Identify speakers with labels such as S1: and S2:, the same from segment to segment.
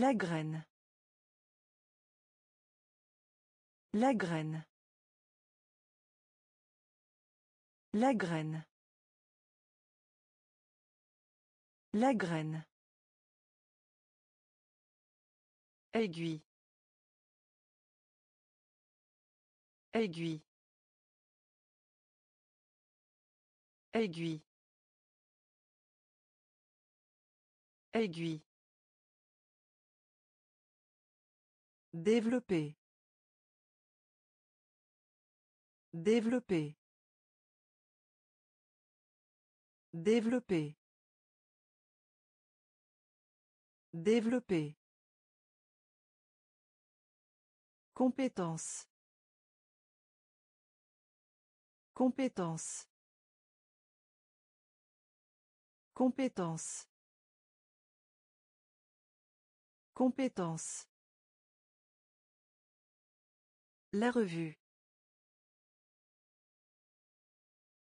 S1: La graine. La graine. La graine. La graine. Aiguille. Aiguille. Aiguille. Aiguille. Développer. Développer. Développer. Développer. Compétence. Compétence. Compétence. Compétence. La revue.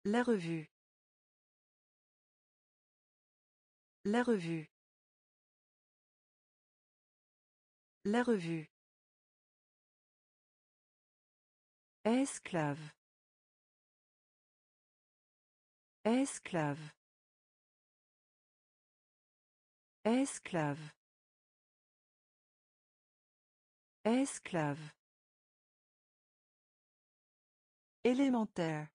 S1: La revue. La revue. La revue. Esclave. Esclave. Esclave. Esclave. Élémentaire.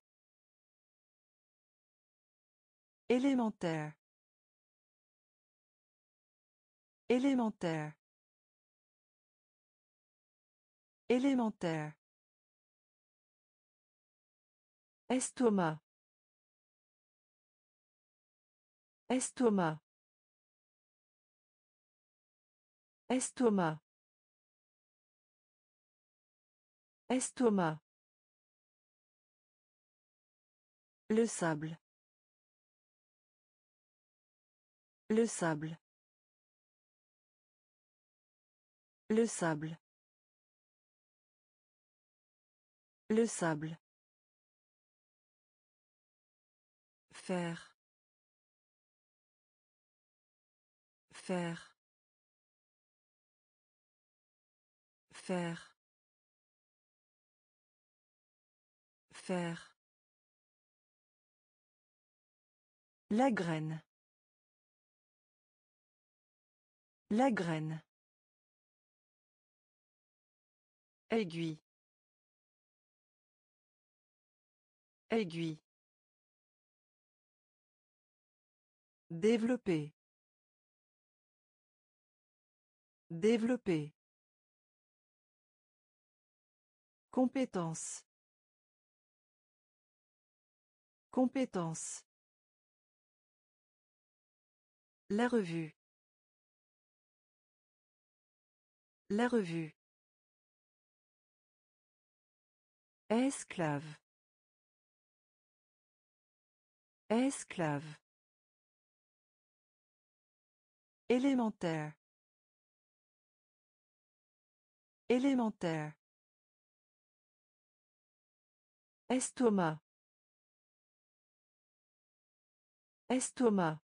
S1: Élémentaire. Élémentaire. Élémentaire. Estomac. Estomac. Estomac. Estomac. Le sable. Le sable. Le sable. Le sable. Faire. Faire. Faire. Faire. La graine. La graine. Aiguille. Aiguille. Développer. Développer. Compétence. Compétence. La revue. La revue. Esclave. Esclave. Élémentaire. Élémentaire. Estomac. Estomac.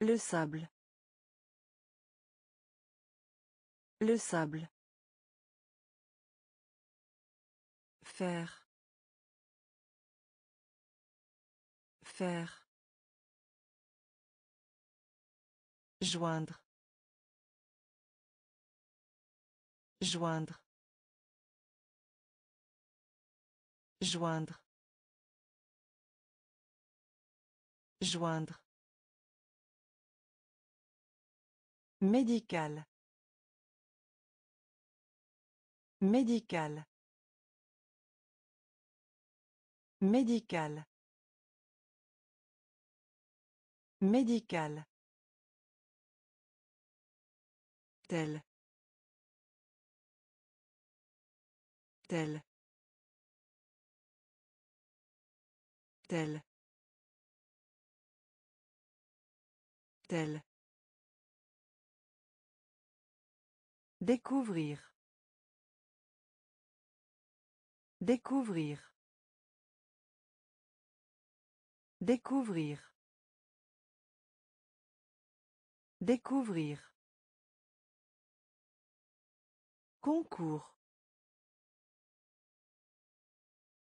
S1: Le sable. Le sable. Faire. Faire. Joindre. Joindre. Joindre. Joindre. Médical. Médical. Médical. Médical. Tel. Tel. Tel. Tel. Découvrir. Découvrir. Découvrir. Découvrir. Concours.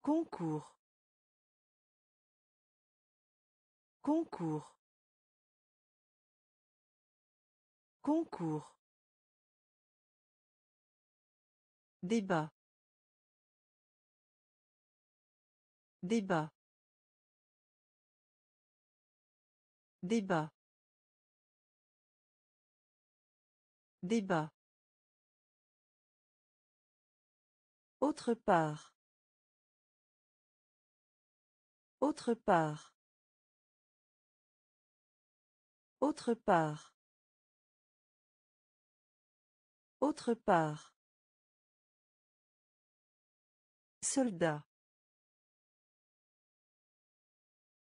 S1: Concours. Concours. Concours. Débat. Débat. Débat. Débat. Autre part. Autre part. Autre part. Autre part. Soldat.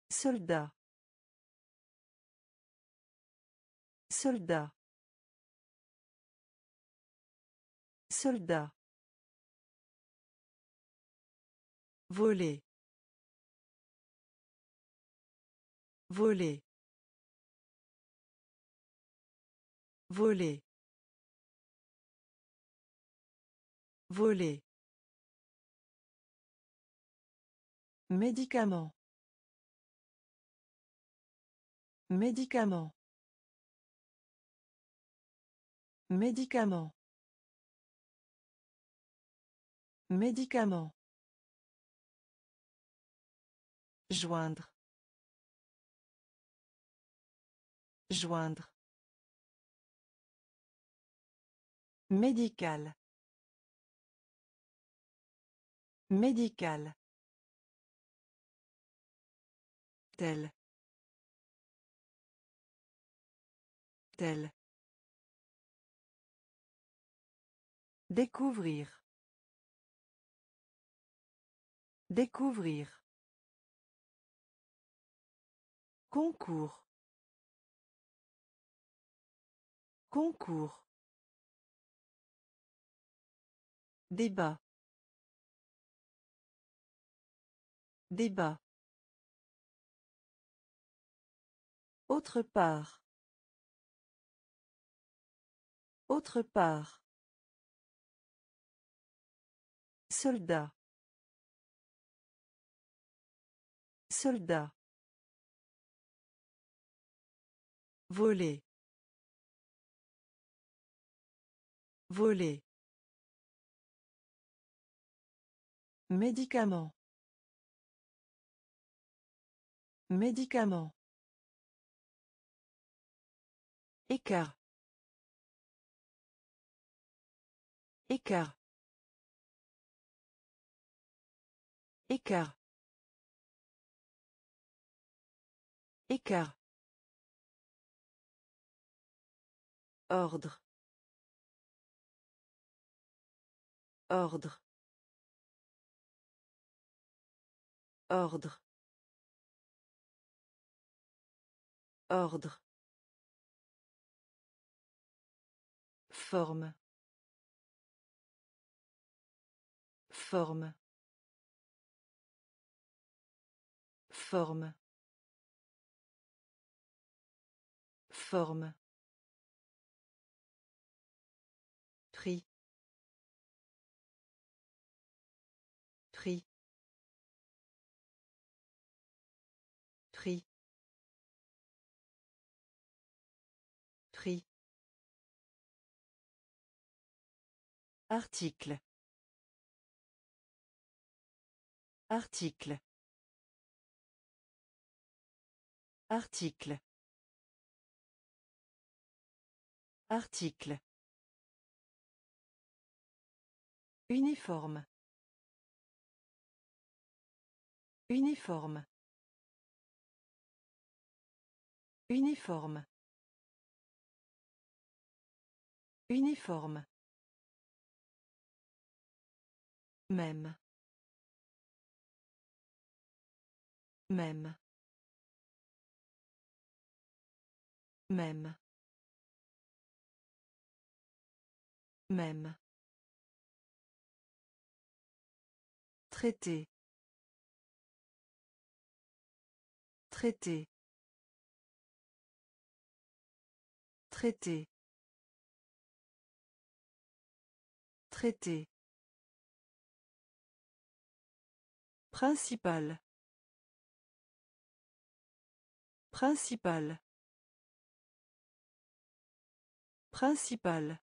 S1: Soldat. Soldat. Soldat. Voler. Voler. Voler. Voler. Médicament. Médicament. Médicament. Médicament. Joindre. Joindre. Médical. Médical. Tel. Tel. Découvrir. Découvrir. Concours. Concours. Débat. Débat. Autre part. Autre part. Soldat. Soldat. Voler. Voler. Médicament. Médicament. Écart. Écart. Écart. Écart. Ordre. Ordre. Ordre. Ordre. Forme. Forme. Forme. Forme. Article. Article. Article. Article. Uniforme. Uniforme. Uniforme. Uniforme. Même. Même. Même. Traité. Traité. Traité. Traité. Principal. Principal. Principal.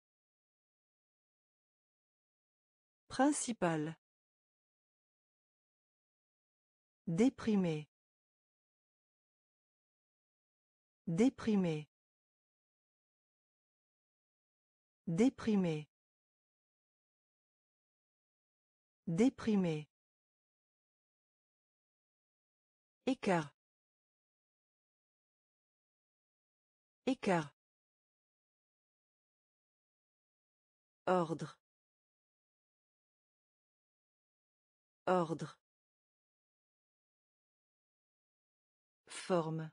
S1: Principal. Déprimé. Déprimé. Déprimé. Déprimé. Écart. Écart. Ordre. Ordre. Forme.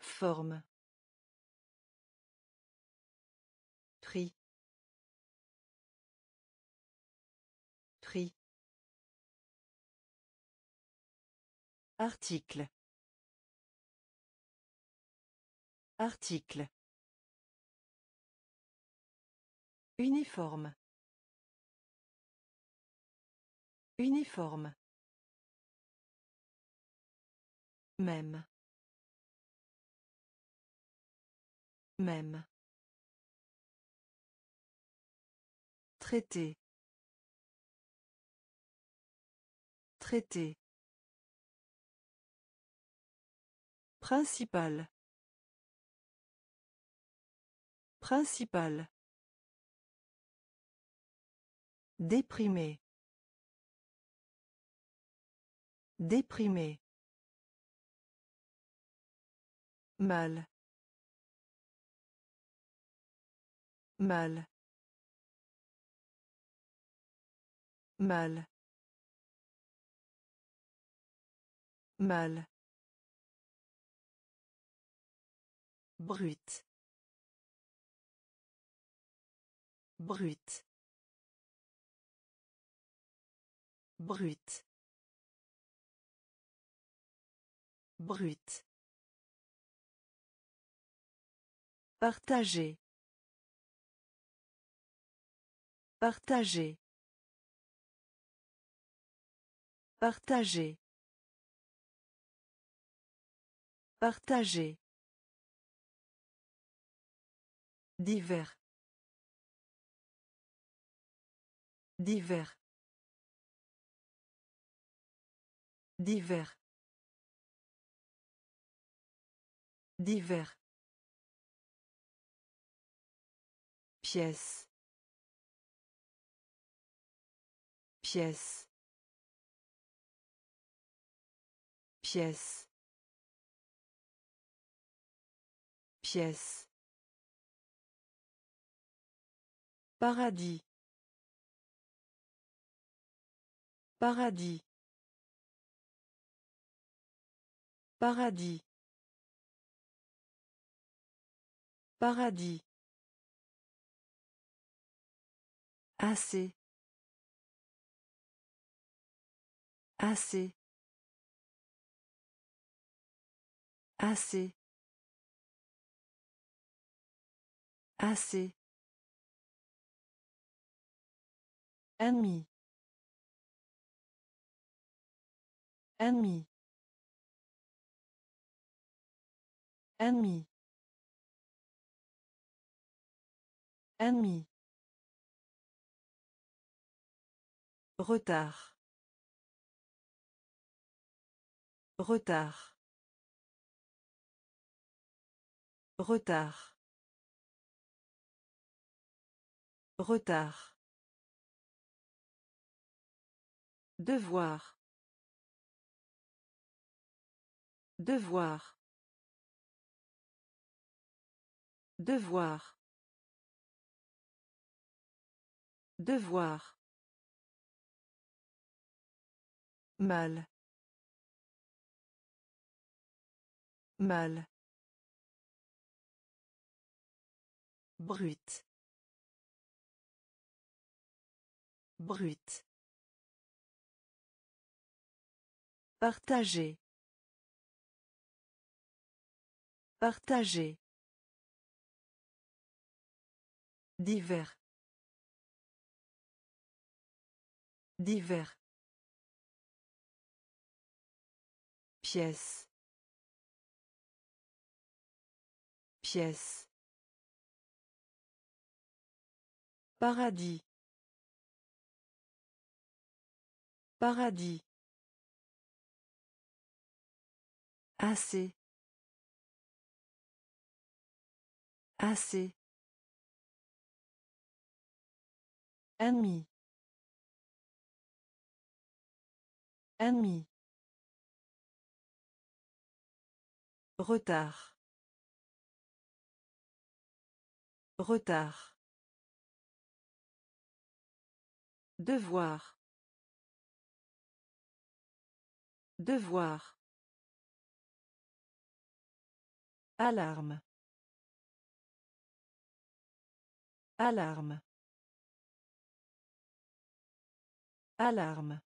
S1: Forme. Article. Article. Uniforme. Uniforme. Même. Même. Traité. Traité. Principal. Principal. Déprimé. Déprimé. Mal. Mal. Mal. Mal. Brut. Brut. Brut. Brut. Partager. Partager. Partager. Partager. Divers. Divers. Divers. Divers. Pièce. Pièce. Pièce. Pièce. Paradis. Paradis. Paradis. Paradis. Assez. Assez. Assez. Assez. Ennemi. Ennemi. Ennemi. Ennemi. Retard. Retard. Retard. Retard. Devoir. Devoir. Devoir. Devoir. Mal. Mal. Brut. Brut. Partager. Partager. Divers. Divers. Pièce. Pièce. Paradis. Paradis. Assez. Assez. Ennemi. Ennemi. Retard. Retard. Devoir. Devoir. Alarme. Alarme. Alarme.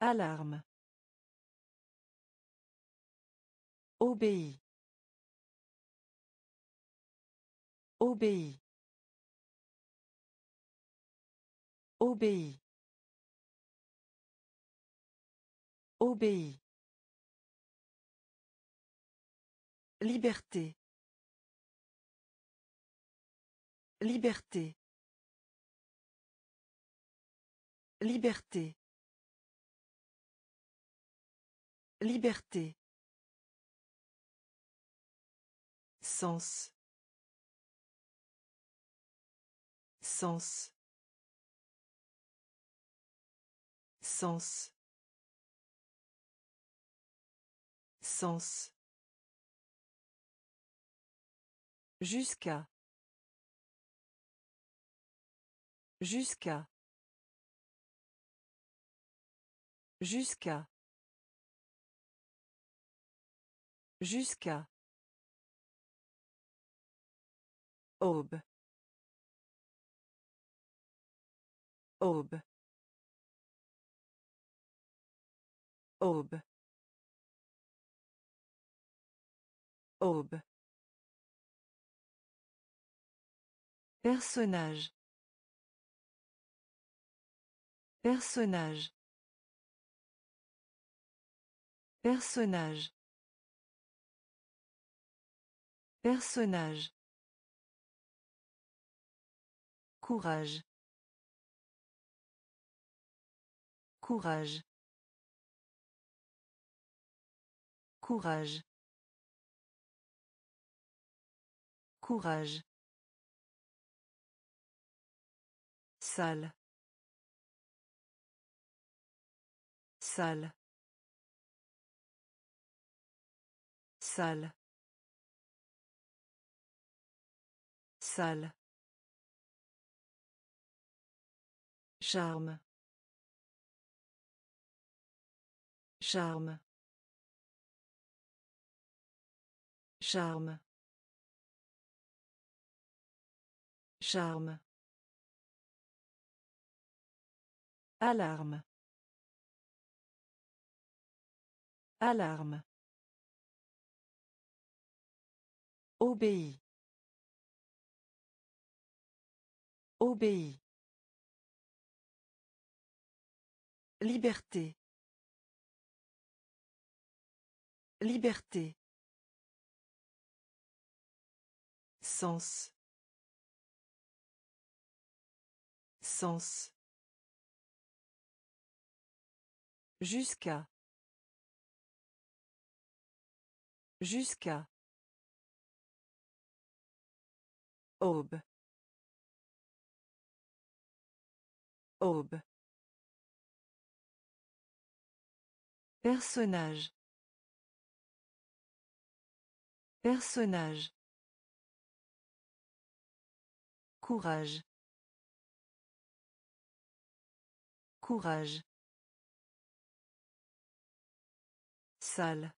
S1: Alarme. Obéit. Obéit. Obéit. Obéit. Liberté. Liberté. Liberté. Liberté. Sens. Sens. Sens. Sens. Jusqu'à. Jusqu'à. Jusqu'à. Jusqu'à. Aube. Aube. Aube. Aube. Personnage. Personnage. Personnage. Personnage. Courage. Courage. Courage. Courage. Salle. Salle. Salle. Salle. Charme. Charme. Charme. Charme. Alarme. Alarme. Obéit. Obéit. Liberté. Liberté. Sens. Sens. Jusqu'à. Jusqu'à. Aube. Aube. Personnage. Personnage. Courage. Courage. Salle.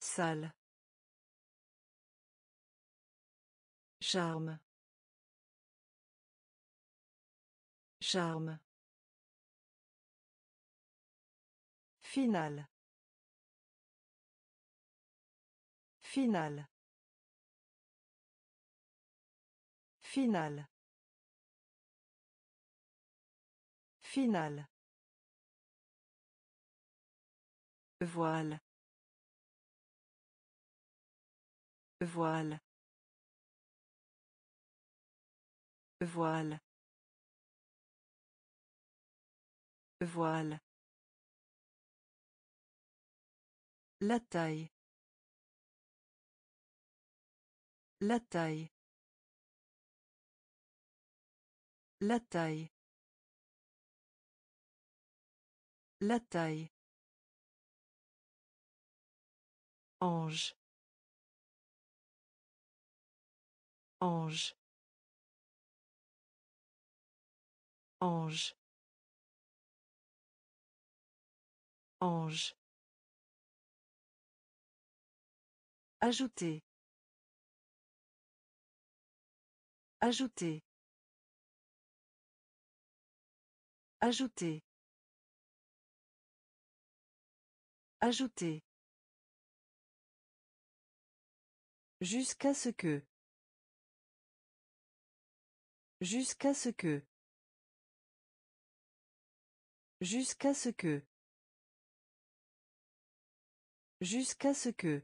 S1: Salle. Charme. Charme. Final. Final. Final. Final. Voile. Voile. Voile. Voile. La taille. La taille. La taille. La taille. Ange. Ange. Ange. Ange. Ajouter. Ajouter. Ajouter. Ajouter. Jusqu'à ce que. Jusqu'à ce que. Jusqu'à ce que. Jusqu'à ce que.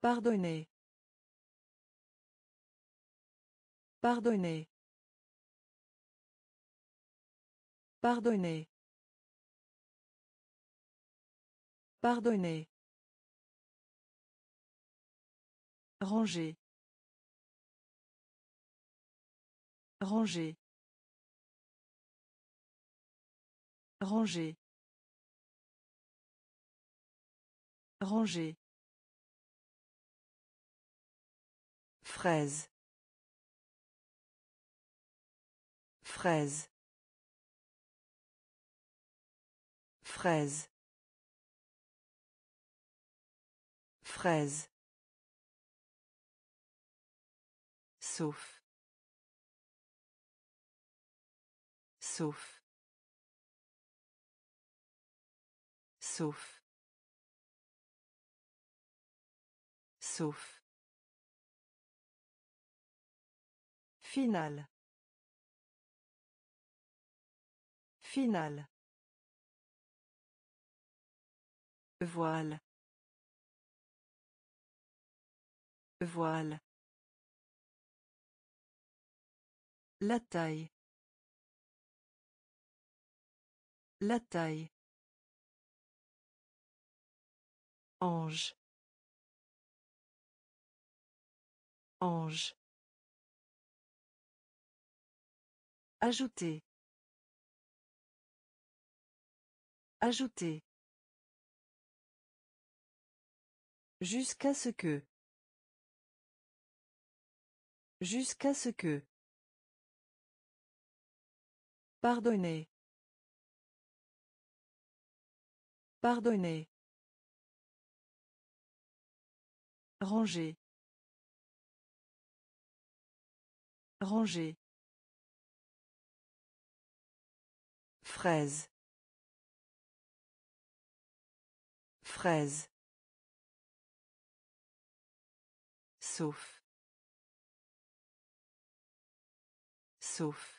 S1: Pardonnez. Pardonnez. Pardonnez. Pardonnez. Ranger. Ranger. Ranger. Ranger. Fraise. Fraise. Fraise. Fraise. Sauf. Sauf. Sauf. Sauf. Final. Final. Voile. Voile. La taille. La taille. Ange. Ange. Ajouter. Ajouter. Jusqu'à ce que. Jusqu'à ce que. Pardonnez. Pardonnez. Ranger. Ranger. Fraise. Fraise. Sauf. Sauf.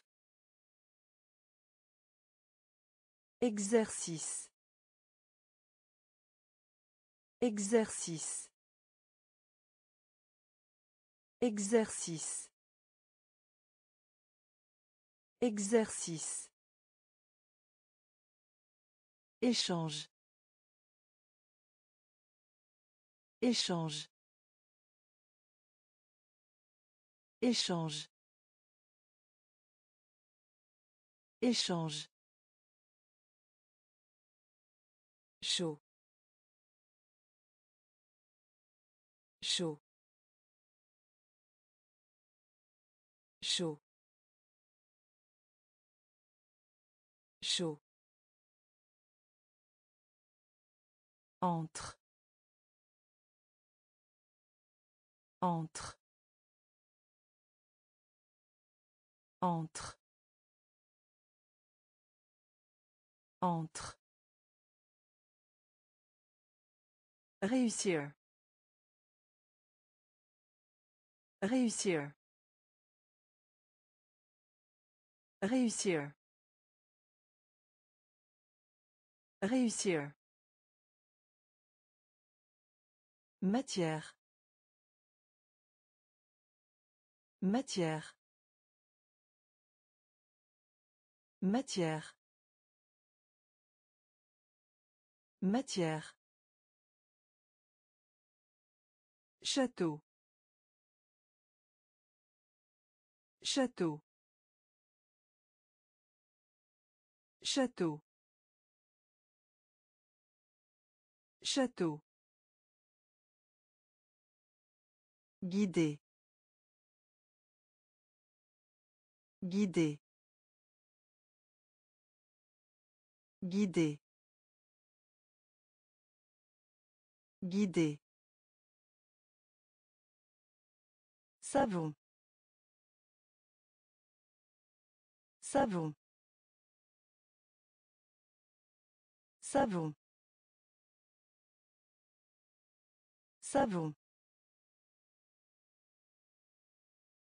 S1: Exercice. Exercice. Exercice. Exercice. Échange. Échange. Échange. Échange. Chaud. Chaud. Chaud. Chaud. Entre. Entre. Entre. Entre. Réussir. Réussir. Réussir. Réussir. Matière. Matière. Matière. Matière. Château. Château. Château. Château. Guider. Guider. Guider. Guider. Savon. Savon. Savon. Savon.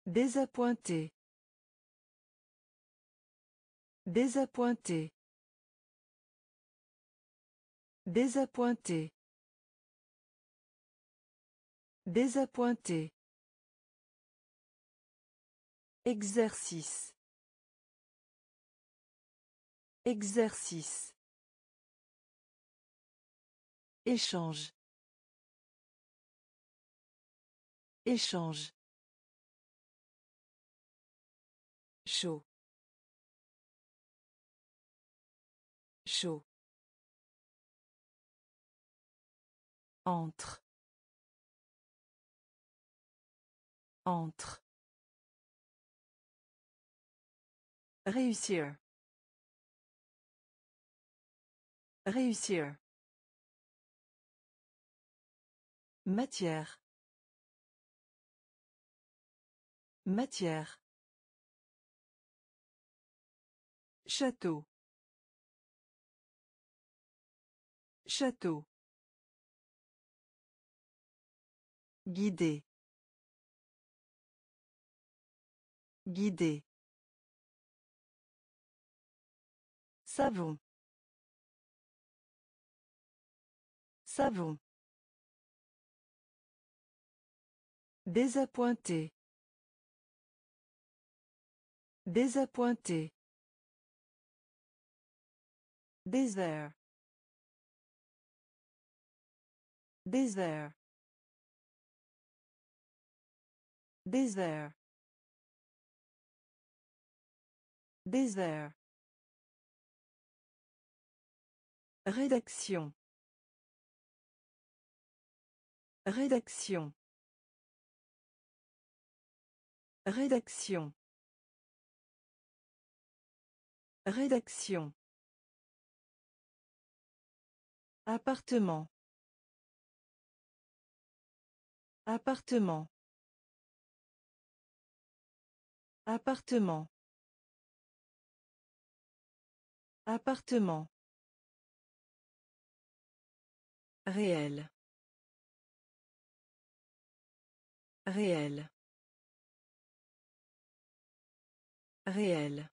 S1: Désappointé. Désappointé. Désappointé. Désappointé. Exercice. Exercice. Échange. Échange. Chaud. Chaud. Entre. Entre. Réussir. Réussir. Matière. Matière. Château. Château. Guider. Guider. Savon. Savon. Désappointé. Désappointé. Désert. Désert. Désert. Désert. Rédaction. Rédaction. Rédaction. Rédaction. Appartement. Appartement. Appartement. Appartement. Réel. Réel. Réel.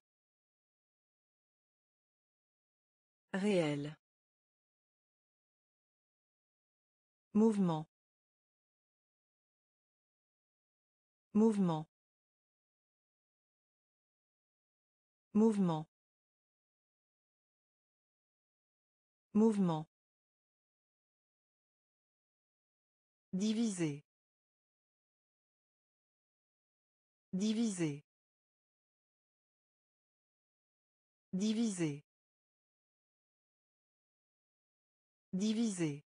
S1: Réel. Mouvement. Mouvement. Mouvement. Mouvement. Diviser. Diviser. Diviser. Diviser.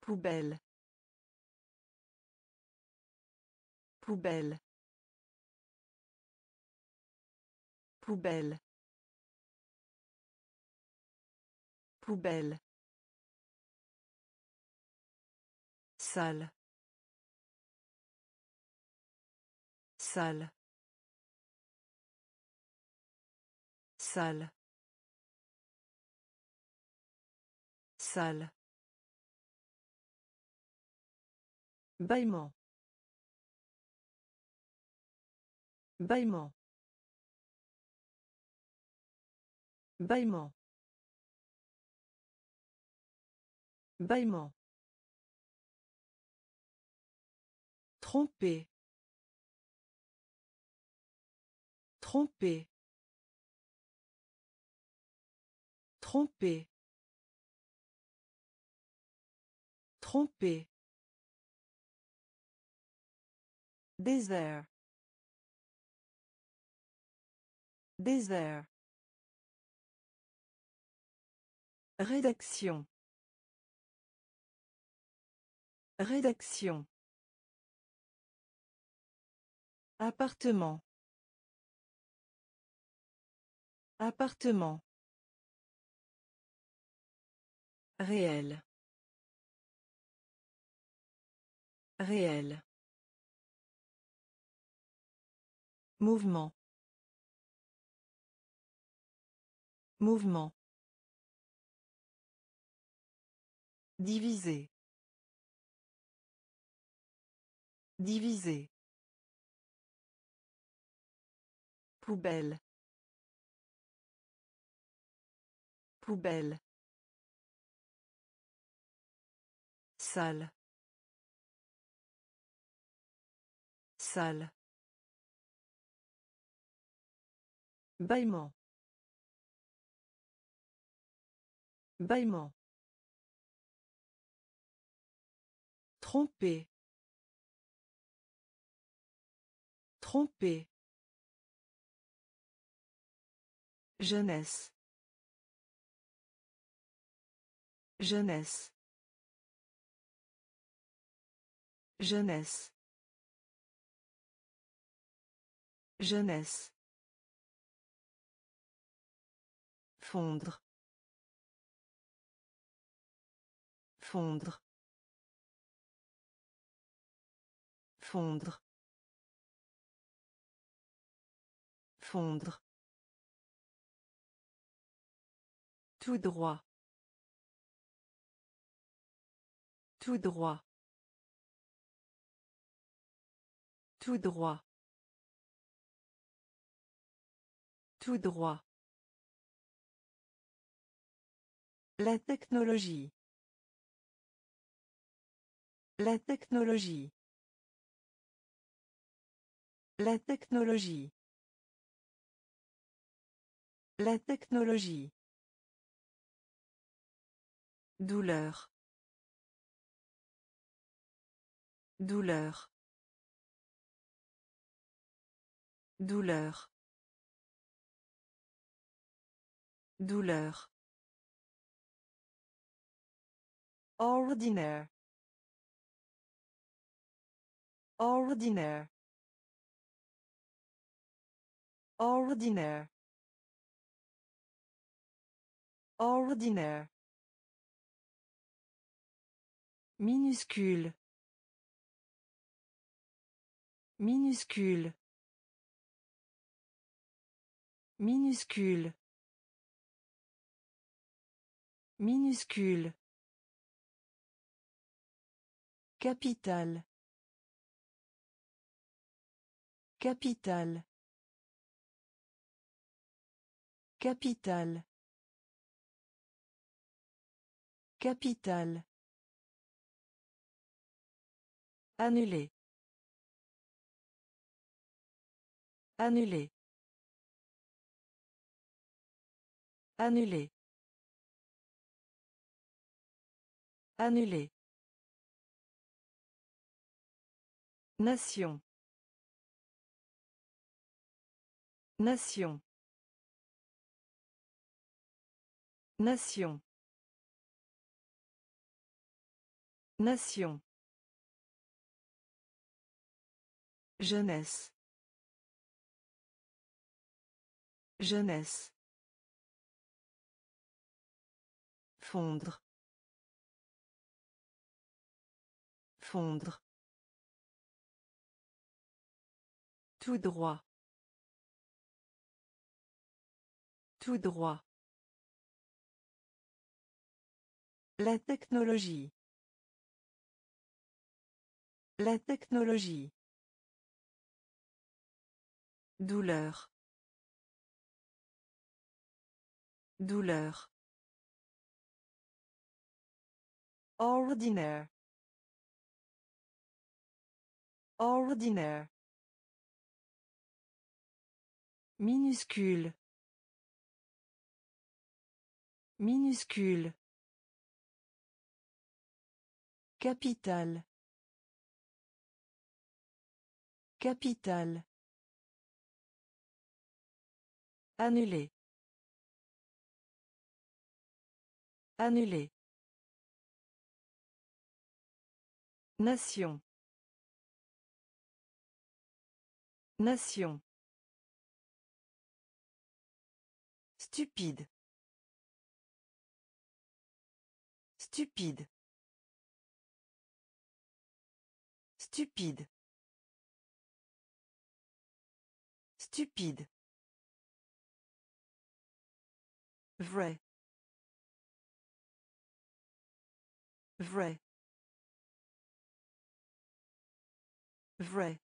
S1: Poubelle. Poubelle. Poubelle. Poubelle. Salle. Salle. Salle. Salle. Bâillement. Bâillement. Bâillement. Bâillement. Tromper. Tromper. Tromper. Tromper. Désert. Désert. Rédaction. Rédaction. Appartement. Appartement. Réel. Réel. Mouvement. Mouvement. Diviser. Diviser. Poubelle. Poubelle. Salle. Salle. Bâillement. Bâillement. Tromper. Tromper. Jeunesse. Jeunesse. Jeunesse. Jeunesse. Fondre. Fondre. Fondre. Fondre. Tout droit. Tout droit. Tout droit. Tout droit. La technologie. La technologie. La technologie. La technologie. Douleur. Douleur. Douleur. Douleur. Ordinaire. Ordinaire. Ordinaire. Ordinaire. Minuscule. Minuscule. Minuscule. Minuscule. Capital. Capital. Capital. Capital. Annuler. Annuler. Annuler. Annuler. Nation. Nation. Nation. Nation. Jeunesse. Jeunesse. Fondre. Fondre. Tout droit. Tout droit. La technologie. La technologie. Douleur. Douleur. Ordinaire. Ordinaire. Minuscule. Minuscule. Capital. Capital. Annuler. Annuler. Nation. Nation. Stupide. Stupide. Stupide. Stupide. Vrai. Vrai. Vrai.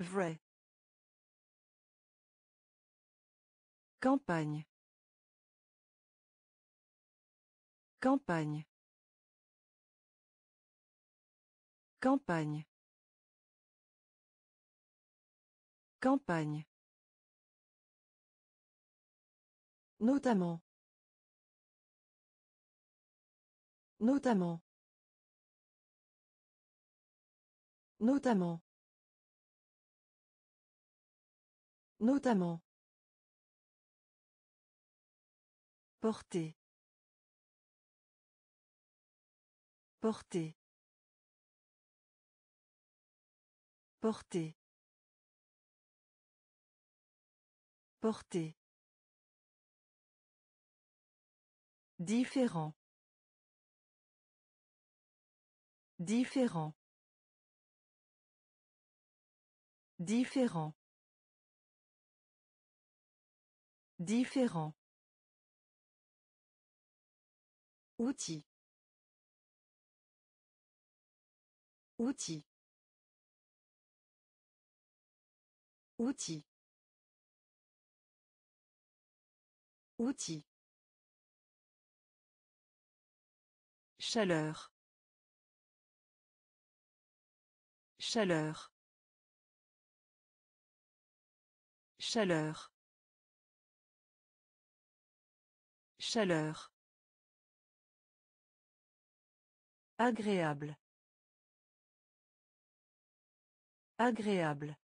S1: Vrai. Campagne. Campagne. Campagne. Campagne. Notamment. Notamment. Notamment. Notamment. Porter. Porter. Porter. Porter. Différent. Différent. Différent. Différent. Outil. Outil. Outil. Outil. Chaleur. Chaleur. Chaleur. Chaleur. Agréable. Agréable.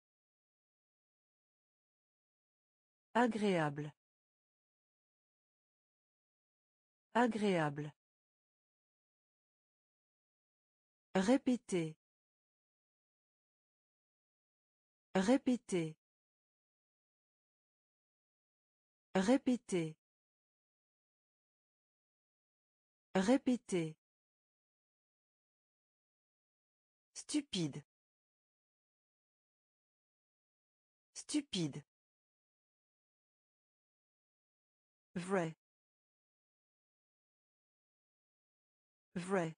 S1: Agréable. Agréable. Répétez. Répétez. Répétez. Répétez. Stupide. Stupide. Vrai. Vrai.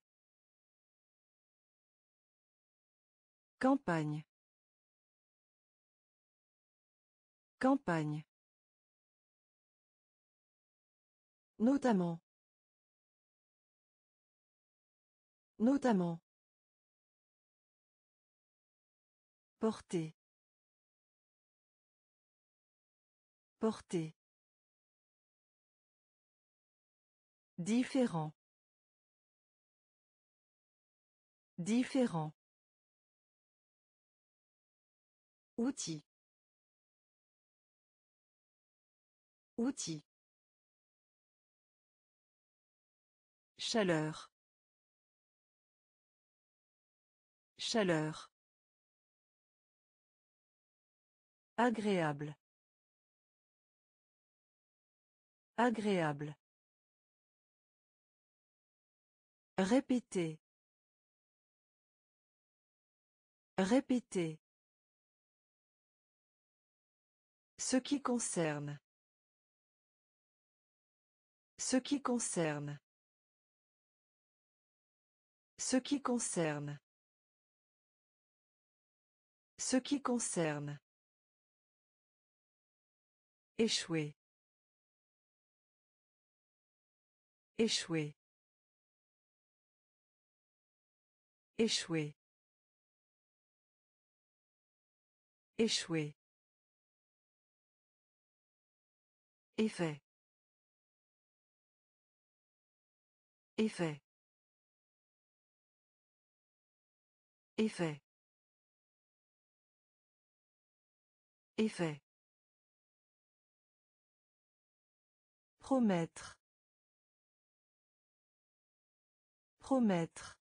S1: Campagne. Campagne. Notamment. Notamment. Porter. Porter. Différent. Différent. Outil. Outil. Chaleur. Chaleur. Agréable. Agréable. Répétez. Répétez. Ce qui concerne. Ce qui concerne. Ce qui concerne. Ce qui concerne. Échouer. Échouer. Échouer. Échouer. Effet. Effet. Effet. Effet. Promettre. Promettre.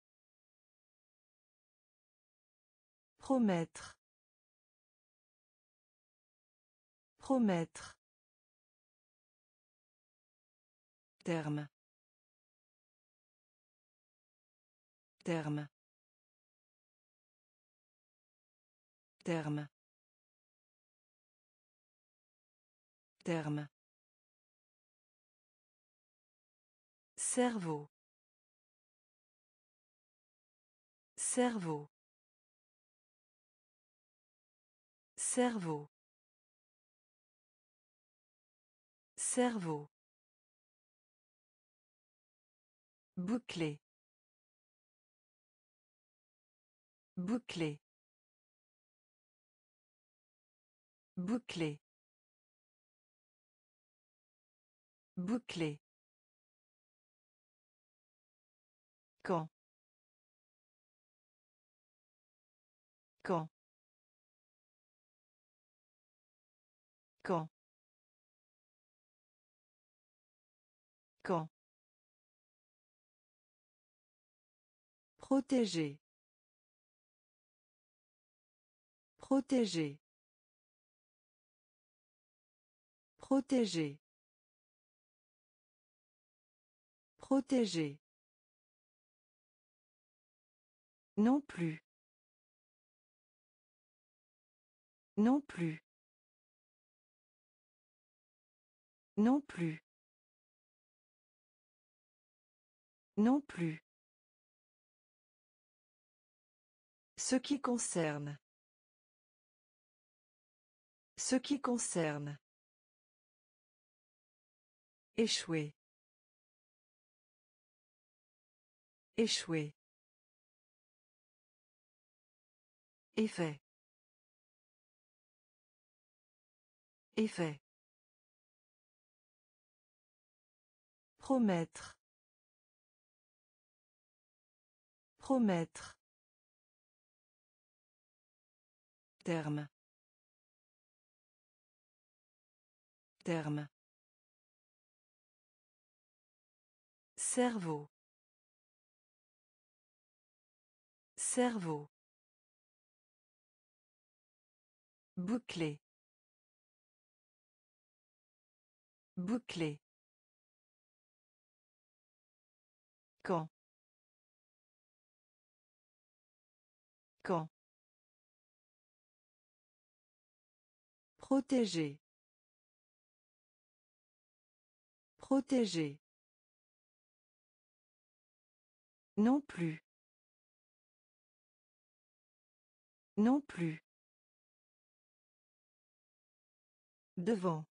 S1: Promettre. Promettre. Terme. Terme. Terme. Terme. Cerveau. Cerveau. Cerveau. Cerveau. Bouclé. Bouclé. Bouclé. Bouclé. Quand. Quand. Quand. Quand. Protéger. Protéger. Protéger. Protéger. Non plus. Non plus. Non plus. Non plus. Ce qui concerne. Ce qui concerne. Échouer. Échouer. Effet. Effet. Promettre. Promettre. Terme. Terme. Cerveau. Cerveau. Bouclé. Bouclé. Quand. Quand. Protéger. Protéger. Non plus. Non plus. Devant.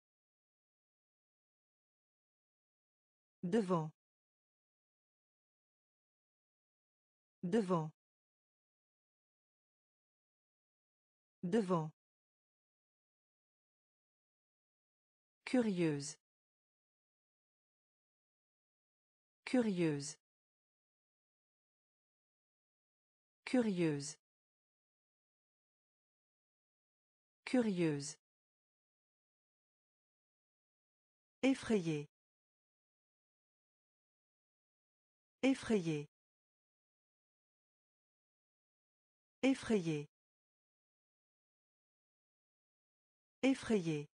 S1: Devant. Devant. Devant. Curieuse. Curieuse. Curieuse. Curieuse. Effrayé. Effrayé. Effrayé. Effrayé.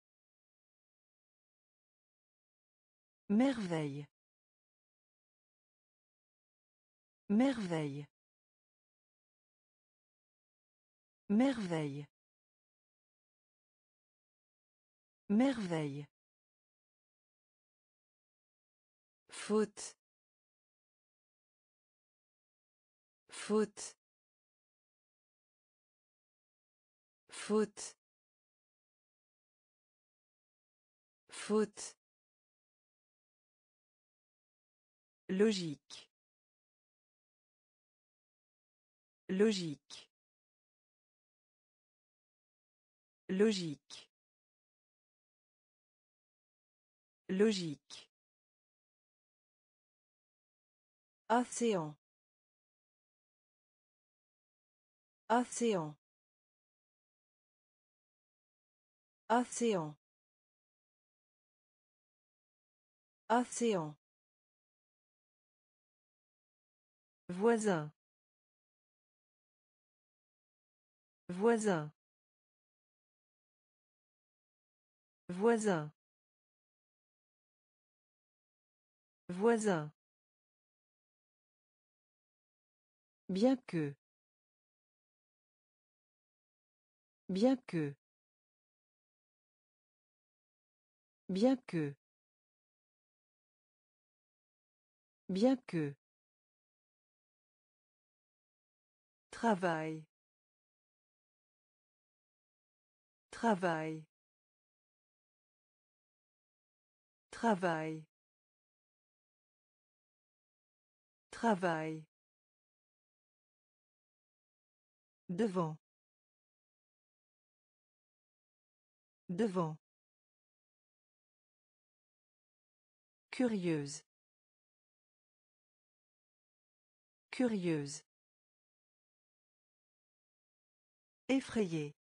S1: Merveille. Merveille. Merveille. Merveille. Faute. Faute. Faute. Faute. Logique. Logique. Logique. Logique. Océan. Océan. Océan. Océan. Voisin. Voisin. Voisin. Voisin. Bien que. Bien que. Bien que. Bien que. Travail. Travail. Travail. Travail. Devant. Devant. Curieuse. Curieuse. Effrayé.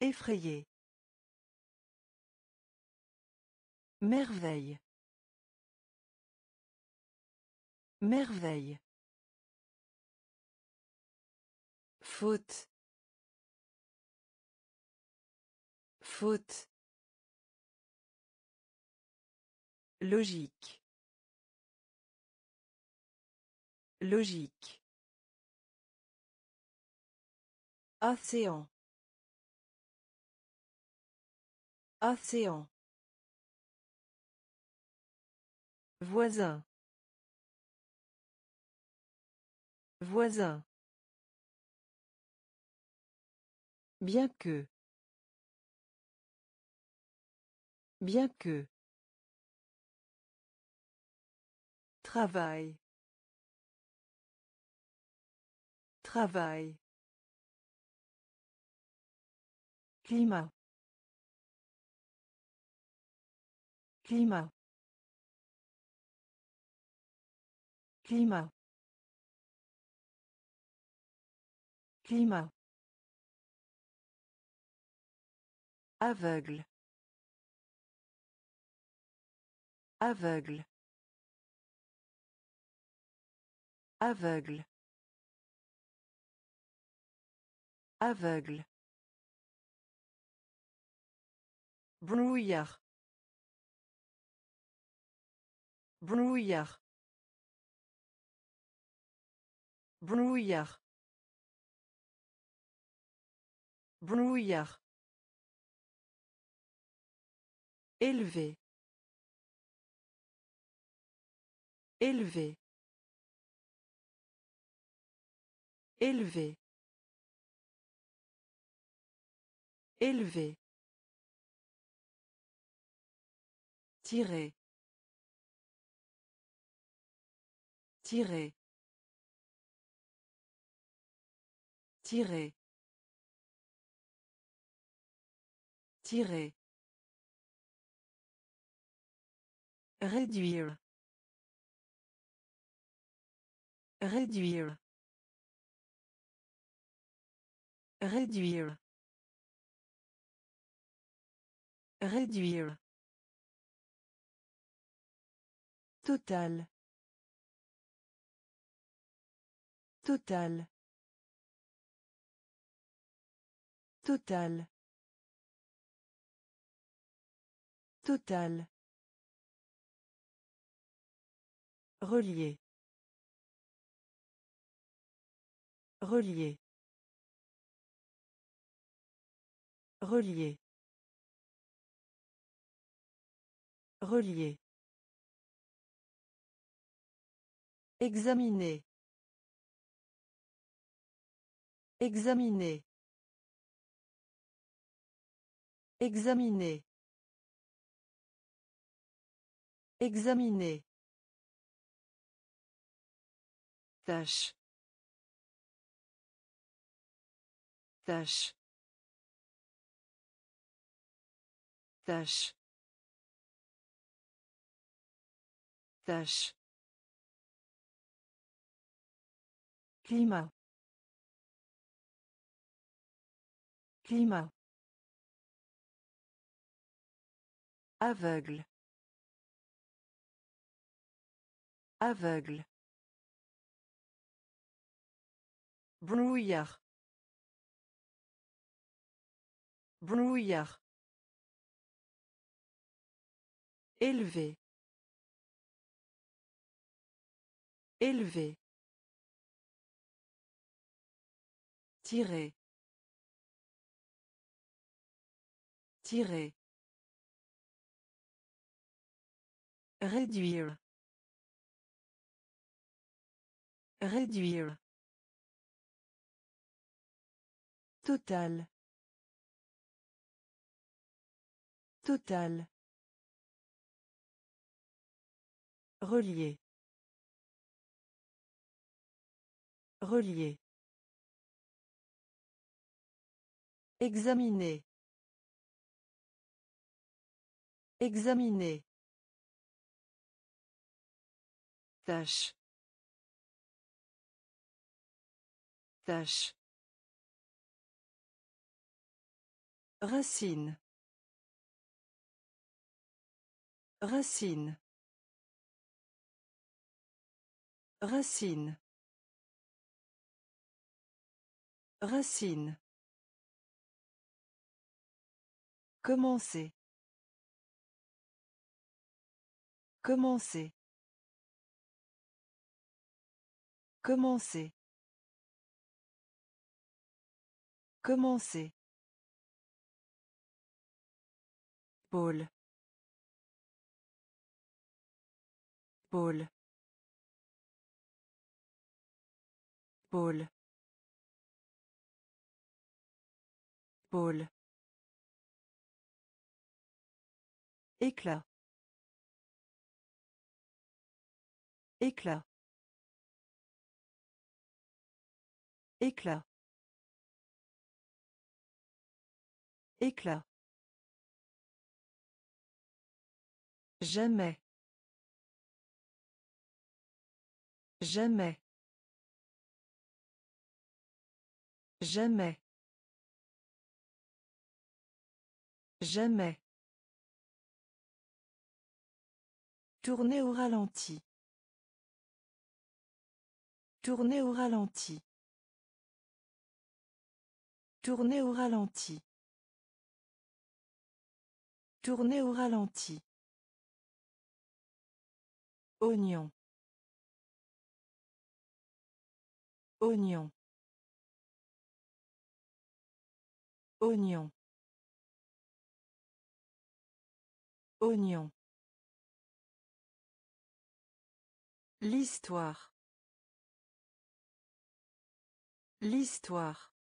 S1: Effrayé. Merveille. Merveille. Faute. Faute. Logique. Logique. Océan. Océan. Voisin. Voisin. Bien que. Bien que. Travail. Travail. Climat. Climat. Climat. Climat. Aveugle. Aveugle. Aveugle. Aveugle. Brouillard. Brouillard. Brouillard. Brouillard. Élevé. Élevé. Élevé. Élevé. Tirer. Tirer. Tirer. Tirer. Réduire. Réduire. Réduire. Réduire. Total. Total. Total. Total. Relier. Relier. Relier. Relier. Examiner. Examiner. Examiner. Examiner. Tâche. Tâche. Tâche. Tâche. Climat. Climat. Aveugle. Aveugle. Brouillard. Brouillard. Élevé. Élevé. Tirer. Tirer. Réduire. Réduire. Total. Total. Relier. Relier. Examiner. Examiner. Tâche. Tâche. Racine. Racine. Racine. Racine. Commencer. Commencer. Commencer. Commencer. Pôle. Pôle. Pôle. Pôle. Éclat. Éclat. Éclat. Éclat. Jamais. Jamais. Jamais. Jamais. Tourner au ralenti. Tourner au ralenti. Tourner au ralenti. Tourner au ralenti. Oignon. Oignon. Oignon. Oignon. L'histoire. L'histoire.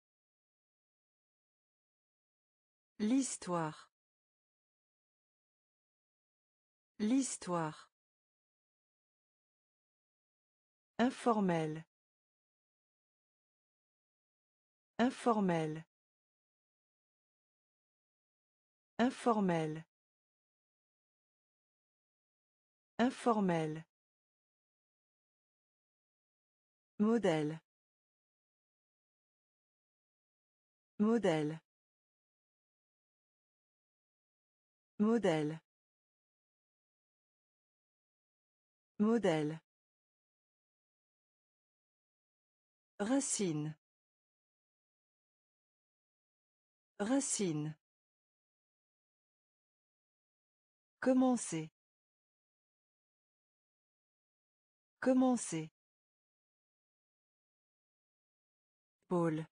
S1: L'histoire. L'histoire. Informel. Informel. Informel. Informel. Modèle. Modèle. Modèle. Modèle. Racine. Racine. Commencer. Commencer. Pôle.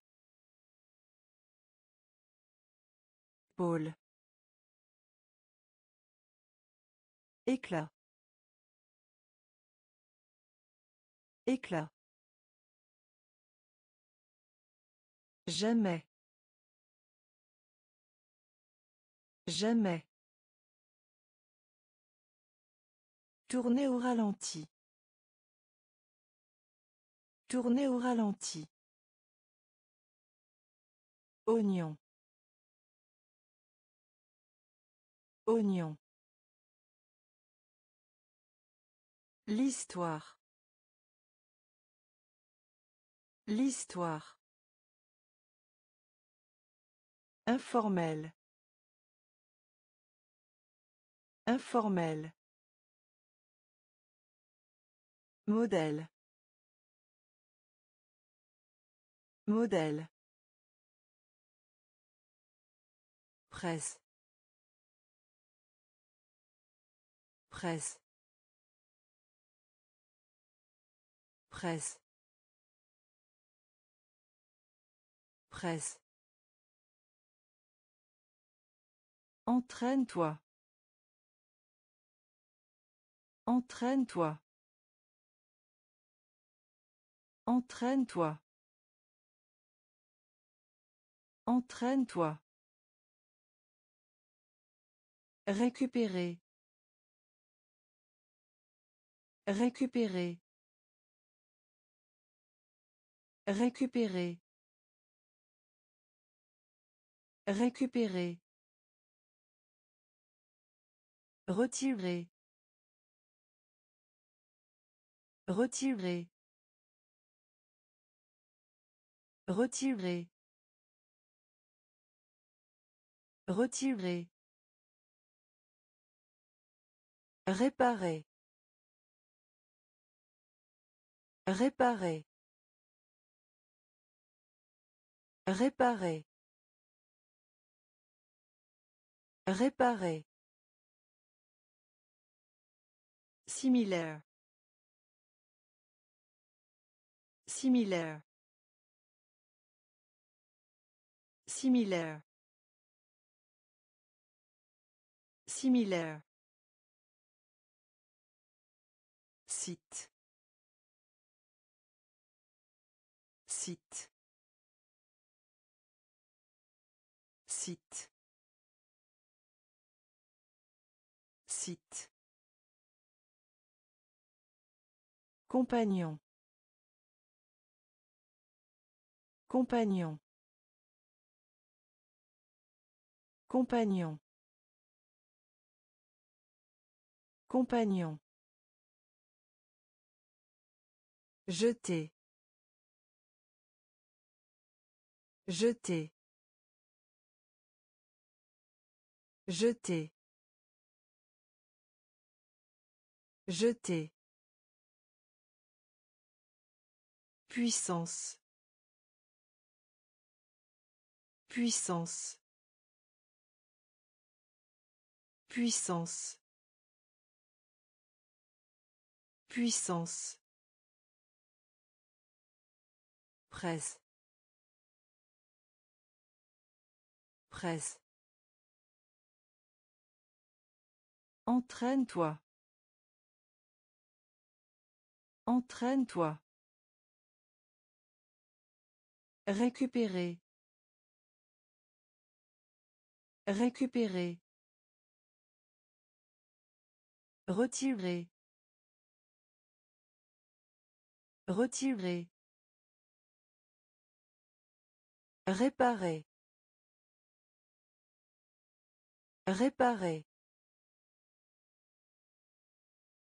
S1: Pôle. Éclat. Éclat. Jamais. Jamais. Tourner au ralenti. Tourner au ralenti. Oignon. Oignon. L'histoire. L'histoire. Informel. Informel. Modèle. Modèle. Presse. Presse. Presse. Presse. Entraîne-toi. Entraîne-toi. Entraîne-toi. Entraîne-toi. Récupérer. Récupérer. Récupérer. Récupérer. Retirer. Retirer. Retirer. Retirer. Réparer. Réparer. Réparer. Réparer. Similaire. Similaire. Similaire. Similaire. Site. Site. Site. Site. Compagnon. Compagnon. Compagnon. Compagnon. Jeter. Jeter. Jeter. Jeter. Puissance. Puissance. Puissance. Puissance. Presse. Presse. Entraîne-toi. Entraîne-toi. Récupérer. Récupérer. Retirer. Retirer. Réparer. Réparer.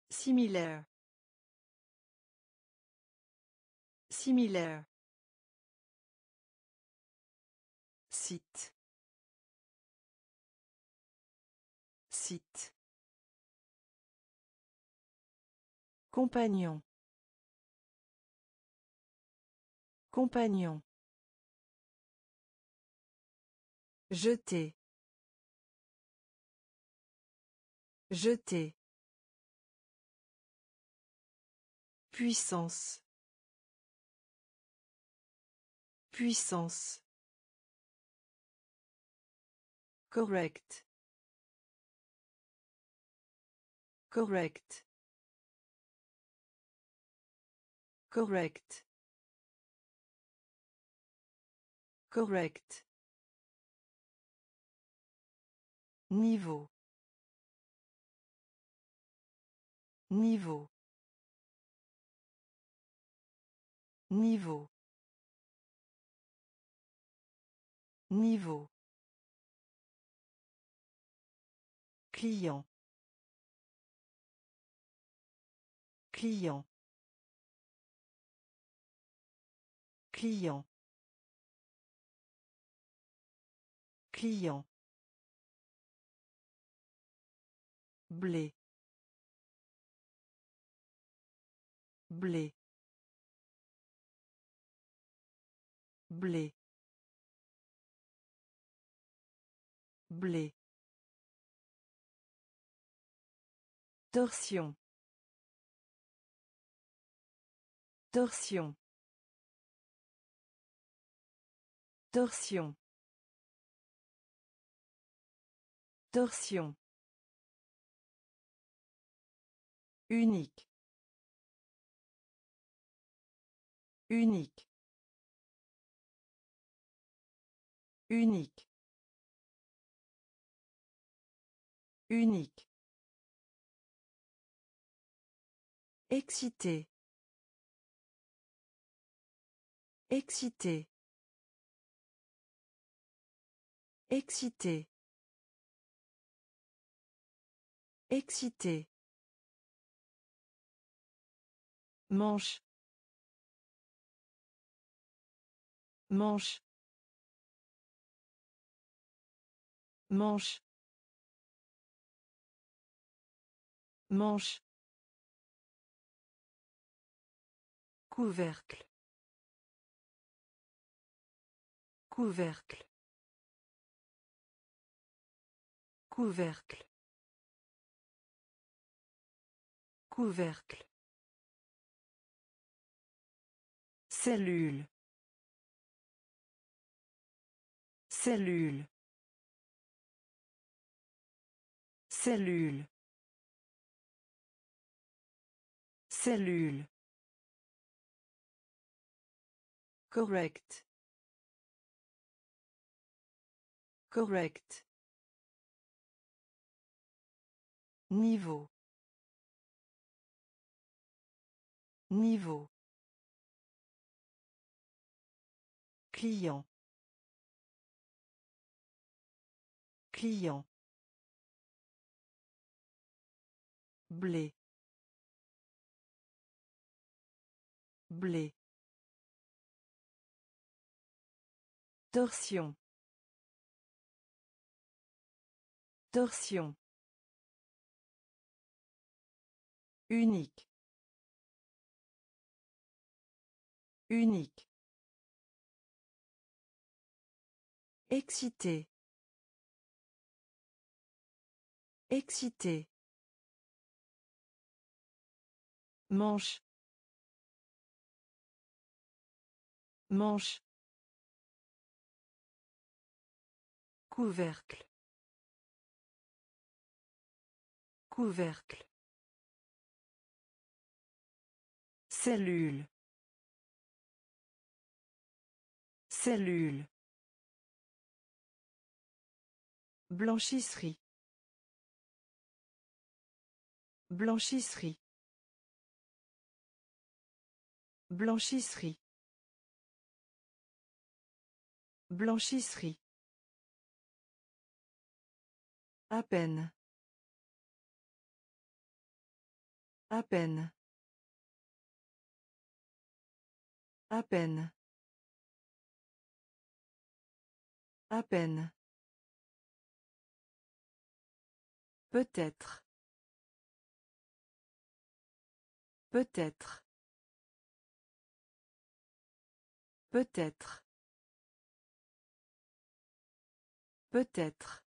S1: Similaire. Similaire. Site. Site. Compagnon. Compagnon. Jeter. Jeter. Puissance. Puissance. Correct. Correct. Correct. Correct. Niveau. Niveau. Niveau. Niveau. Client. Client. Client. Client. Blé blé blé blé Torsion. Torsion. Torsion. Torsion. Unique. Unique. Unique. Unique. Excité. Excité. Excité. Excité. Manche. Manche. Manche. Manche. Couvercle. Couvercle. Couvercle. Couvercle. Cellule. Cellule. Cellule. Cellule. Correct. Correct. Niveau. Niveau. Client. Client. Blé. Blé. Torsion. Torsion. Unique. Unique. Excité. Excité. Manche. Manche. Couvercle. Couvercle. Cellule. Cellule. Blanchisserie. Blanchisserie. Blanchisserie. Blanchisserie. À peine. À peine. À peine. À peine. Peut-être. Peut-être. Peut-être. Peut-être.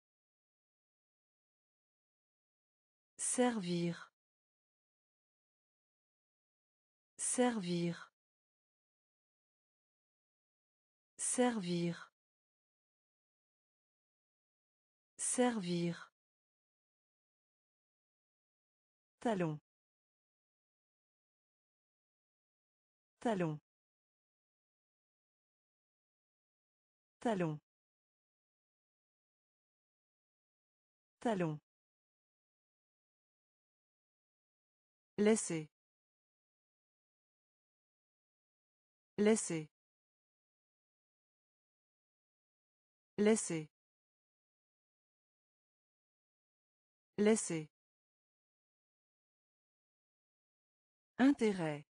S1: Servir. Servir. Servir. Servir. Talon. Talon. Talon. Talon. Laissez. Laissez. Laissez. Laissez. Intérêt.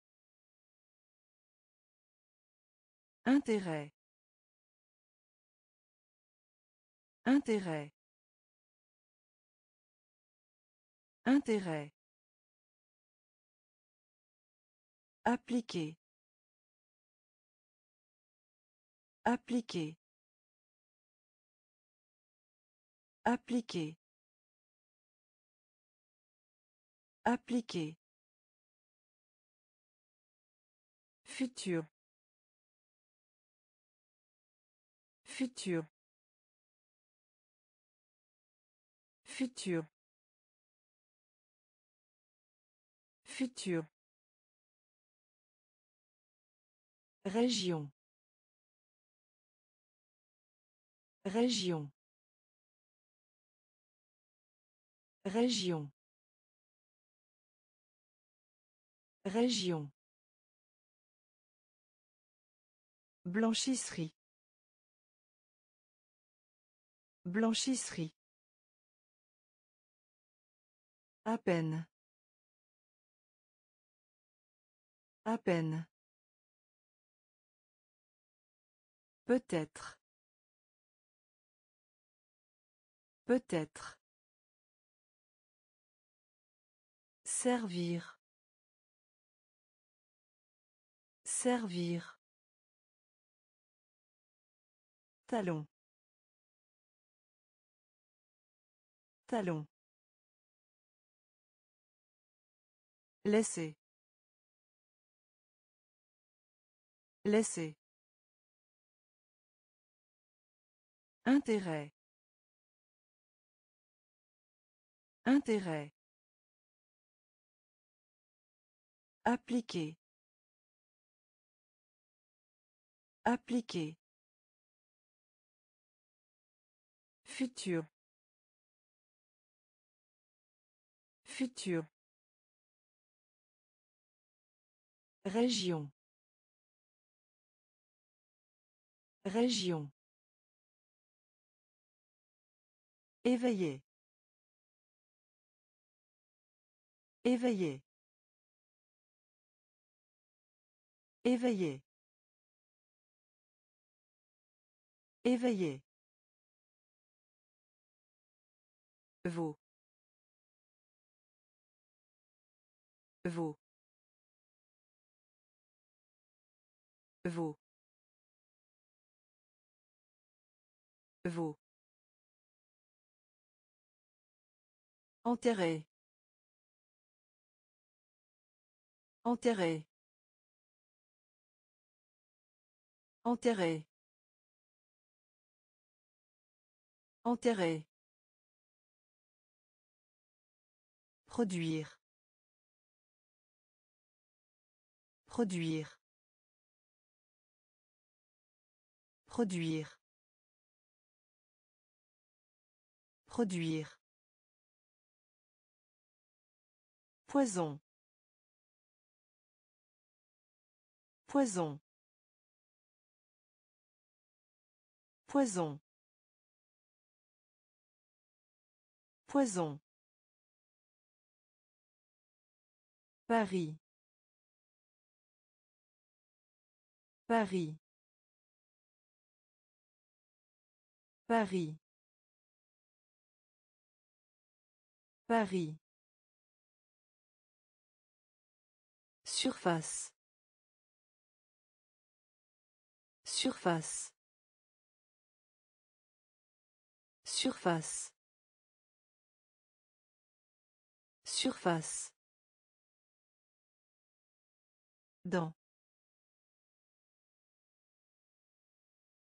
S1: Intérêt. Intérêt. Intérêt. Appliquer. Appliquer. Appliquer. Appliquer. Futur. Futur. Futur. Futur. Région. Région. Région. Région. Blanchisserie. Blanchisserie. À peine. À peine. Peut-être. Peut-être. Servir. Servir. Talon. Talon. Laissez. Laissez. Intérêt. Intérêt. Appliquer. Appliquer. Futur. Futur. Région. Région. Éveillé. Éveillé. Éveillé. Éveillé. Vous. Vous. Vous. Vous. Enterré. Enterré. Enterré. Enterré. Produire. Produire. Produire. Produire. Poison. Poison. Poison. Poison. Paris. Paris. Paris. Paris. Surface. Surface. Surface. Surface. Dans.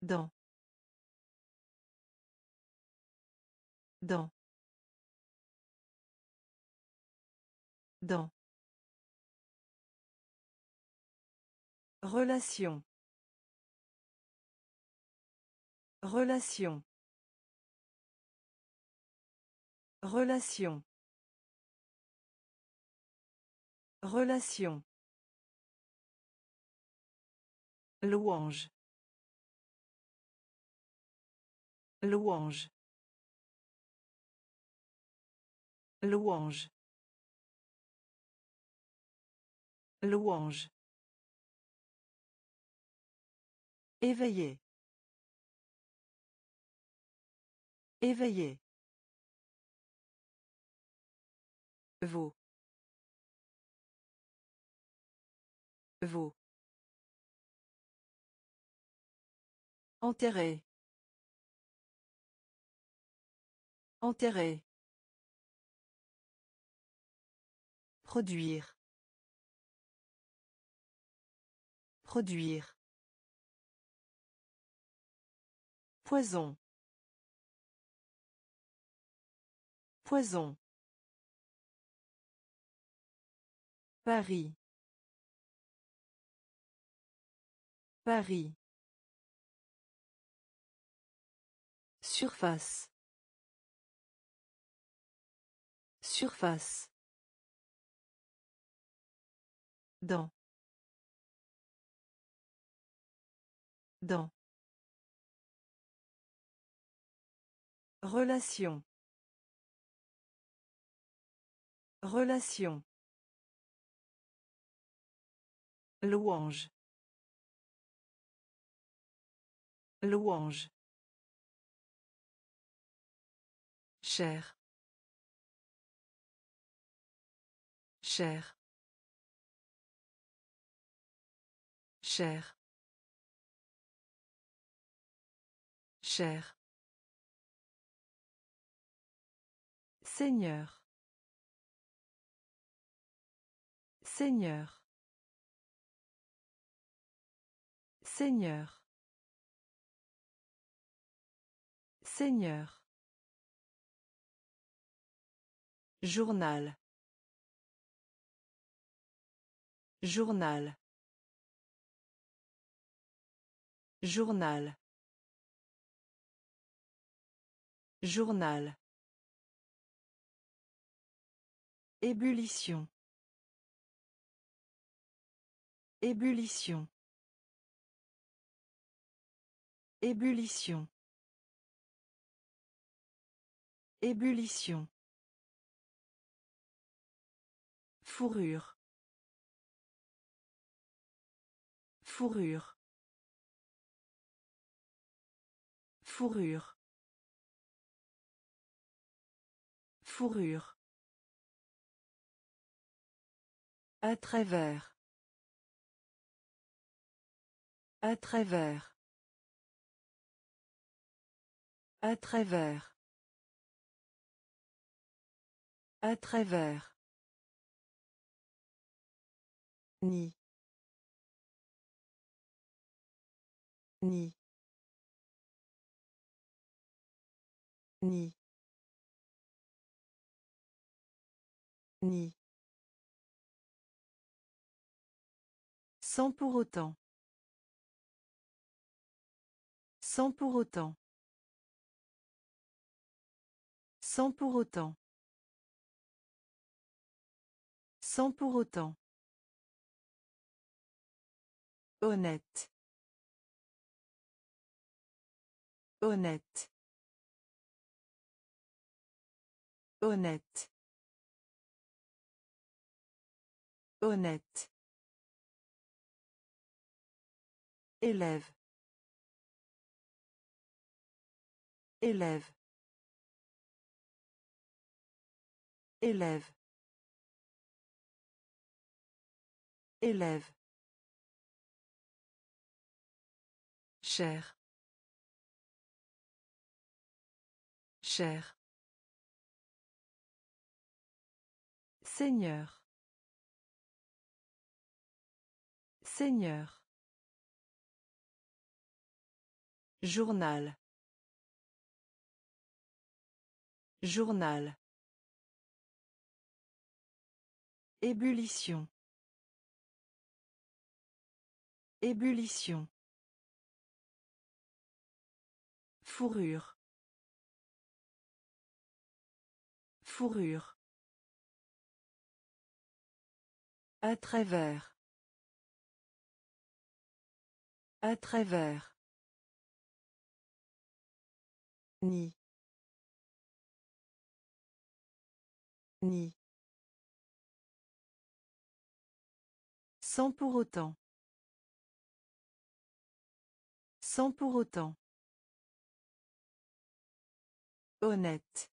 S1: Dans. Dans. Dans. Relation. Relation. Relation. Relation. Louange. Louange. Louange. Louange. Éveillé. Éveillé. Vous. Vous. Enterré. Enterré. Produire. Produire. Poison. Poison. Paris. Paris. Surface. Surface. Dans. Dans. Relation. Relation. Louange. Louange. Cher. Cher. Cher. Cher. Seigneur. Seigneur. Seigneur. Seigneur. Journal. Journal. Journal. Journal. Ébullition. Ébullition. Ébullition. Ébullition. Fourrure. Fourrure. Fourrure. Fourrure. À travers. À travers. À travers. À travers. Ni. Ni. Ni. Ni. Sans pour autant. Sans pour autant. Sans pour autant. Sans pour autant. Honnête. Honnête. Honnête. Honnête. Élève. Élève. Élève. Élève. Cher. Cher. Seigneur. Seigneur. Journal. Journal. Ébullition. Ébullition. Fourrure. Fourrure. À travers. À travers. Ni. Ni. Sans pour autant. Sans pour autant. Honnête.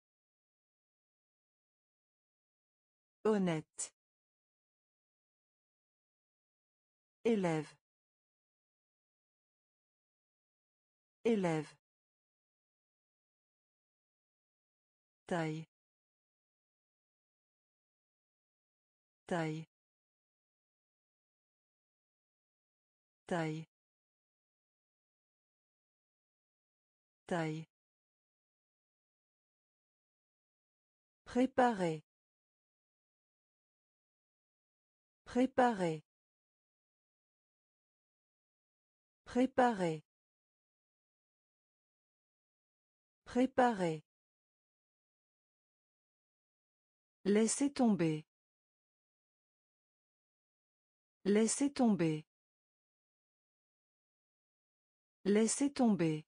S1: Honnête. Élève. Élève. Taille. Taille. Taille. Taille. Préparer. Préparer. Préparer. Préparer. Laissez tomber. Laissez tomber. Laissez tomber.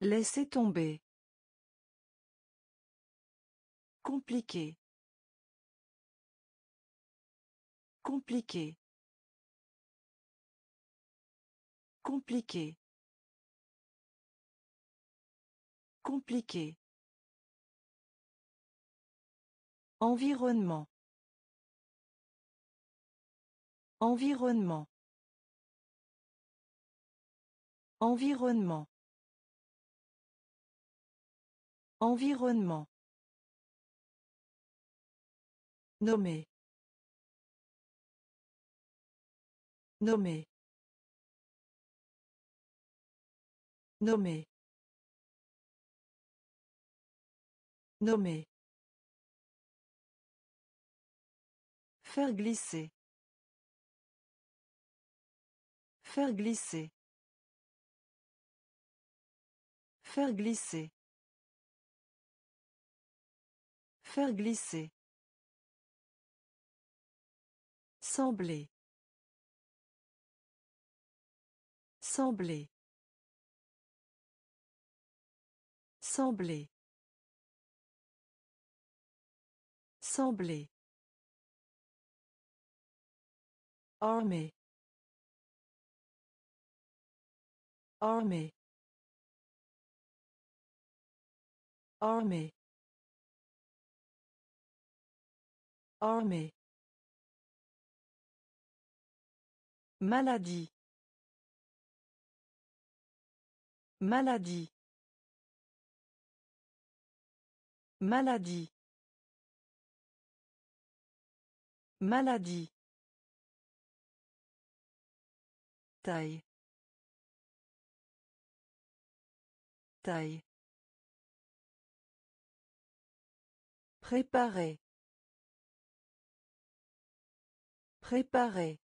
S1: Laissez tomber. Compliqué. Compliqué. Compliqué. Compliqué. Environnement. Environnement. Environnement. Environnement. Nommé. Nommé. Nommé. Nommé. Faire glisser. Faire glisser. Faire glisser. Faire glisser. Sembler. Sembler. Sembler. Sembler. Armée. Armée. Armée. Armée. Maladie. Maladie. Maladie. Maladie. Taille. Taille. Préparer. Préparer.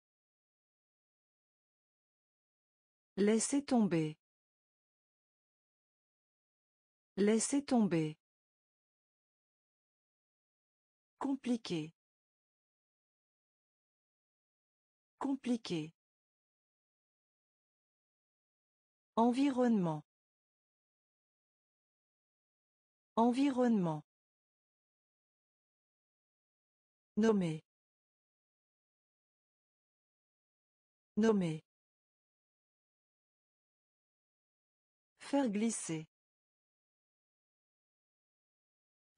S1: Laissez tomber. Laissez tomber. Compliqué. Compliqué. Environnement. Environnement. Nommé. Nommé. Faire glisser.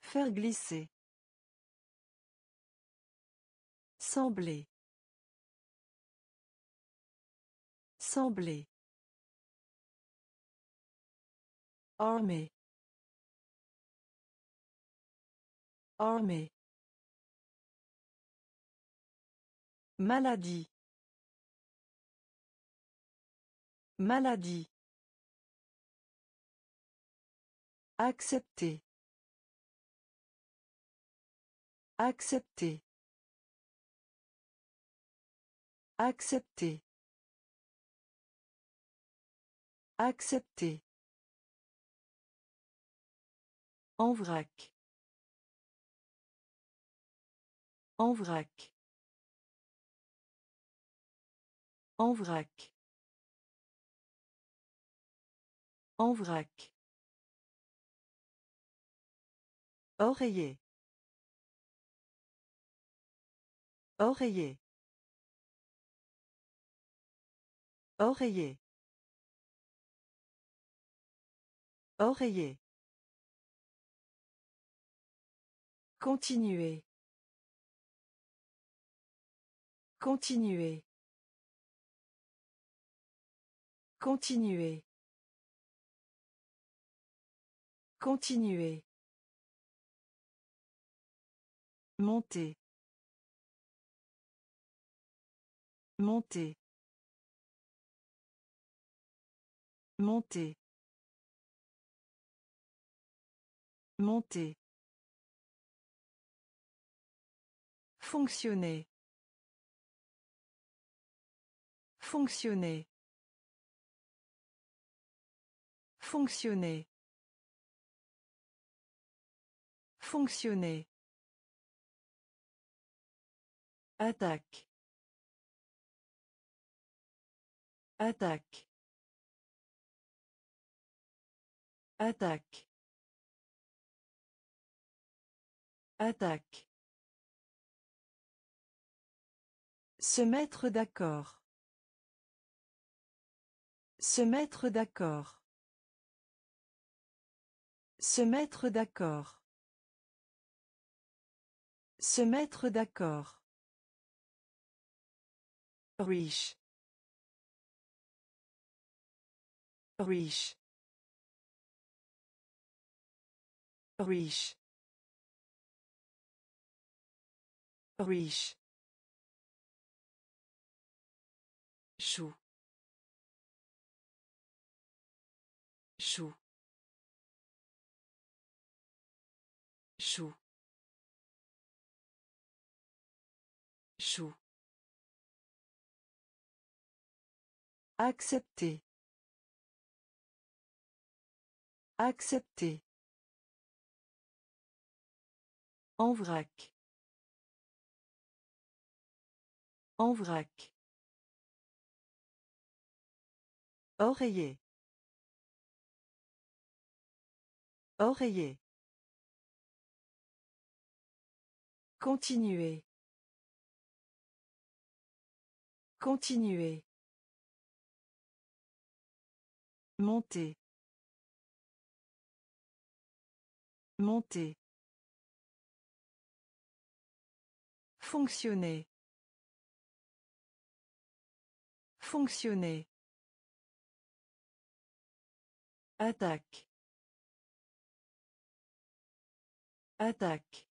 S1: Faire glisser. Sembler. Sembler. Armée. Armée. Maladie. Maladie. Accepter. Accepter. Accepter. Accepter. En vrac. En vrac. En vrac. En vrac. Oreiller. Oreiller. Oreiller. Oreiller. Continuer. Continuer. Continuer. Continuer. Monter. Monter. Monter. Monter. Fonctionner. Fonctionner. Fonctionner. Fonctionner. Attaque. Attaque. Attaque. Attaque. Se mettre d'accord. Se mettre d'accord. Se mettre d'accord. Se mettre d'accord. Riche. Riche. Riche. Riche. Chou. Chou. Accepter. Accepter. En vrac. En vrac. Oreiller. Oreiller. Continuer. Continuer. Monter. Monter. Fonctionner. Fonctionner. Attaque. Attaque.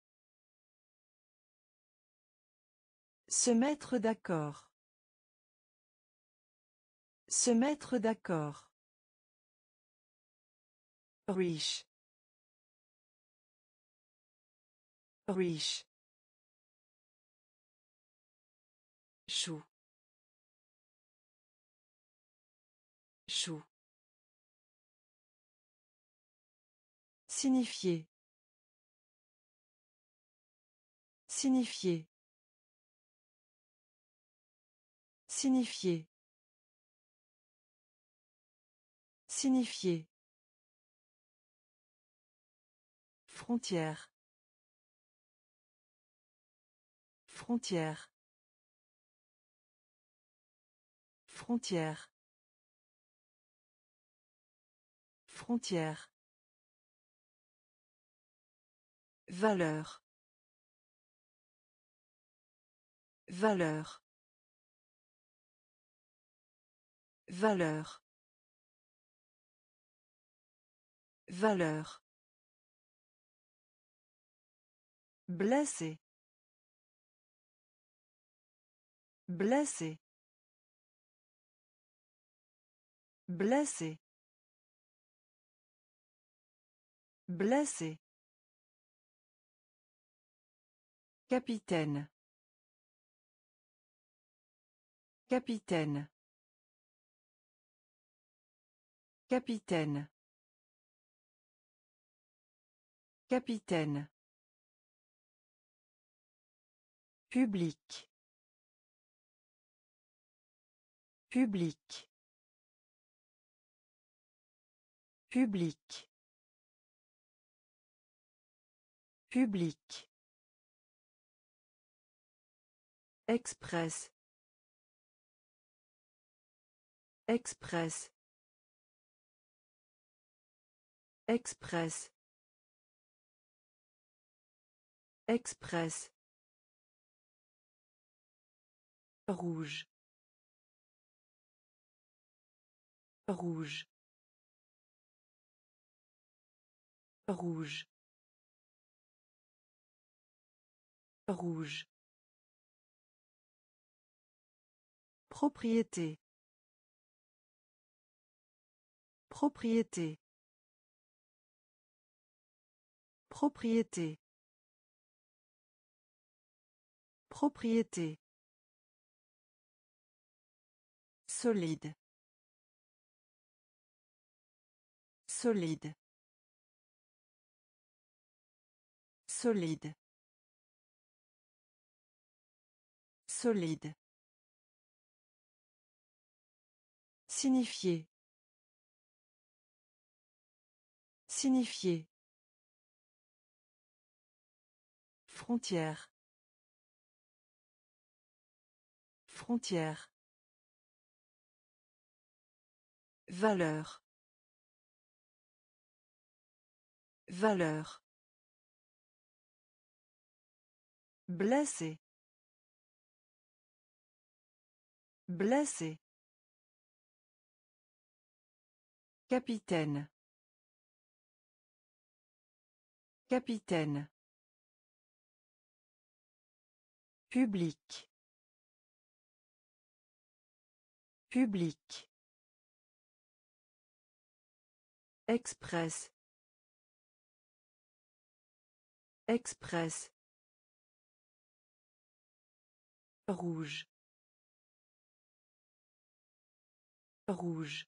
S1: Se mettre d'accord. Se mettre d'accord. Riche. Riche. Chou. Chou. Signifier. Signifier. Signifier. Signifier. Frontière. Frontière. Frontière. Frontière. Valeur. Valeur. Valeur. Valeur. Blessé. Blessé. Blessé. Blessé. Capitaine. Capitaine. Capitaine. Capitaine. Public. Public. Public. Public. Express. Express. Express. Express. Rouge. Rouge. Rouge. Rouge. Propriété. Propriété. Propriété. Propriété. Solide. Solide. Solide. Solide. Signifier. Signifier. Frontière. Frontière. Valeur. Valeur. Blessé. Blessé. Capitaine. Capitaine. Public. Public. Express. Express. Rouge. Rouge.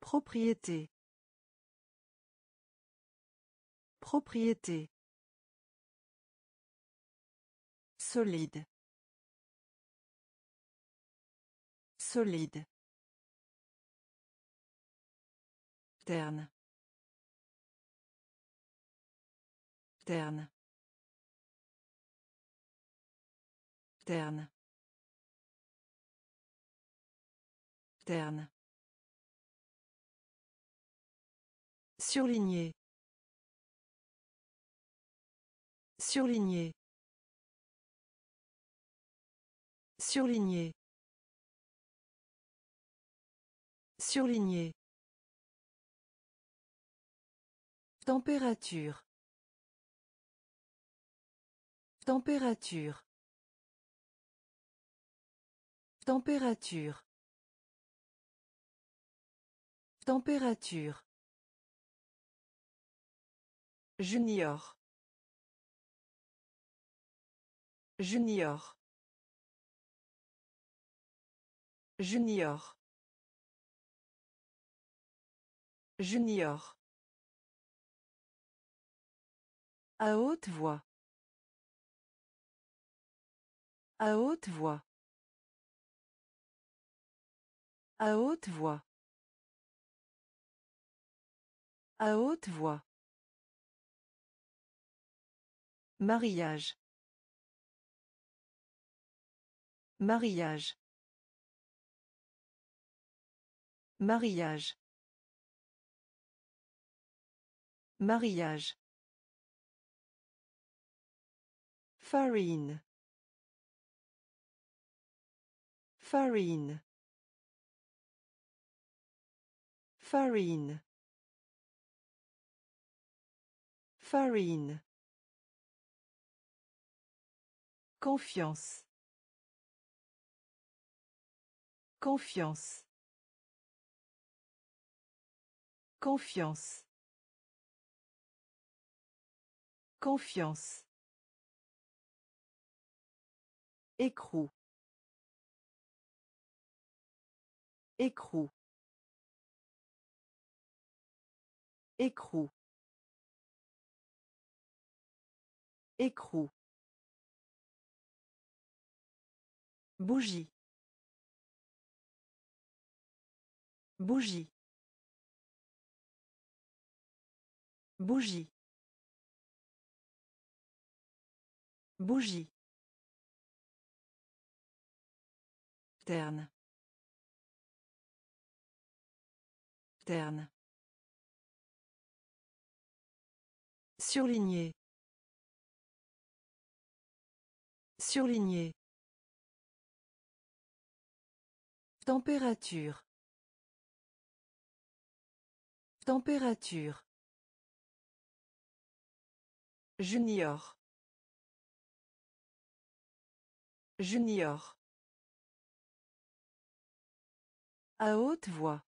S1: Propriété. Propriété. Solide. Solide. Terne. Terne. Terne. Terne. Surligné. Surligné. Surligné. Surligné. Température. Température. Température. Température. Junior. Junior. Junior. Junior. À haute voix. À haute voix. À haute voix. À haute voix. Mariage. Mariage. Mariage. Mariage. Farine. Farine. Farine. Farine. Confiance. Confiance. Confiance. Confiance. Écrou. Écrou. Écrou. Écrou. Bougie. Bougie. Bougie. Bougie. Terne. Terne. Surligné. Surligné. Température. Température. Junior. Junior. À haute voix.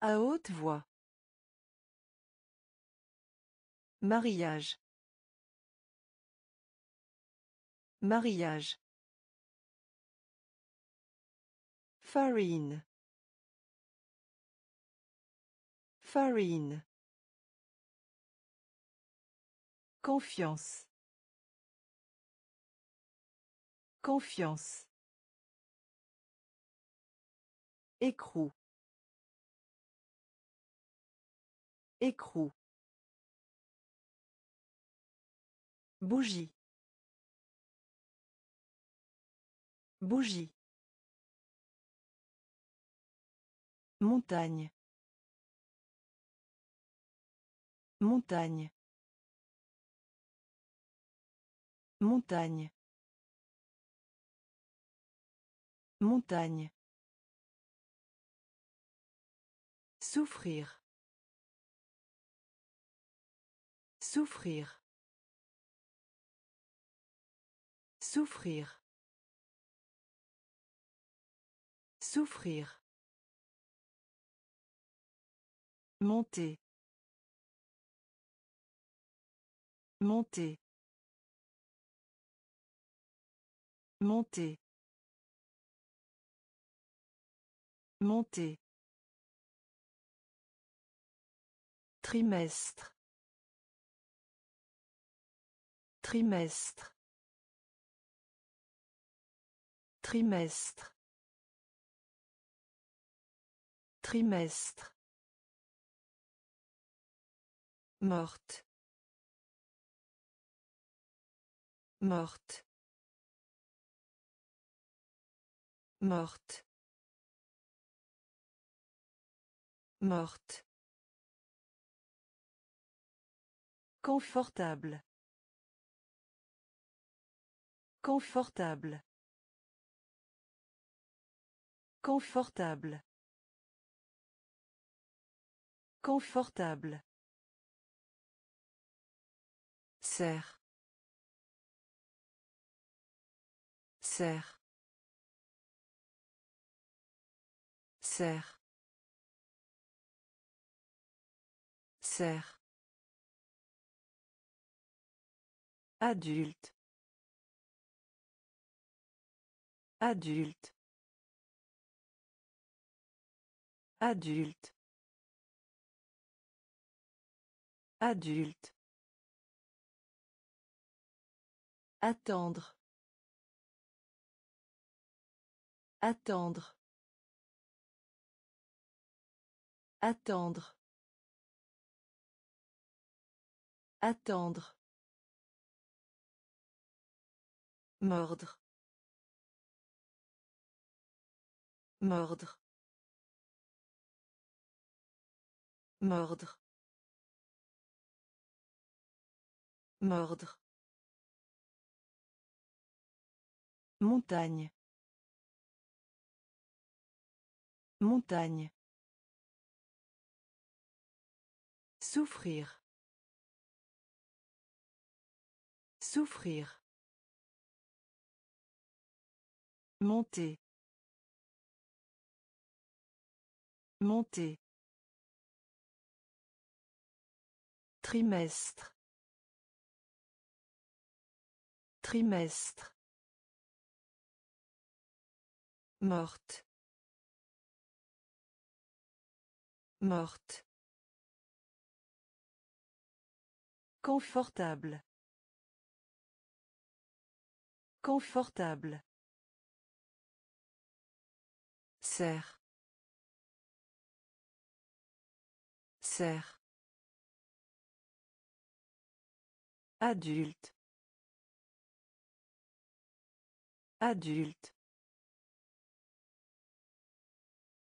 S1: À haute voix. Mariage. Mariage. Farine. Farine. Confiance. Confiance. Écrou. Écrou. Bougie. Bougie. Montagne. Montagne. Montagne. Montagne. Souffrir. Souffrir. Souffrir. Souffrir. Monter. Monter. Monter. Monter. Trimestre. Trimestre. Trimestre. Trimestre. Morte. Morte. Morte. Morte. Confortable. Confortable. Confortable. Confortable. Serre. Serre. Serre. Serre. Adulte. Adulte. Adulte. Adulte. Attendre. Attendre. Attendre. Attendre. Mordre. Mordre. Mordre. Mordre. Montagne. Montagne. Souffrir. Souffrir. Monter. Monter. Trimestre. Trimestre. Morte. Morte. Confortable. Confortable. Serre. Serre. Adulte. Adulte.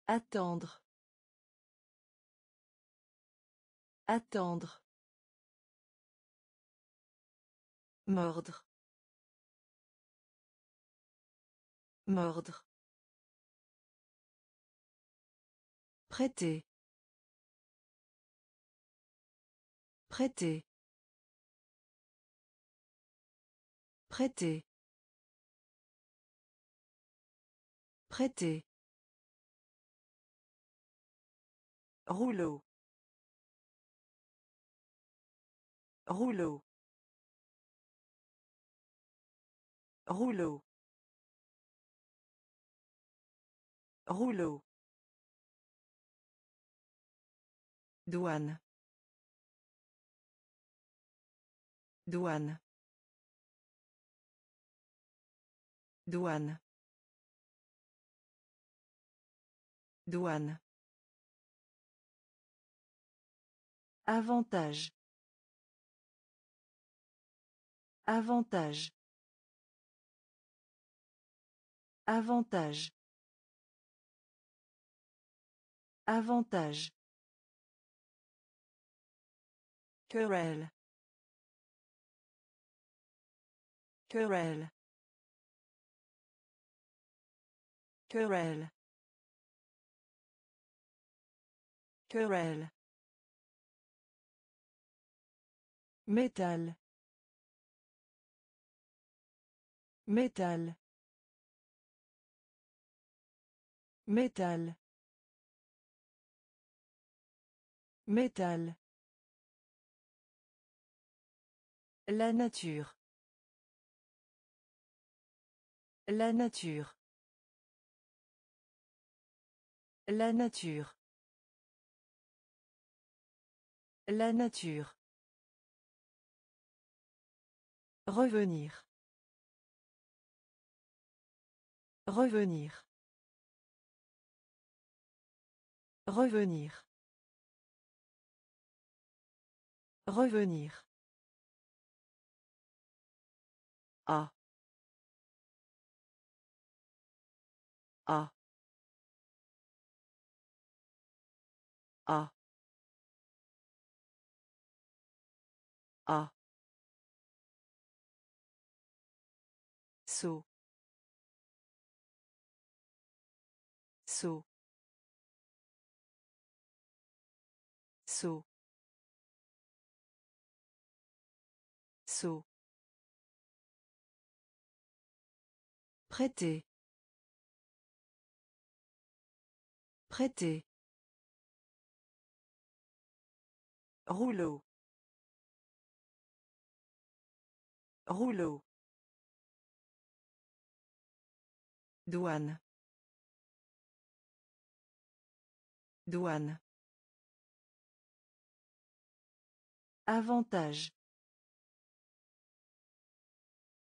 S1: Attendre. Attendre. Mordre. Mordre. Prêter. Prêter. Prêter. Prêter. Rouleau. Rouleau. Rouleau. Rouleau. Douane. Douane. Douane. Douane. Avantage. Avantage. Avantage. Avantage. Querelle. Querelle. Querelle. Querelle. Métal. Métal. Métal. Métal. La nature. La nature. La nature. La nature. Revenir. Revenir. Revenir. Revenir. A. A. A. A. Saut. Saut. Saut. Saut. Prêter. Prêter. Rouleau. Rouleau. Douane. Douane. Avantage.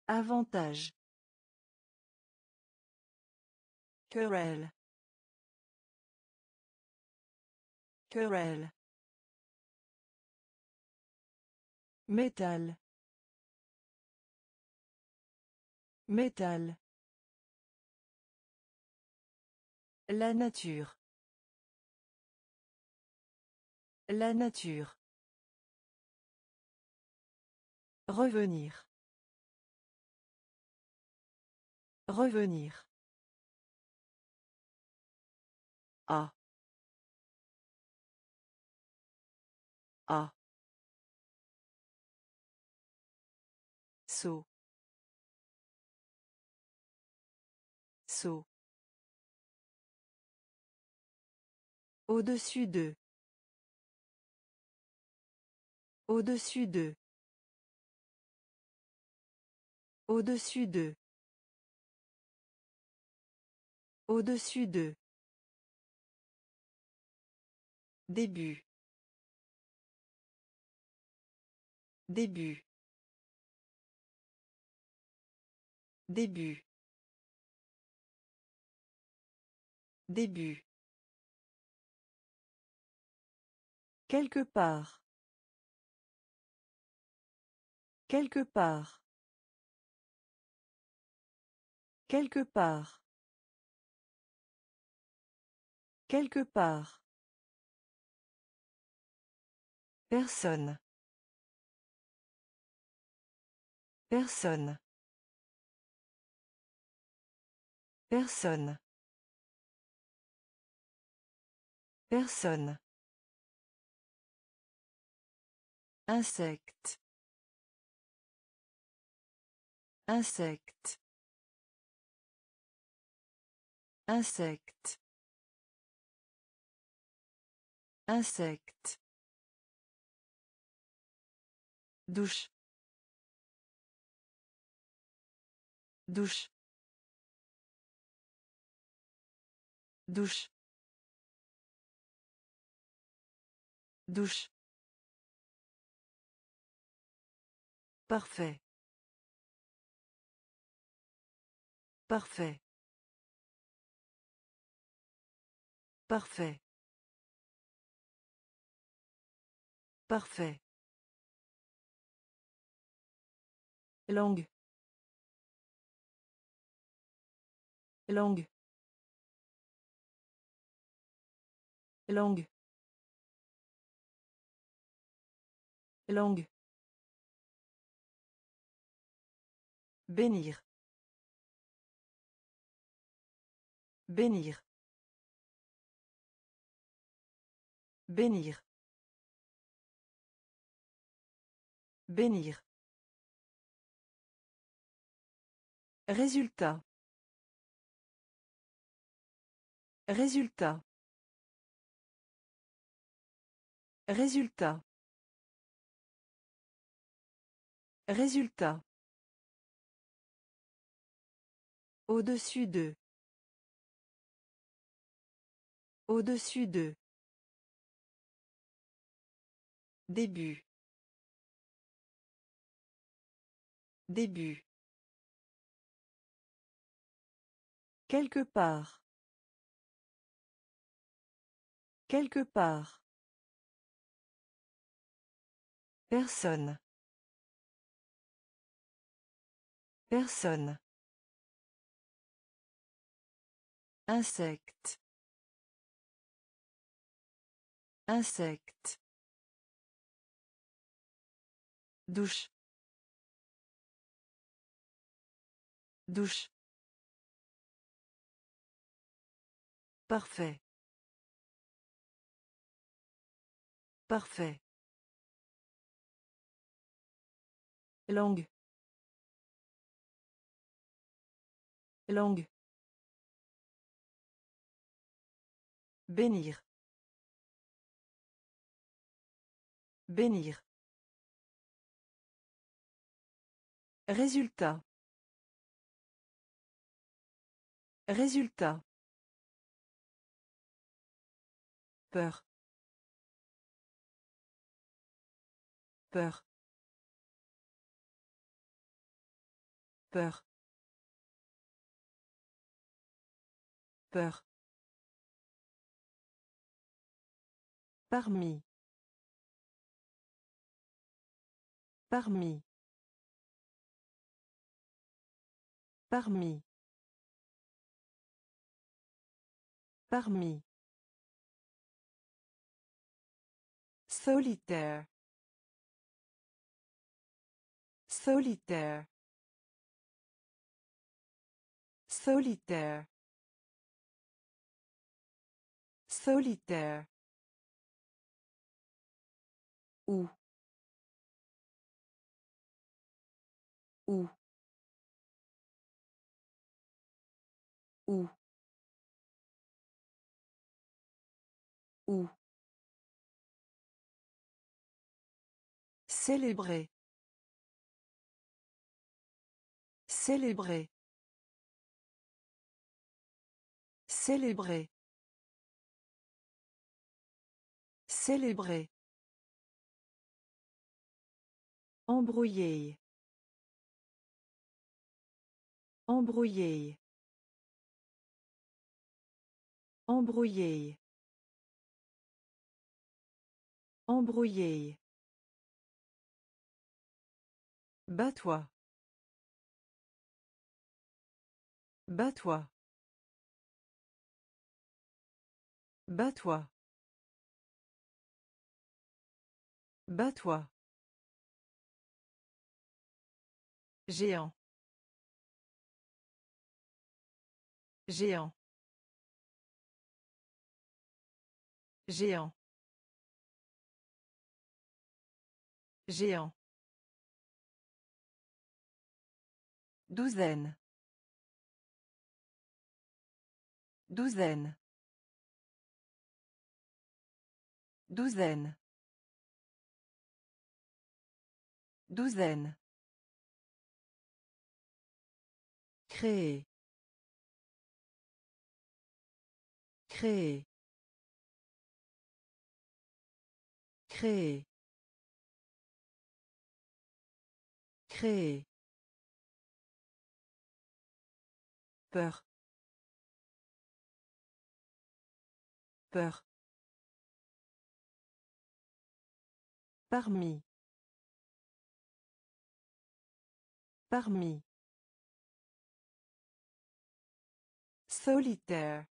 S1: Avantage. Querelle. Querelle. Métal. Métal. La nature. La nature. Revenir. Revenir. A. A. Saut. Saut. Au-dessus d'eux. Au-dessus d'eux. Au-dessus d'eux. Au-dessus d'eux. Début. Début. Début. Début. Quelque part. Quelque part. Quelque part. Quelque part. Personne. Personne. Personne. Personne. Insecte. Insecte. Insecte. Insecte. Douche. Douche. Douche. Douche. Parfait. Parfait. Parfait. Parfait. Langue. Langue. Langue. Langue. Bénir. Bénir. Bénir. Bénir. Résultat. Résultat. Résultat. Résultat. Au-dessus d'eux. Au-dessus d'eux. Début. Début. Quelque part. Quelque part. Personne. Personne. Insecte. Insecte. Douche. Douche. Parfait. Parfait. Langue. Langue. Bénir. Bénir. Résultat. Résultat. Peur. Peur. Peur. Peur. Parmi. Parmi. Parmi. Parmi. Solitaire. Solitaire. Solitaire. Solitaire. Où. Célébrer. Célébrer. Célébrer. Célébrer. Embrouiller. Embrouiller. Embrouiller. Embrouiller. Bats-toi. Bats-toi. Géant. Géant. Géant. Géant. Douzaine. Douzaine. Douzaine. Douzaine. Créer. Créer. Créer. Créer. Peur. Peur. Parmi. Parmi. Solitaire.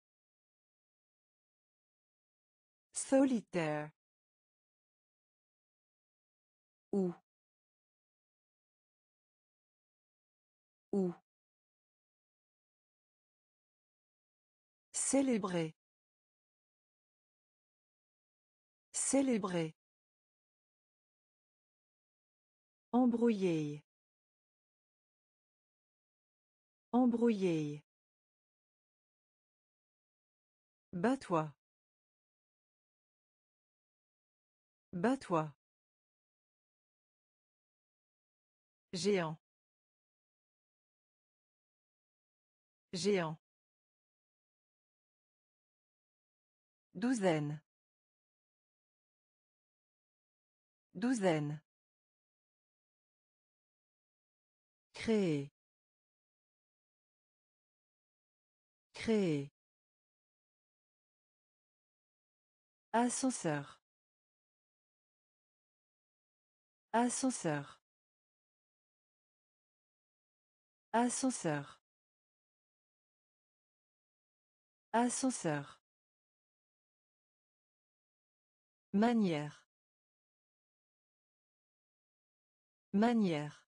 S1: Solitaire. Où. Où. Célébrer. Célébrer. Embrouiller. Bats-toi. Bats-toi. Géant. Géant. Douzaine. Douzaine. Créer. Créer. Ascenseur. Ascenseur. Ascenseur. Ascenseur. Manière. Manière.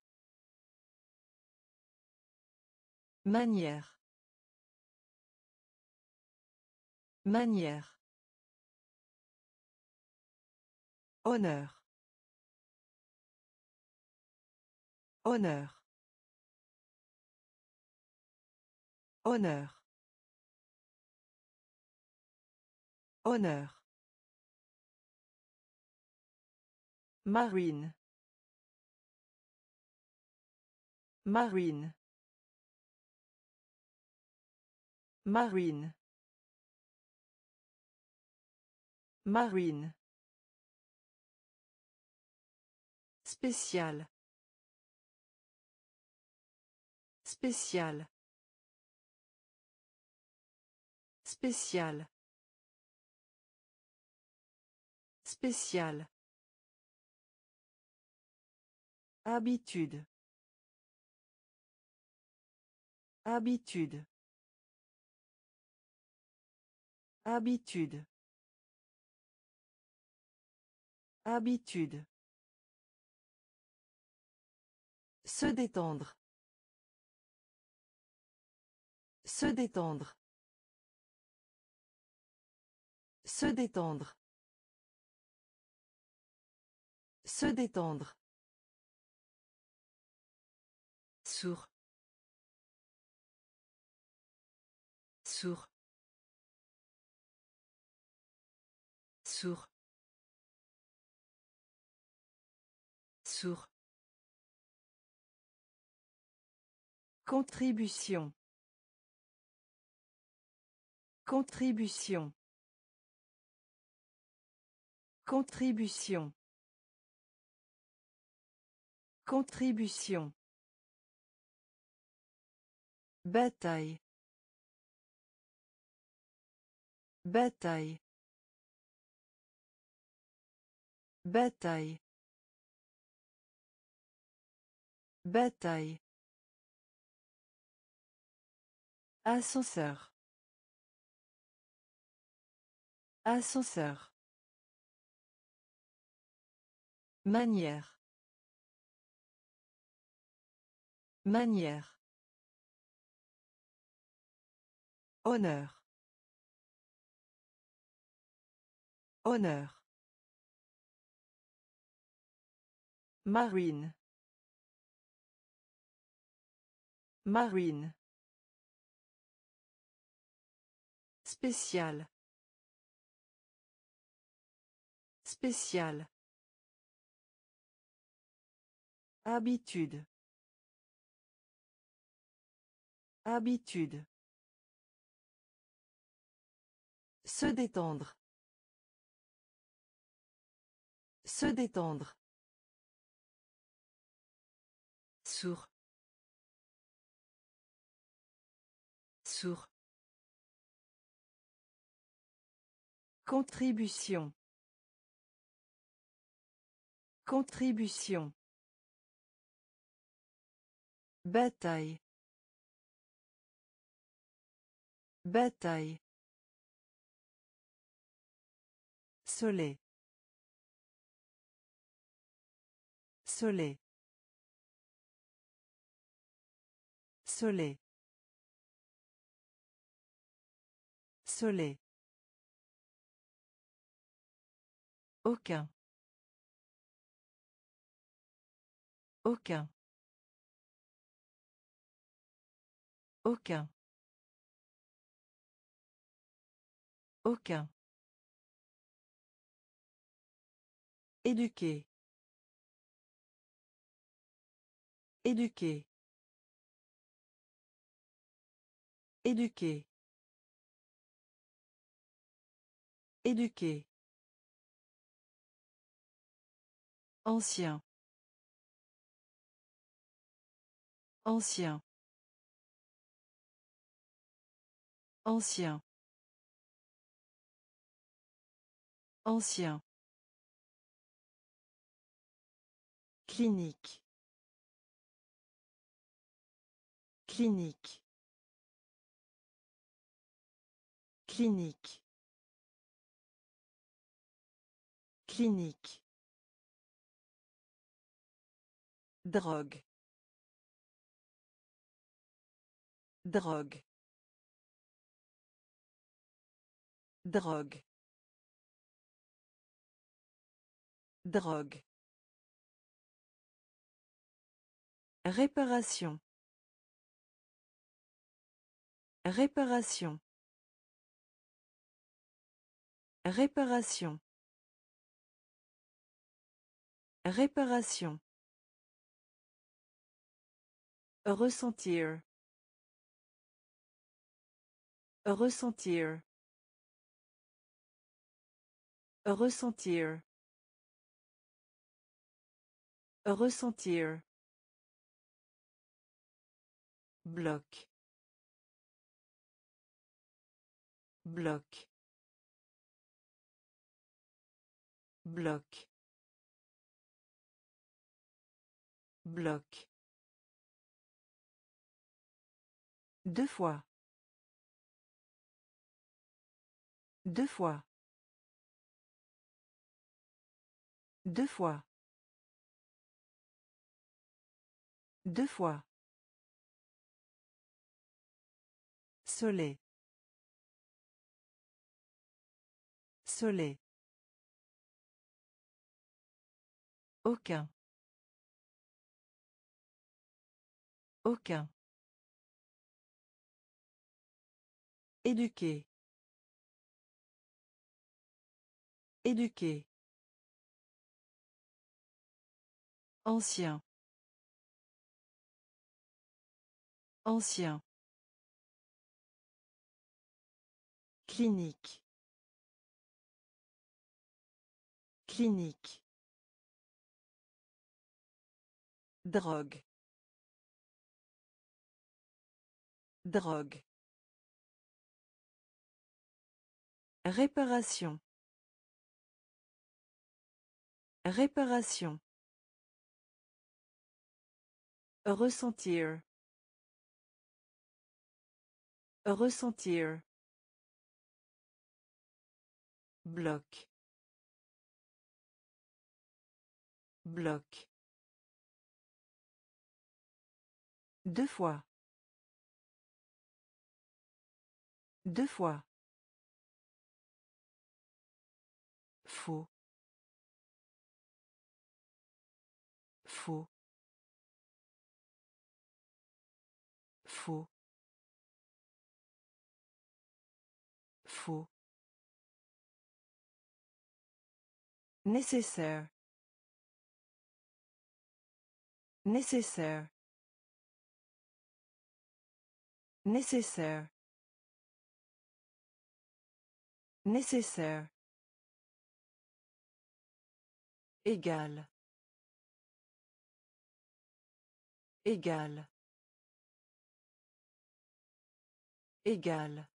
S1: Manière. Manière. Honneur. Honneur. Honneur. Honneur. Marine. Marine. Marine. Marine. Spécial. Spécial. Spécial. Spécial. Habitude. Habitude. Habitude. Habitude. Se détendre. Se détendre. Se détendre. Se détendre. Sourd. Sourd. Sourd. Contribution. Contribution. Contribution. Contribution. Bataille. Bataille. Bataille. Bataille. Ascenseur. Ascenseur. Manière. Manière. Honneur. Honneur. Marine. Marine. Spécial. Spécial. Habitude. Habitude. Se détendre. Se détendre. Sourd. Sourd. Contribution. Contribution. Bataille. Bataille. Soleil. Soleil. Soleil. Soleil. Aucun. Aucun. Aucun. Aucun. Éduquer. Éduquer. Éduquer. Éduquer. Ancien. Ancien. Ancien. Ancien. Clinique. Clinique. Clinique. Clinique. Drogue. Drogue. Drogue. Drogue. Réparation. Réparation. Réparation. Réparation. Ressentir. Ressentir. Ressentir. Ressentir. Bloc. Bloc. Bloc. Bloc. Deux fois. Deux fois. Deux fois. Deux fois. Soleil. Soleil. Aucun. Aucun. Éduquer. Éduquer. Ancien. Ancien. Clinique. Clinique. Drogue. Drogue. Réparation. Réparation. Ressentir. Ressentir. Bloc. Bloc. Deux fois. Deux fois. Faux. Faux. Faux. Faux. Nécessaire. Nécessaire. Nécessaire. Nécessaire. Égal. Égal. Égal.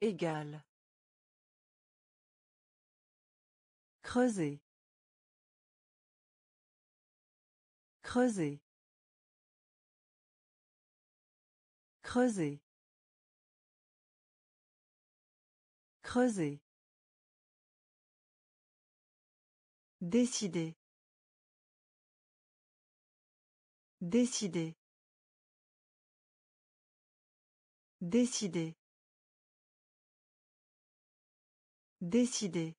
S1: Égal. Creuser. Creuser. Creuser. Creuser. Décider. Décider. Décider. Décider.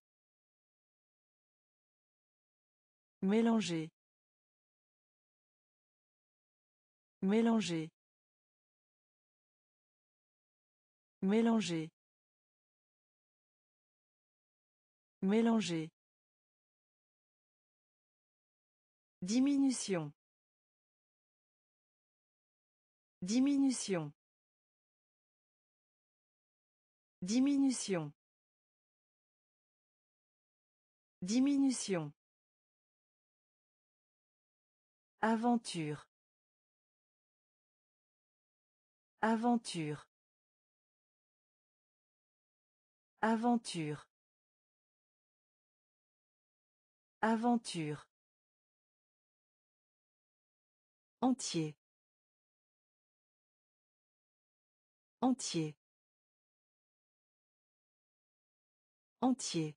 S1: Mélanger. Mélanger. Mélanger. Mélanger. Diminution. Diminution. Diminution. Diminution. Aventure. Aventure. Aventure. Aventure. Entier. Entier. Entier.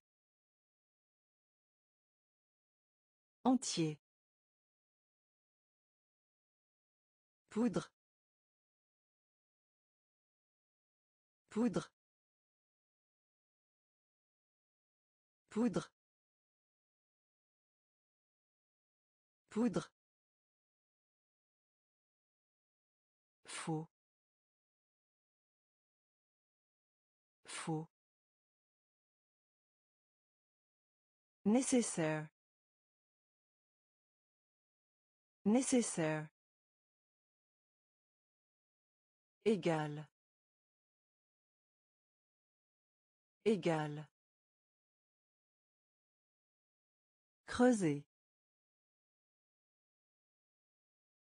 S1: Entier. Poudre. Poudre. Poudre. Poudre. Faux. Faux. Nécessaire. Nécessaire. Égal. Égal. Creuser.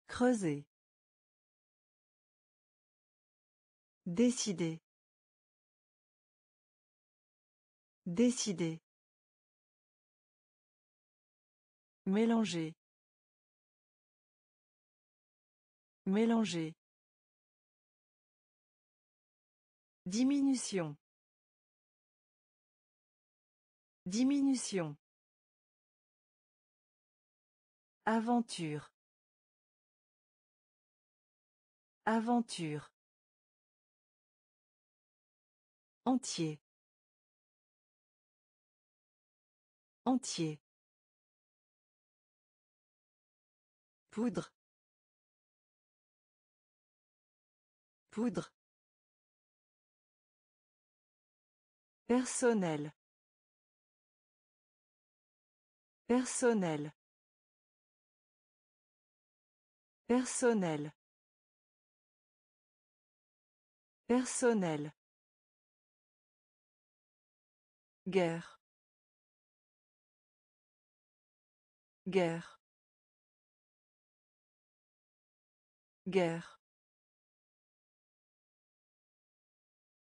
S1: Creuser. Décider. Décider. Mélanger. Mélanger. Diminution. Diminution. Aventure. Aventure. Entier. Entier. Poudre. Poudre. Personnel. Personnel. Personnel. Personnel. Guerre. Guerre.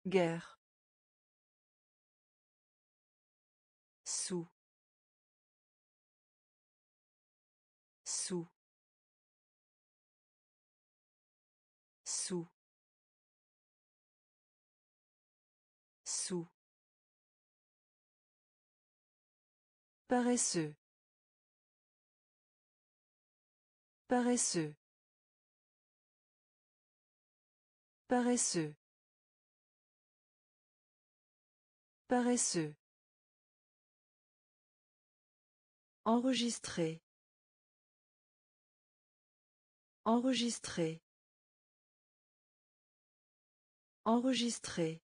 S1: Guerre. Paresseux. Paresseux. Paresseux. Paresseux. Enregistrer. Enregistrer. Enregistrer.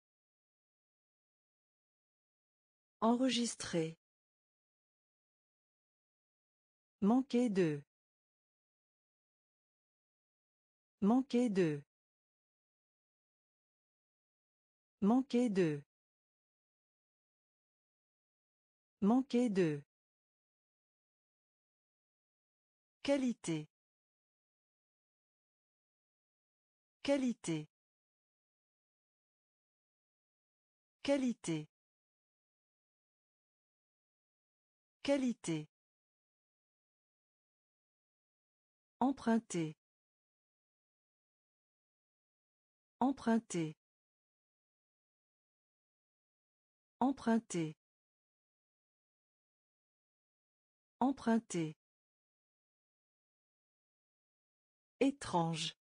S1: Enregistrer. Manquer de. Manquer de. Manquer de. Manquer de. Qualité. Qualité. Qualité. Qualité. Emprunter. Emprunter. Emprunter. Emprunter. Étrange.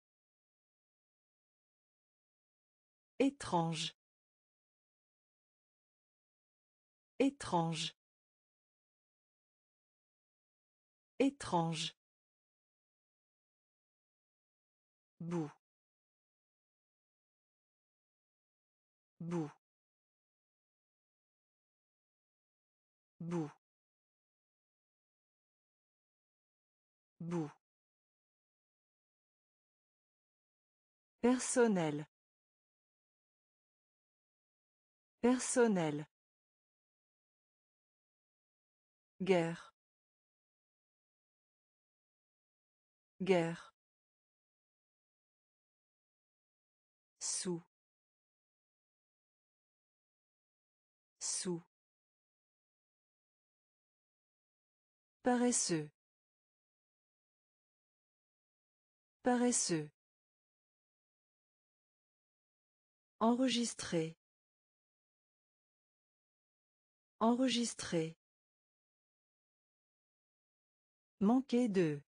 S1: Étrange. Étrange. Étrange. Bout. Bout. Bout. Bout. Personnel. Personnel. Guerre. Guerre. Paresseux. Paresseux. Enregistrer. Enregistrer. Manquer de.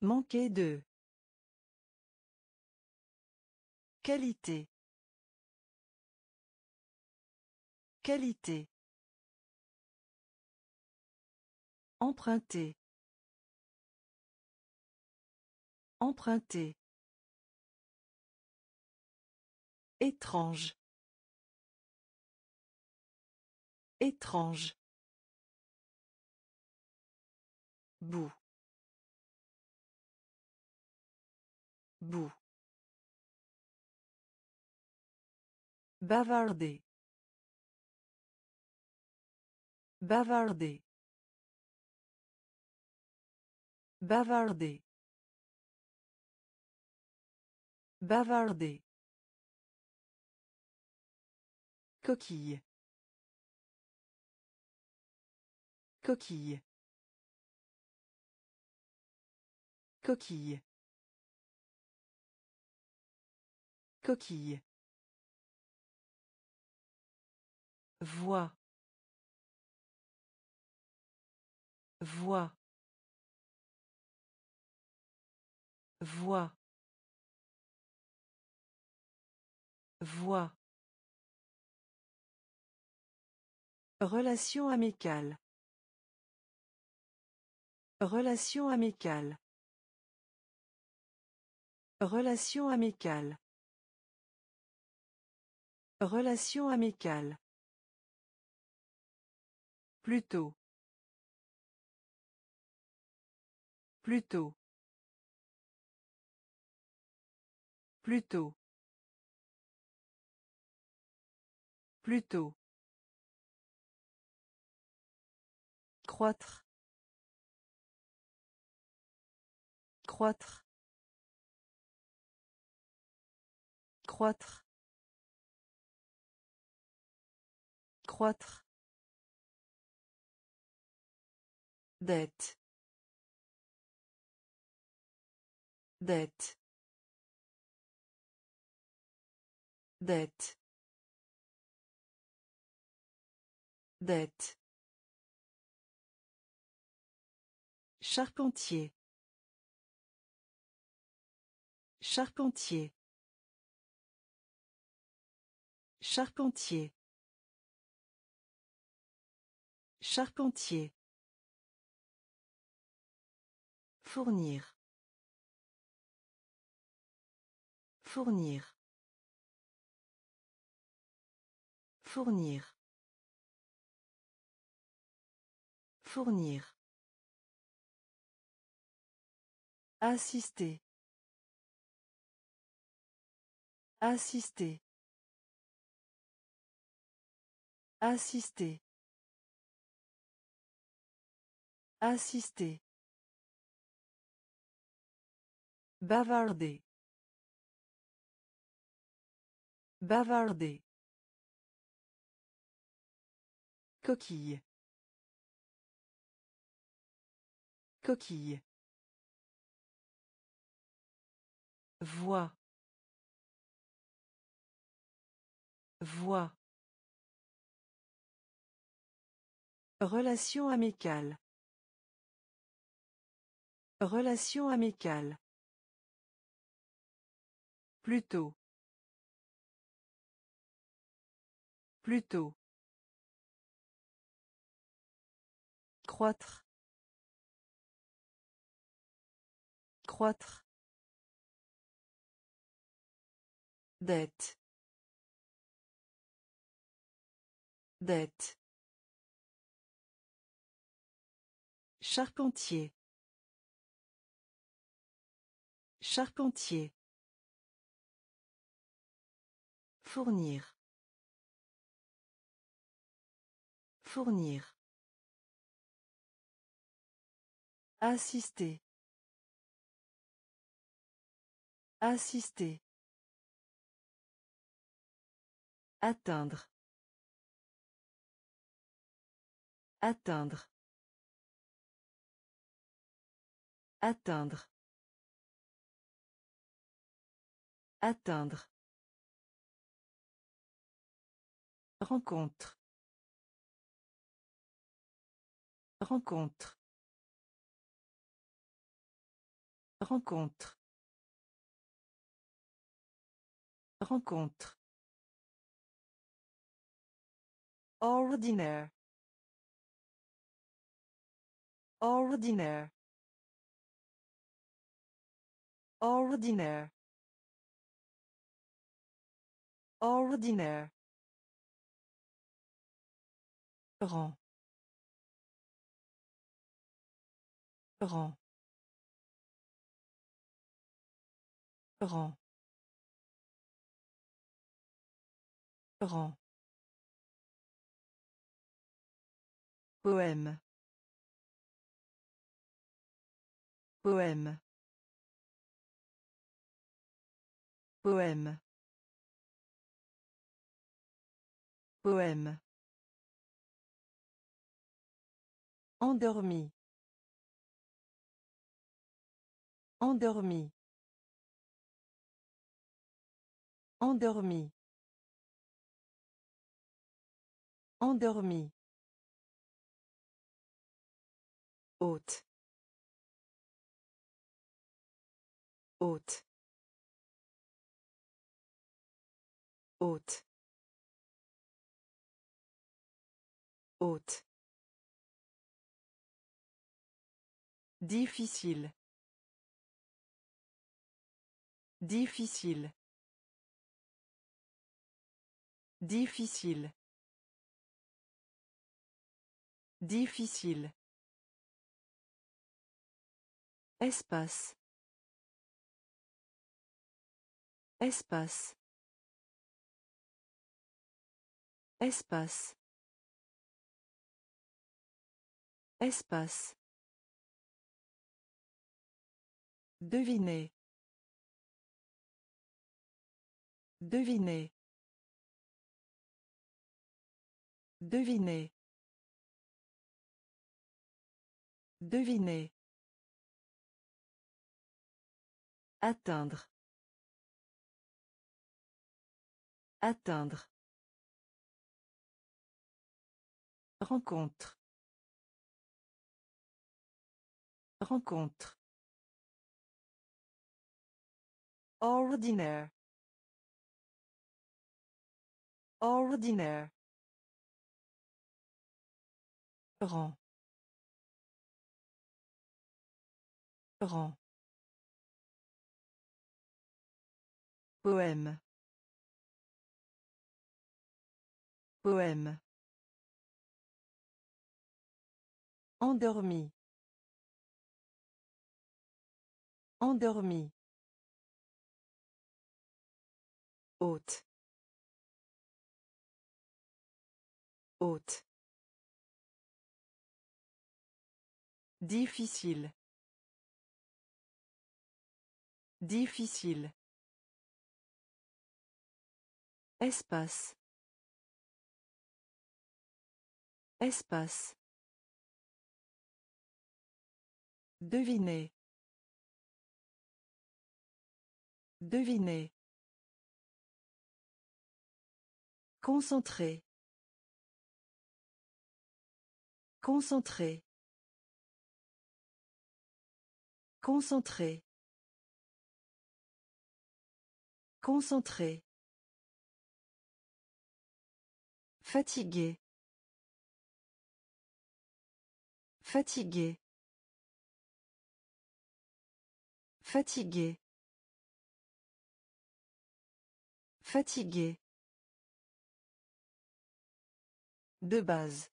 S1: Manquer de. Qualité. Qualité. Emprunter. Emprunter. Étrange. Étrange. Bout. Bout. Bavarder. Bavarder. Bavarder. Bavarder. Coquille. Coquille. Coquille. Coquille. Voix. Voix. Voix. Voix. Relation amicale. Relation amicale. Relation amicale. Relation amicale. Plutôt. Plutôt. Plutôt. Plutôt. Croître. Croître. Croître. Croître. Dette. Dette. Dette. Charpentier. Charpentier. Charpentier. Charpentier. Fournir. Fournir. Fournir. Fournir. Assister. Assister. Assister. Assister. Bavarder. Bavarder. Coquille. Coquille. Voix. Voix. Relation amicale. Relation amicale. Plutôt. Plutôt. Croître. Croître. Dette. Dette. Charpentier. Charpentier. Fournir. Fournir. Assister. Assister. Atteindre. Atteindre. Atteindre. Atteindre. Rencontre. Rencontre. Rencontre. Rencontre. Ordinaire. Ordinaire. Ordinaire. Ordinaire. Rang. Rang. Rang. Rang. Poème. Poème. Poème. Poème. Endormi. Endormi. Endormi. Endormi. Haute. Haute. Haute. Haute. Difficile. Difficile. Difficile. Difficile. Espace. Espace. Espace. Espace. Devinez. Devinez. Devinez. Devinez. Atteindre. Atteindre. Rencontre. Rencontre. Ordinaire. Ordinaire. Rang. Rang. Poème. Poème. Endormi. Endormi. Haute. Haute. Difficile. Difficile. Espace. Espace. Devinez. Devinez. Concentré. Concentré. Concentré. Concentré. Fatigué. Fatigué. Fatigué. Fatigué. De base.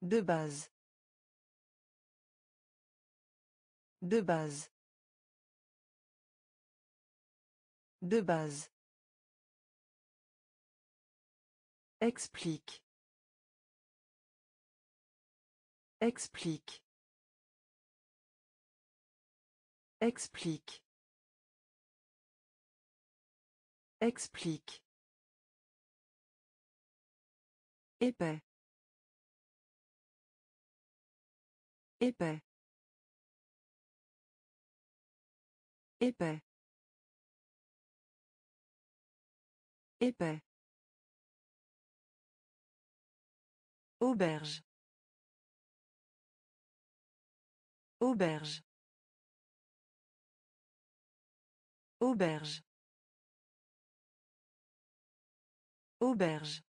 S1: De base. De base. De base. Explique. Explique. Explique. Explique. Épais. Épais. Épais. Épais. Auberge. Auberge. Auberge. Auberge.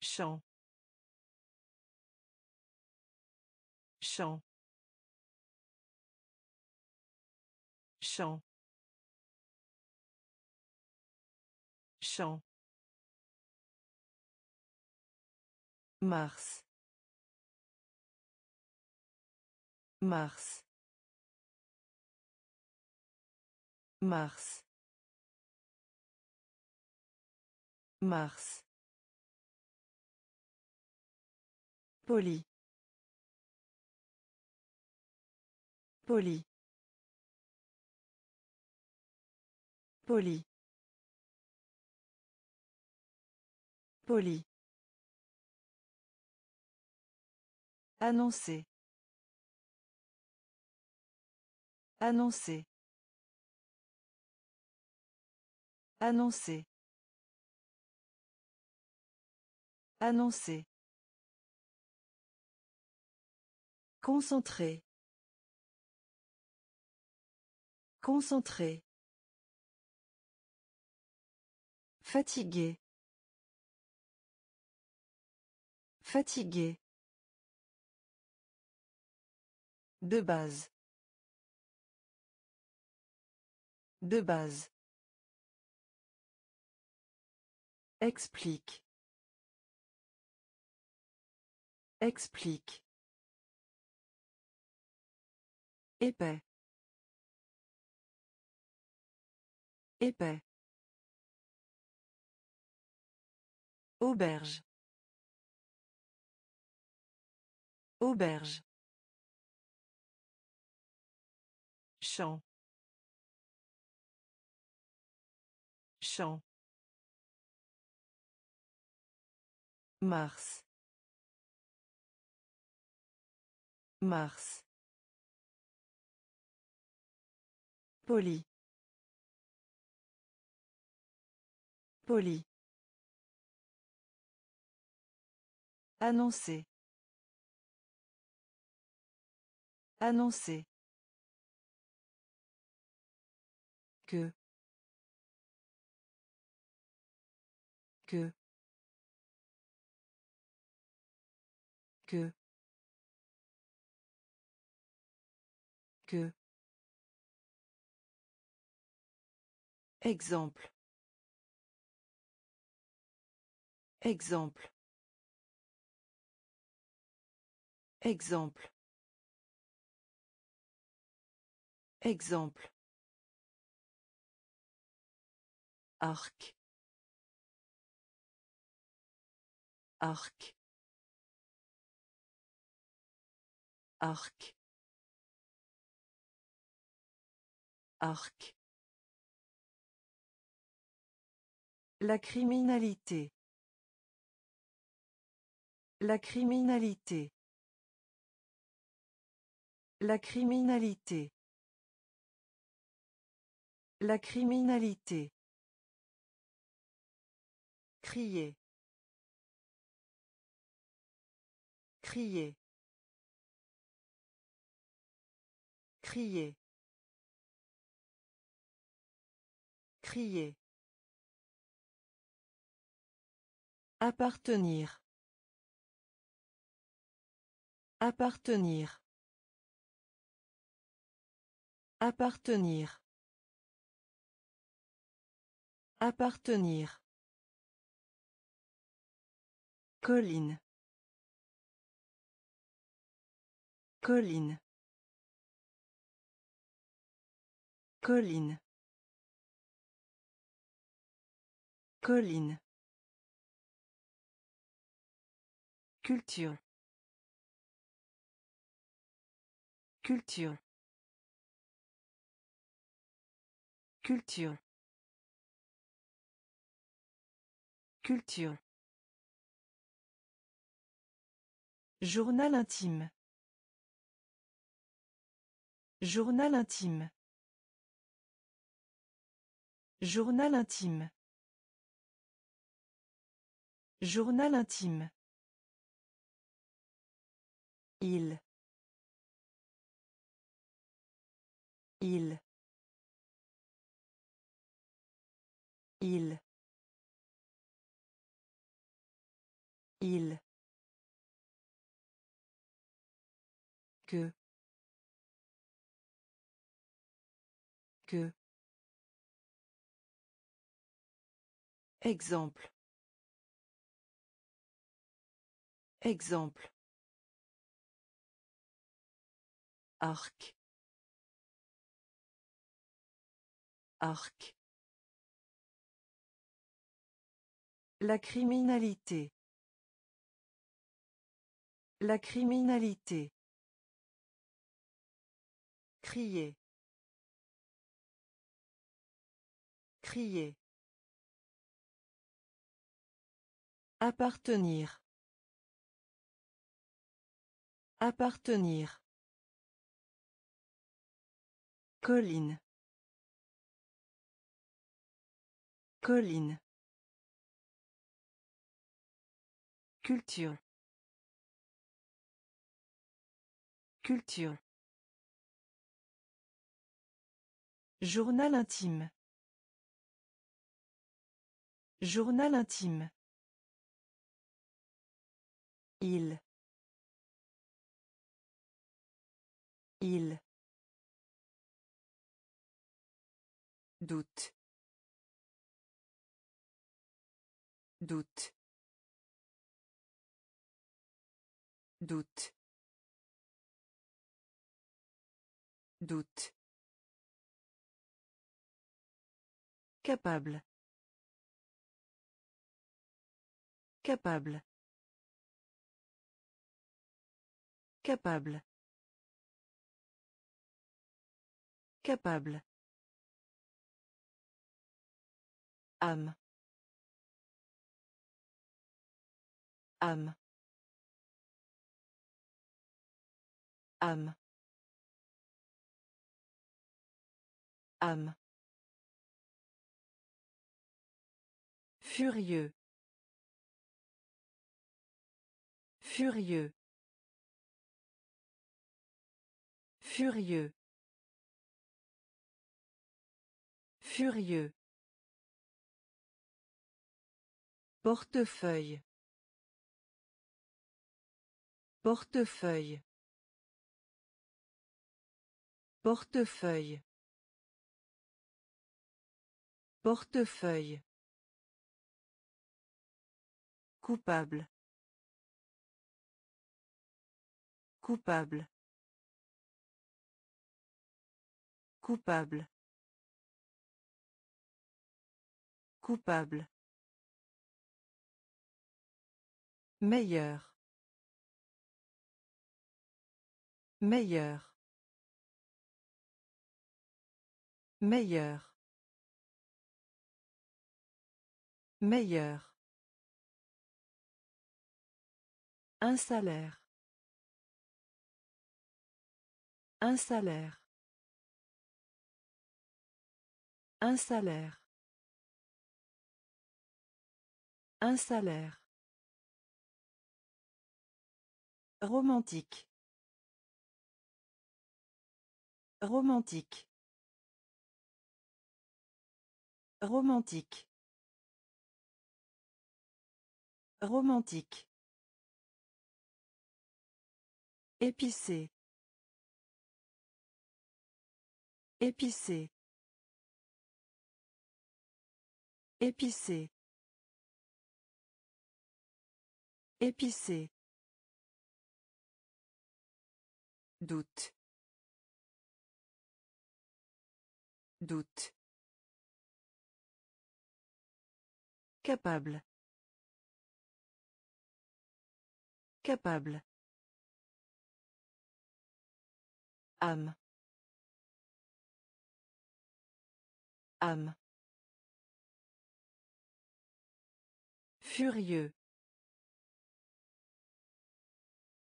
S1: Champ. Champ. Champ. Champ. Mars. Mars. Mars. Mars. Poli. Poli. Poli. Poli. Annoncer. Annoncer. Annoncer. Annoncer. Concentré. Concentré. Fatigué. Fatigué. De base. De base. Explique. Explique. Épais. Épais. Auberge. Auberge. Champ. Champ. Mars. Mars. Poli. Poli. Annoncer. Annoncer. Que. Que. Que. Que. Exemple. Exemple. Exemple. Exemple. Arc. Arc. Arc. Arc. La criminalité. La criminalité. La criminalité. La criminalité. Crier. Crier. Crier. Crier. Appartenir. Appartenir. Appartenir. Appartenir. Colline. Colline. Colline. Colline. Culture. Culture. Culture. Culture. Journal intime. Journal intime. Journal intime. Journal intime. Il. Il. Il. Il. Que. Que. Exemple. Exemple. Arc. Arc. La criminalité. La criminalité. Crier. Crier. Appartenir. Appartenir. Colline. Colline. Culture. Culture. Journal intime. Journal intime. Il. Il. Doute. Doute. Doute. Doute. Capable. Capable. Capable. Capable. âme âme âme âme furieux. Furieux. Furieux. Furieux. Portefeuille. Portefeuille. Portefeuille. Portefeuille. Coupable. Coupable. Coupable. Coupable. Meilleur. Meilleur. Meilleur. Meilleur. Un salaire. Un salaire. Un salaire. Un salaire. Romantique. Romantique. Romantique. Romantique. Épicé. Épicé. Épicé. Épicé. Doute. Doute. Capable. Capable. âme âme furieux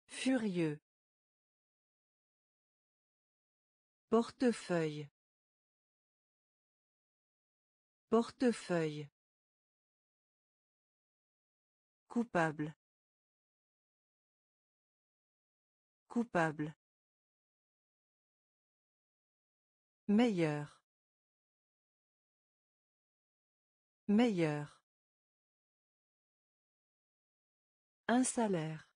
S1: furieux Portefeuille. Portefeuille. Coupable. Coupable. Meilleur. Meilleur. Un salaire.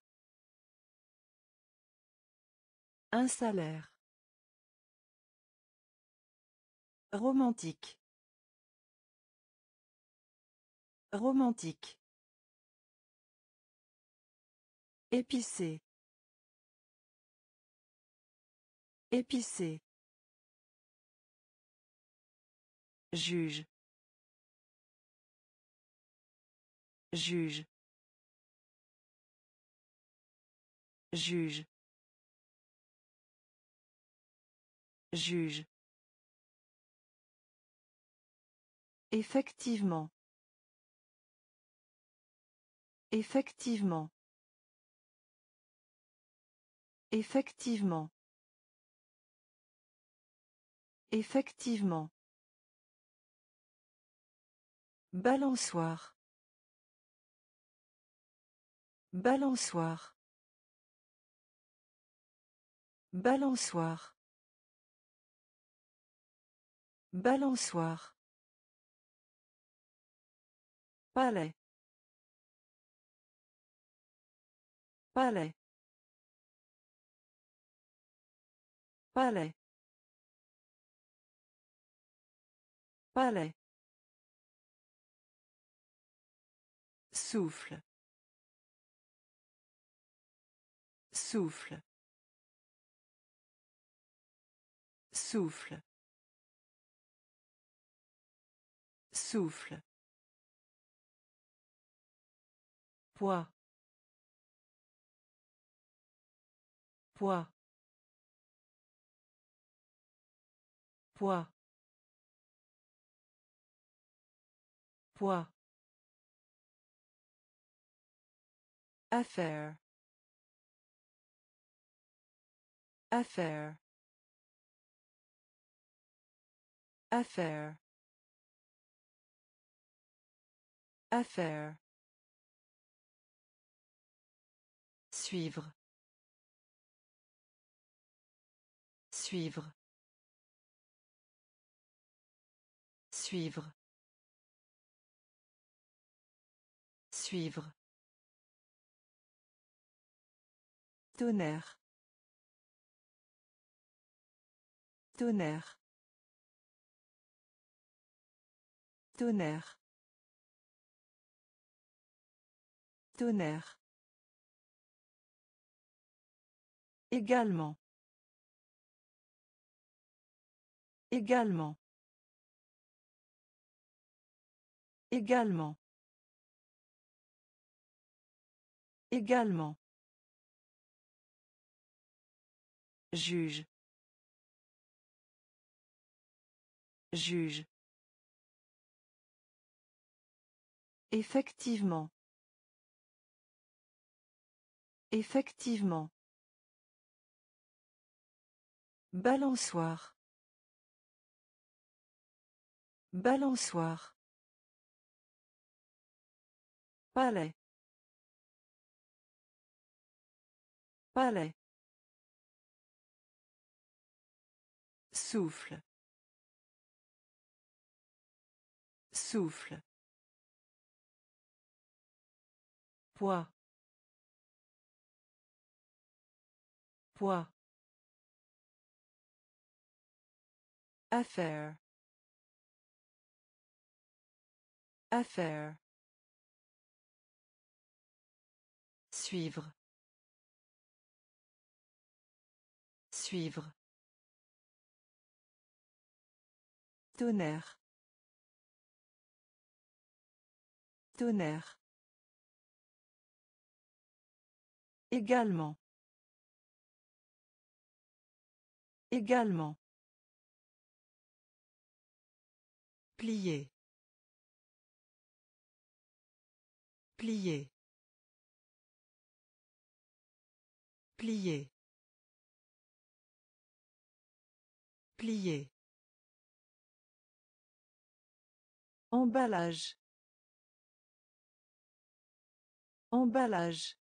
S1: Un salaire. Romantique. Romantique. Épicé. Épicé. Juge. Juge. Juge. Juge. Effectivement. Effectivement. Effectivement. Effectivement. Balançoire. Balançoire. Balançoire. Balançoire. Palais. Palais. Palais. Palais. Souffle. Souffle. Souffle. Souffle. Poids. Poids. Poids. Poids. Affaire. Affaire. Affaire. Affaire. Suivre. Suivre. Suivre. Suivre. Tonnerre. Tonnerre. Tonnerre. Tonnerre. Également. Également. Également. Également. Juge. Juge. Effectivement. Effectivement. Balançoire. Balançoire. Palais. Palais. Souffle. Souffle. Poids. Poids. Affaire. Affaire. Suivre. Suivre. Tonnerre. Tonnerre. Également. Également. Plier. Plier. Plier. Plier. Emballage. Emballage.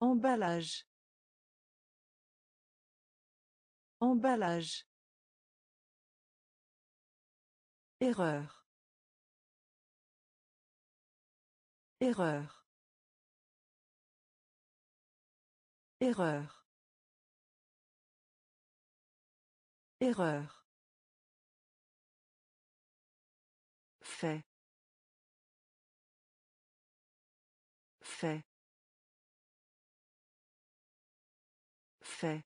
S1: Emballage. Emballage. Erreur. Erreur. Erreur. Erreur. Fait. Fait. Fait.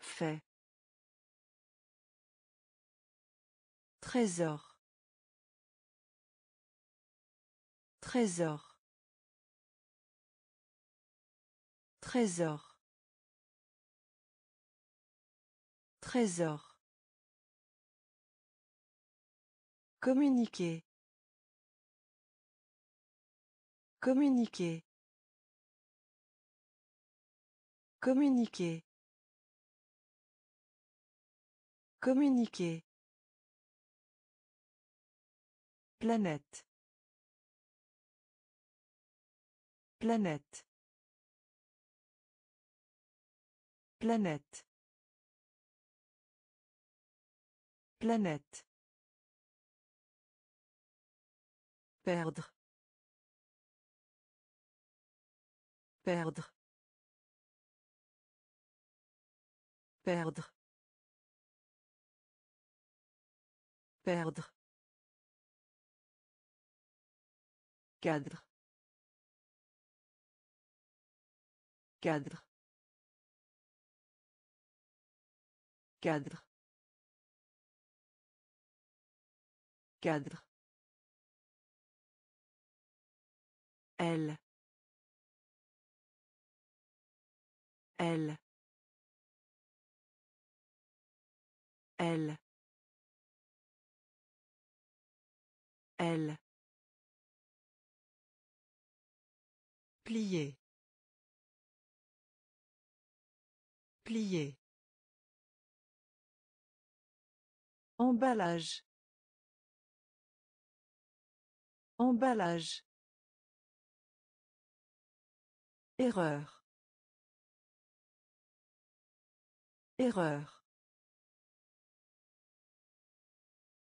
S1: Fait. Trésor. Trésor. Trésor. Trésor. Communiquer. Communiquer. Communiquer. Communiquer. Planète. Planète. Planète. Planète. Perdre. Perdre. Perdre. Perdre. Cadre. Cadre. Cadre. Cadre. Elle. Elle. Elle. Elle. Plier. Plier. Emballage. Emballage. Erreur. Erreur.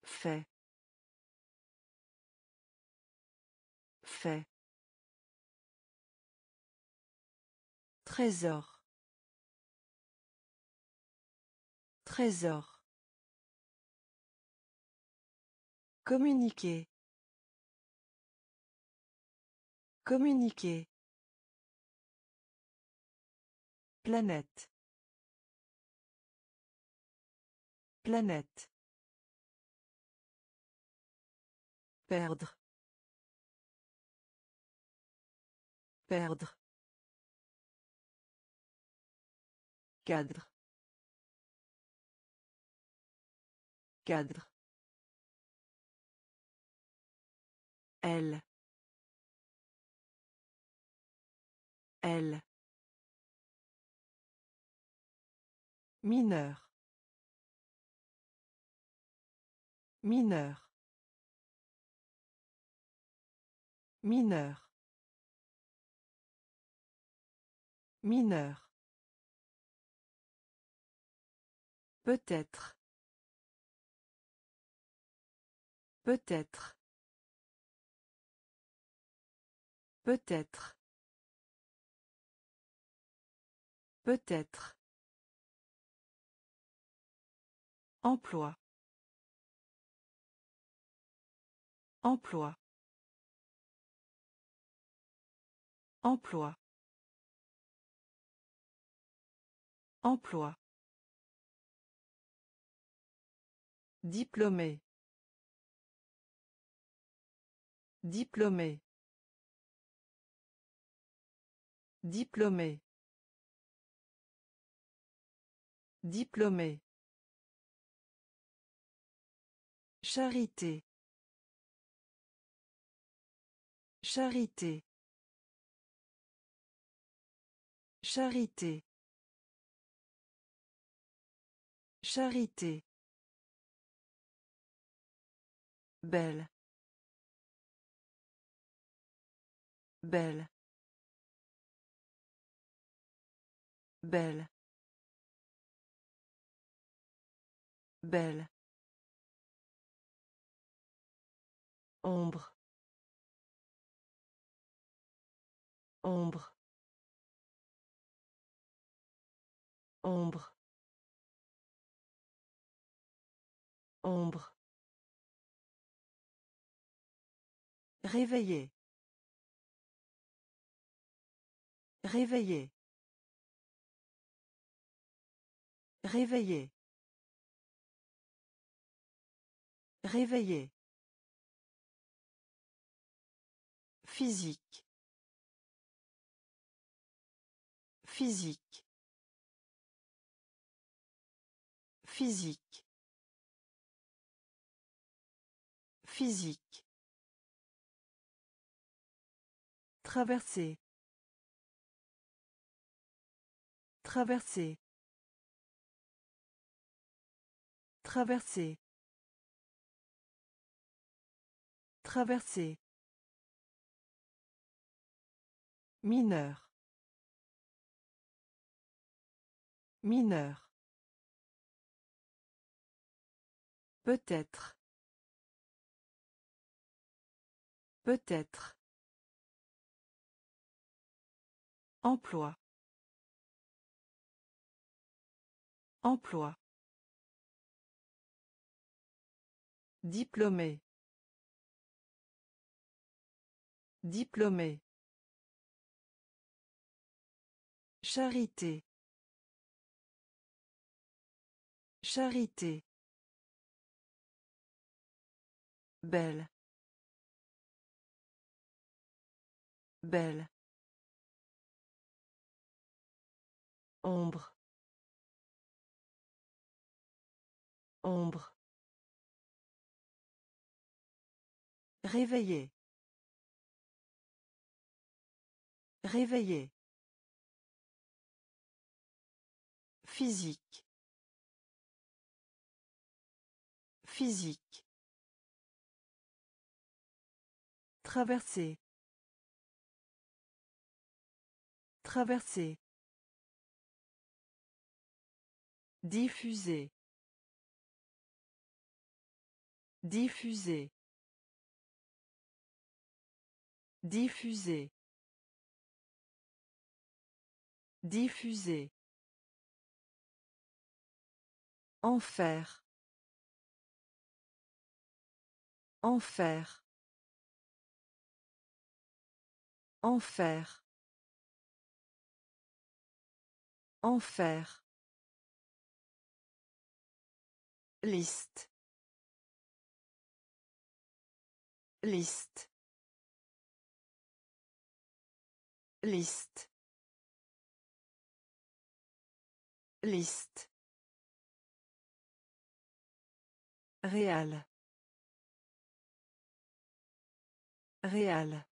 S1: Fait. Fait. Trésor. Trésor. Communiquer. Communiquer. Planète. Planète. Perdre. Perdre. Cadre. Cadre. Elle. Elle. Mineur. Mineur. Mineur. Mineur. Peut-être. Peut-être. Peut-être. Peut-être. Emploi. Emploi. Emploi. Emploi. Diplômé. Diplômé. Diplômé. Diplômé. Charité. Charité. Charité. Charité. Belle. Belle. Belle. Belle. Ombre. Ombre. Ombre. Ombre. Réveiller. Réveiller. Réveiller. Réveiller. Physique. Physique. Physique. Physique. Traverser. Traverser. Traverser. Traverser. Mineur. Mineur. Peut-être. Peut-être. Emploi. Emploi. Diplômé. Diplômé. Charité. Charité. Belle. Belle. Ombre. Ombre. Réveiller. Réveiller. Physique. Physique. Traverser. Traverser. Diffuser. Diffuser. Diffuser. Diffuser. Enfer. Enfer. Enfer. Enfer. Liste. Liste. Liste. Liste. Réal. Réal.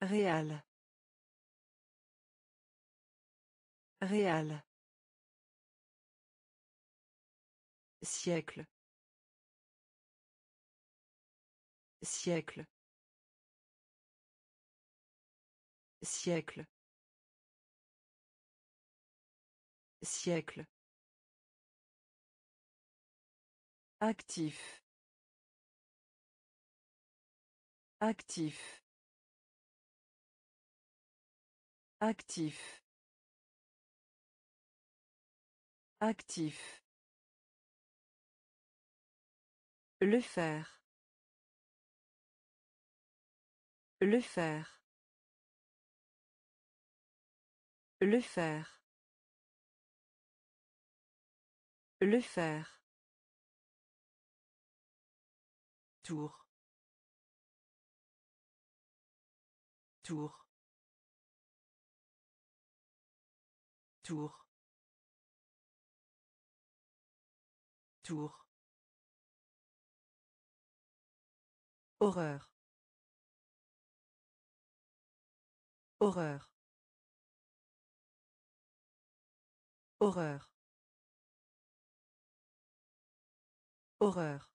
S1: Réal. Réal. Siècle. Siècle. Siècle. Siècle. Actif. Actif. Actif. Actif. Le faire. Le faire. Le faire. Le faire. Tour. Tour. Tour. Tour. Horreur. Horreur. Horreur. Horreur.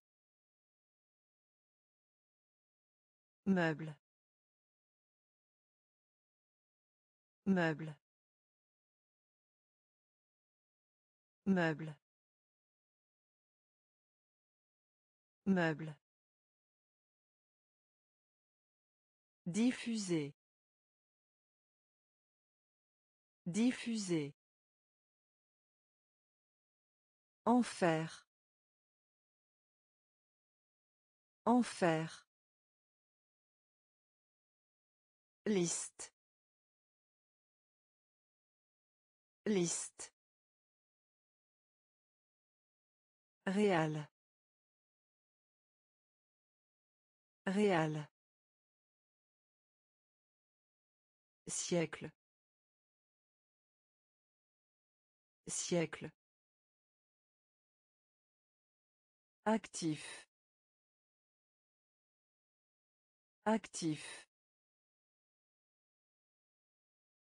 S1: Meuble. Meuble. Meuble. Meuble. Diffuser. Diffuser. Enfer. Enfer. Liste. Liste. Réal. Réal. Siècle. Siècle. Actif. Actif.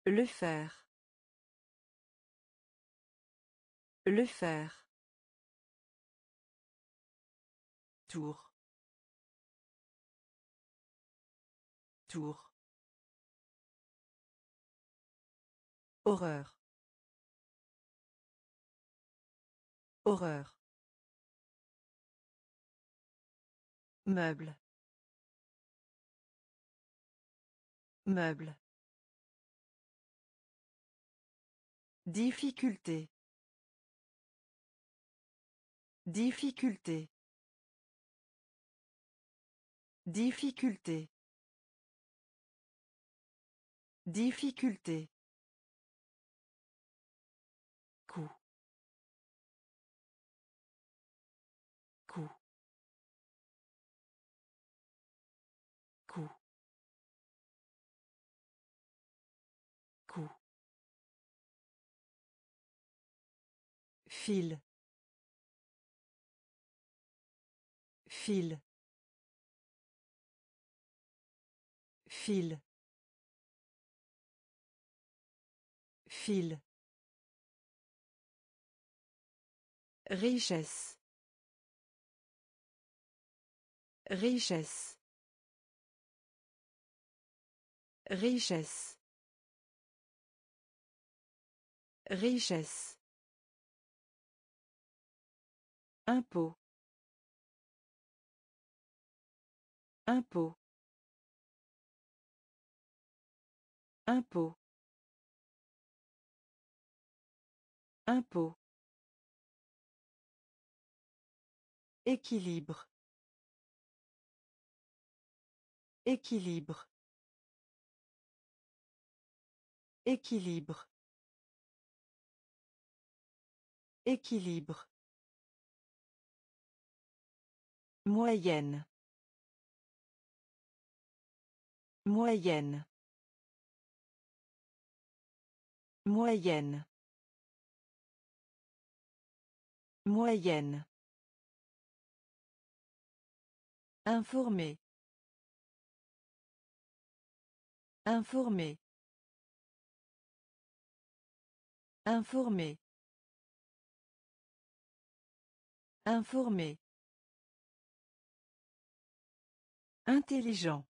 S1: Le faire. Le faire. Tour. Tour. Horreur. Horreur. Meuble. Meuble. Difficulté. Difficulté. Difficulté. Difficulté. Fil. Fil. Fil. Fil. Richesse. Richesse. Richesse. Richesse. Impôt. Impôt. Impôt. Impôt. Équilibre. Équilibre. Équilibre. Équilibre. Moyenne. Moyenne. Moyenne. Moyenne. Informer. Informer. Informer. Informer. Intelligent.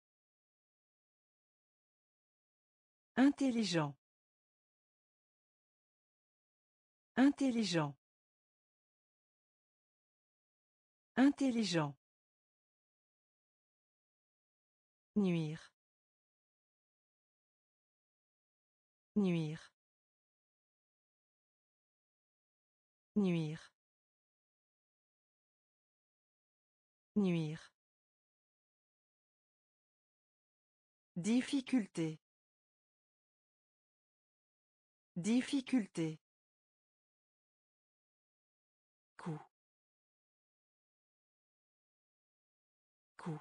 S1: Intelligent. Intelligent. Intelligent. Nuire. Nuire. Nuire. Nuire. Difficulté. Difficulté. Coup. Coup.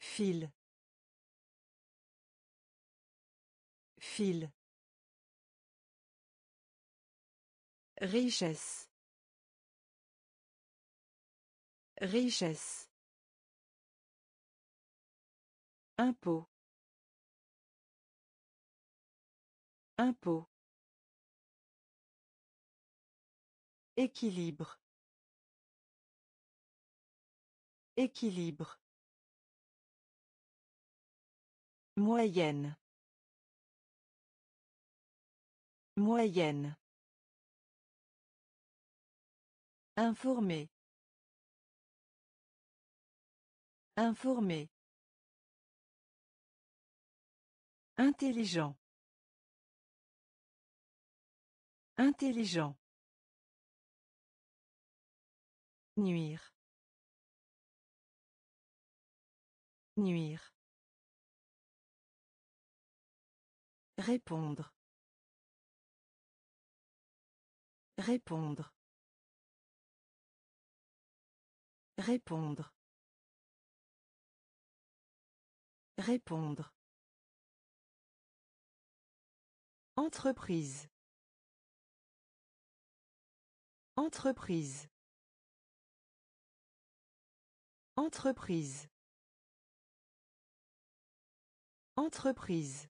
S1: Fil. Fil. Richesse. Richesse. Impôt. Impôt. Équilibre. Équilibre. Moyenne. Moyenne. Informer. Informer. Intelligent. Intelligent. Nuire. Nuire. Répondre. Répondre. Répondre. Répondre. Entreprise. Entreprise. Entreprise. Entreprise.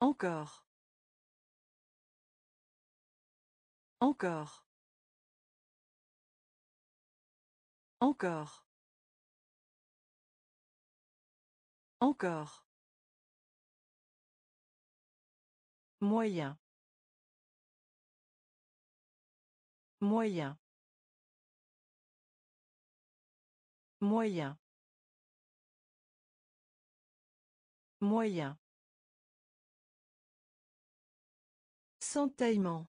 S1: Encore. Encore. Encore. Encore. Moyen. Moyen. Moyen. Moyen. Centaillement.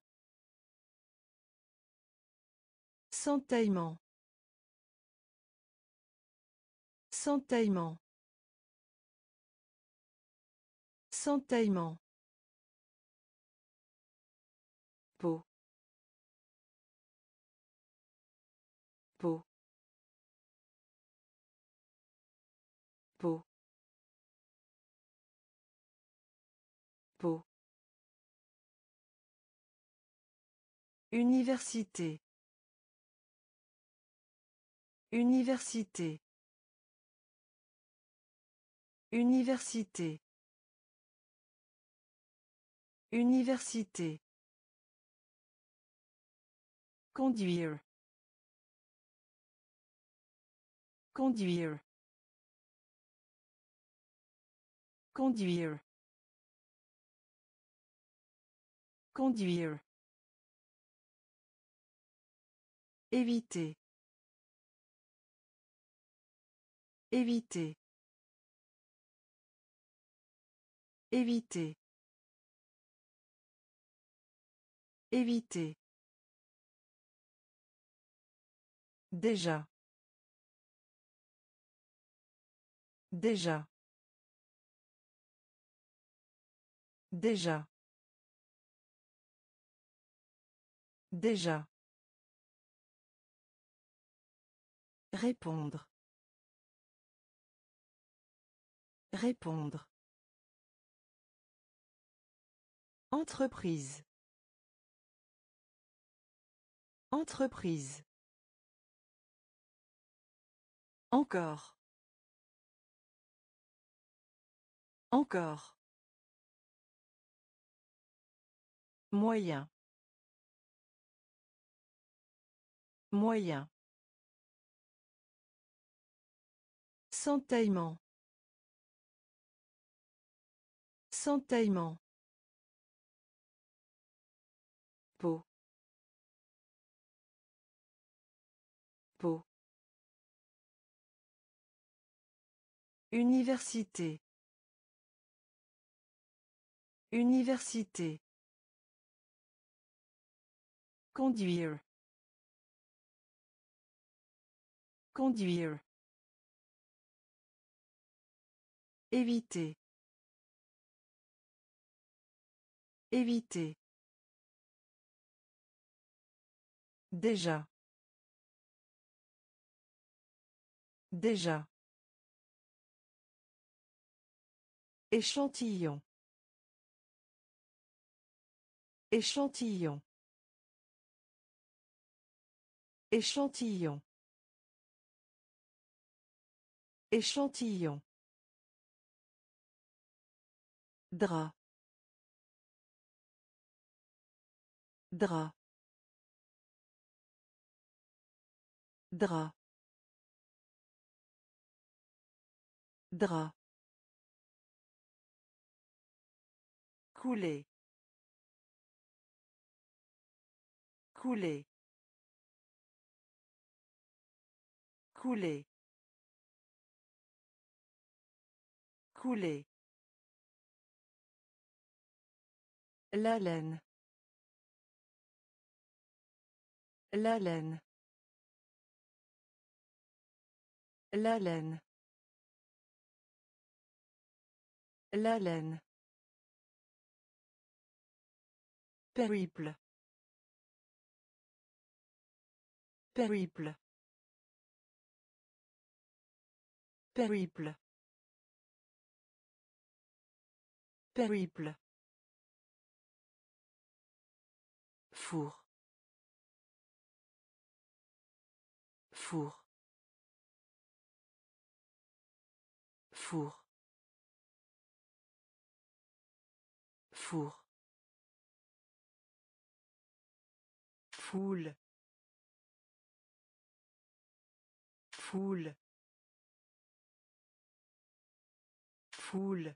S1: Centaillement. Centaillement. Centaillement. Université. Université. Université. Université. Conduire. Conduire. Conduire. Conduire. Éviter. Éviter. Éviter. Éviter. Déjà. Déjà. Déjà. Déjà. Répondre. Répondre. Entreprise. Entreprise. Encore. Encore. Moyen. Moyen. Centaillement. Centaillement. Peau. Peau. Université. Université. Conduire. Conduire. Éviter. Éviter. Déjà. Déjà. Échantillon. Échantillon. Échantillon. Échantillon. Drap. Drap. Drap. Drap. Couler. Couler. Couler. Couler. La laine. La laine. La laine. La laine. Périple. Périple. Périple. Périple. Four. Four. Four. Four. Foule. Foule. Foule.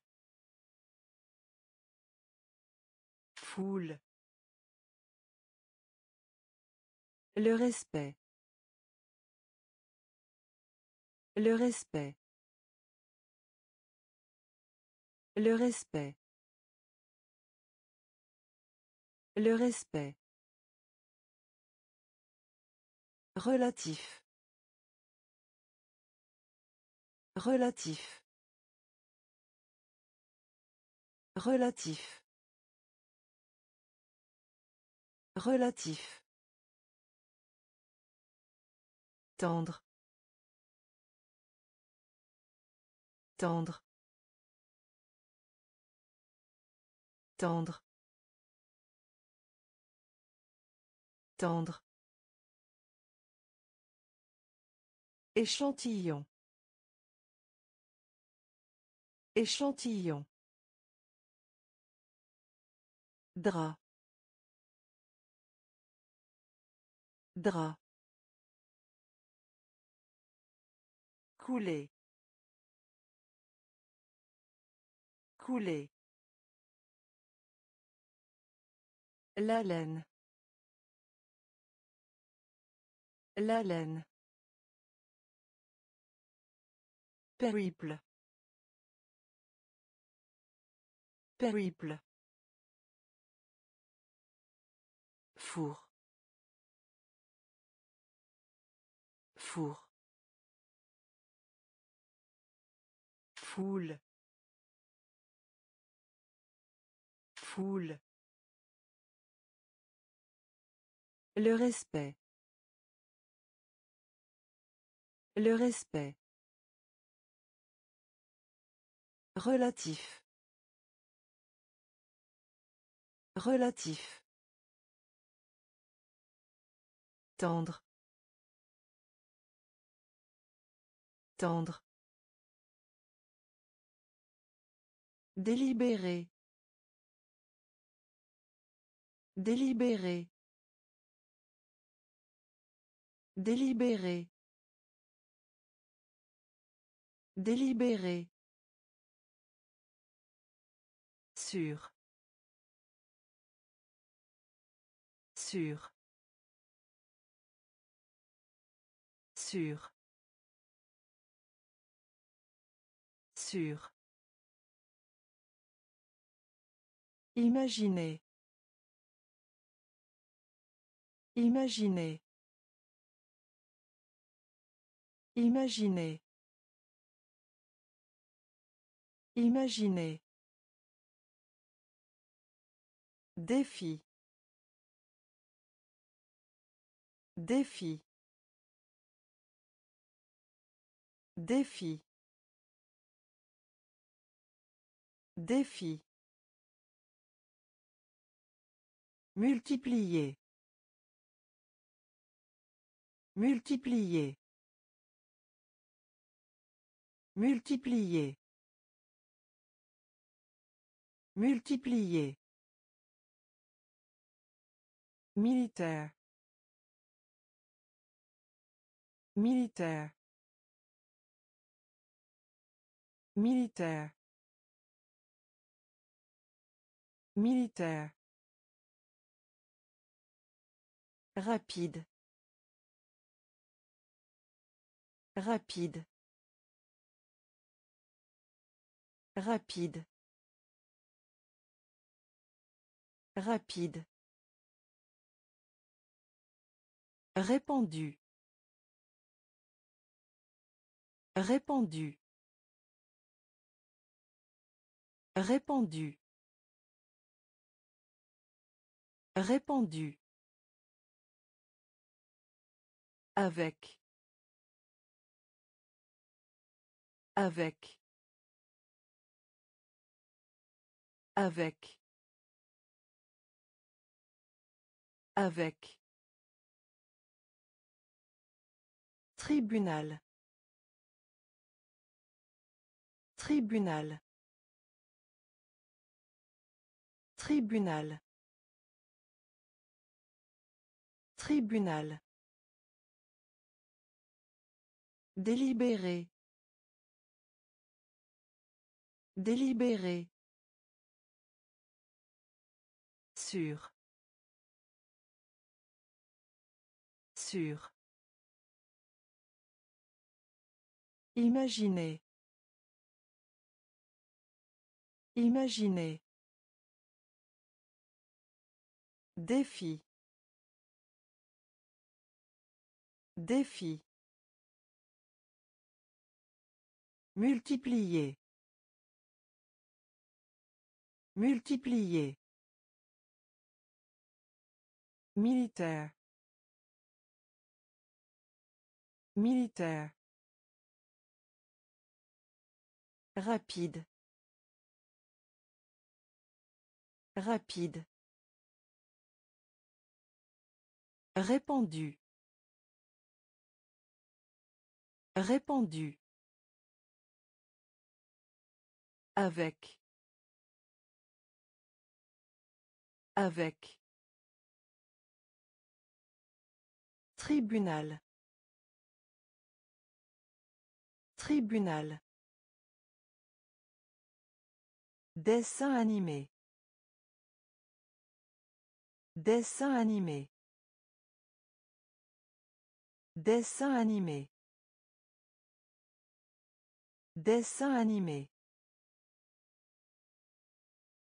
S1: Foule. Le respect. Le respect. Le respect. Le respect. Relatif. Relatif. Relatif. Relatif. Tendre. Tendre. Tendre. Tendre. Échantillon. Échantillon. Drap. Drap. Couler. Couler. La laine. La laine. Périple. Périple. Four. Four. Foule. Foule. Le respect. Le respect. Relatif. Relatif. Tendre. Tendre. Délibéré. Délibéré. Délibéré. Délibéré. Sûr. Sûr. Sûr. Sûr. Imaginez. Imaginez. Imaginez. Imaginez. Défi. Défi. Défi. Défi. Multiplier. Multiplier. Multiplier. Multiplier. Militaire. Militaire. Militaire. Militaire. Rapide. Rapide. Rapide. Rapide. Répandu. Répandu. Répandu. Répandu. Avec. Avec. Avec. Avec. Tribunal. Tribunal. Tribunal. Tribunal. Délibéré. Délibéré. Sûr. Sûr. Imaginez. Imaginez. Défi. Défi. Multiplier. Multiplier. Militaire. Militaire. Rapide. Rapide. Répandu. Répandu. Avec. Avec. Tribunal. Tribunal. Dessin animé. Dessin animé. Dessin animé. Dessin animé.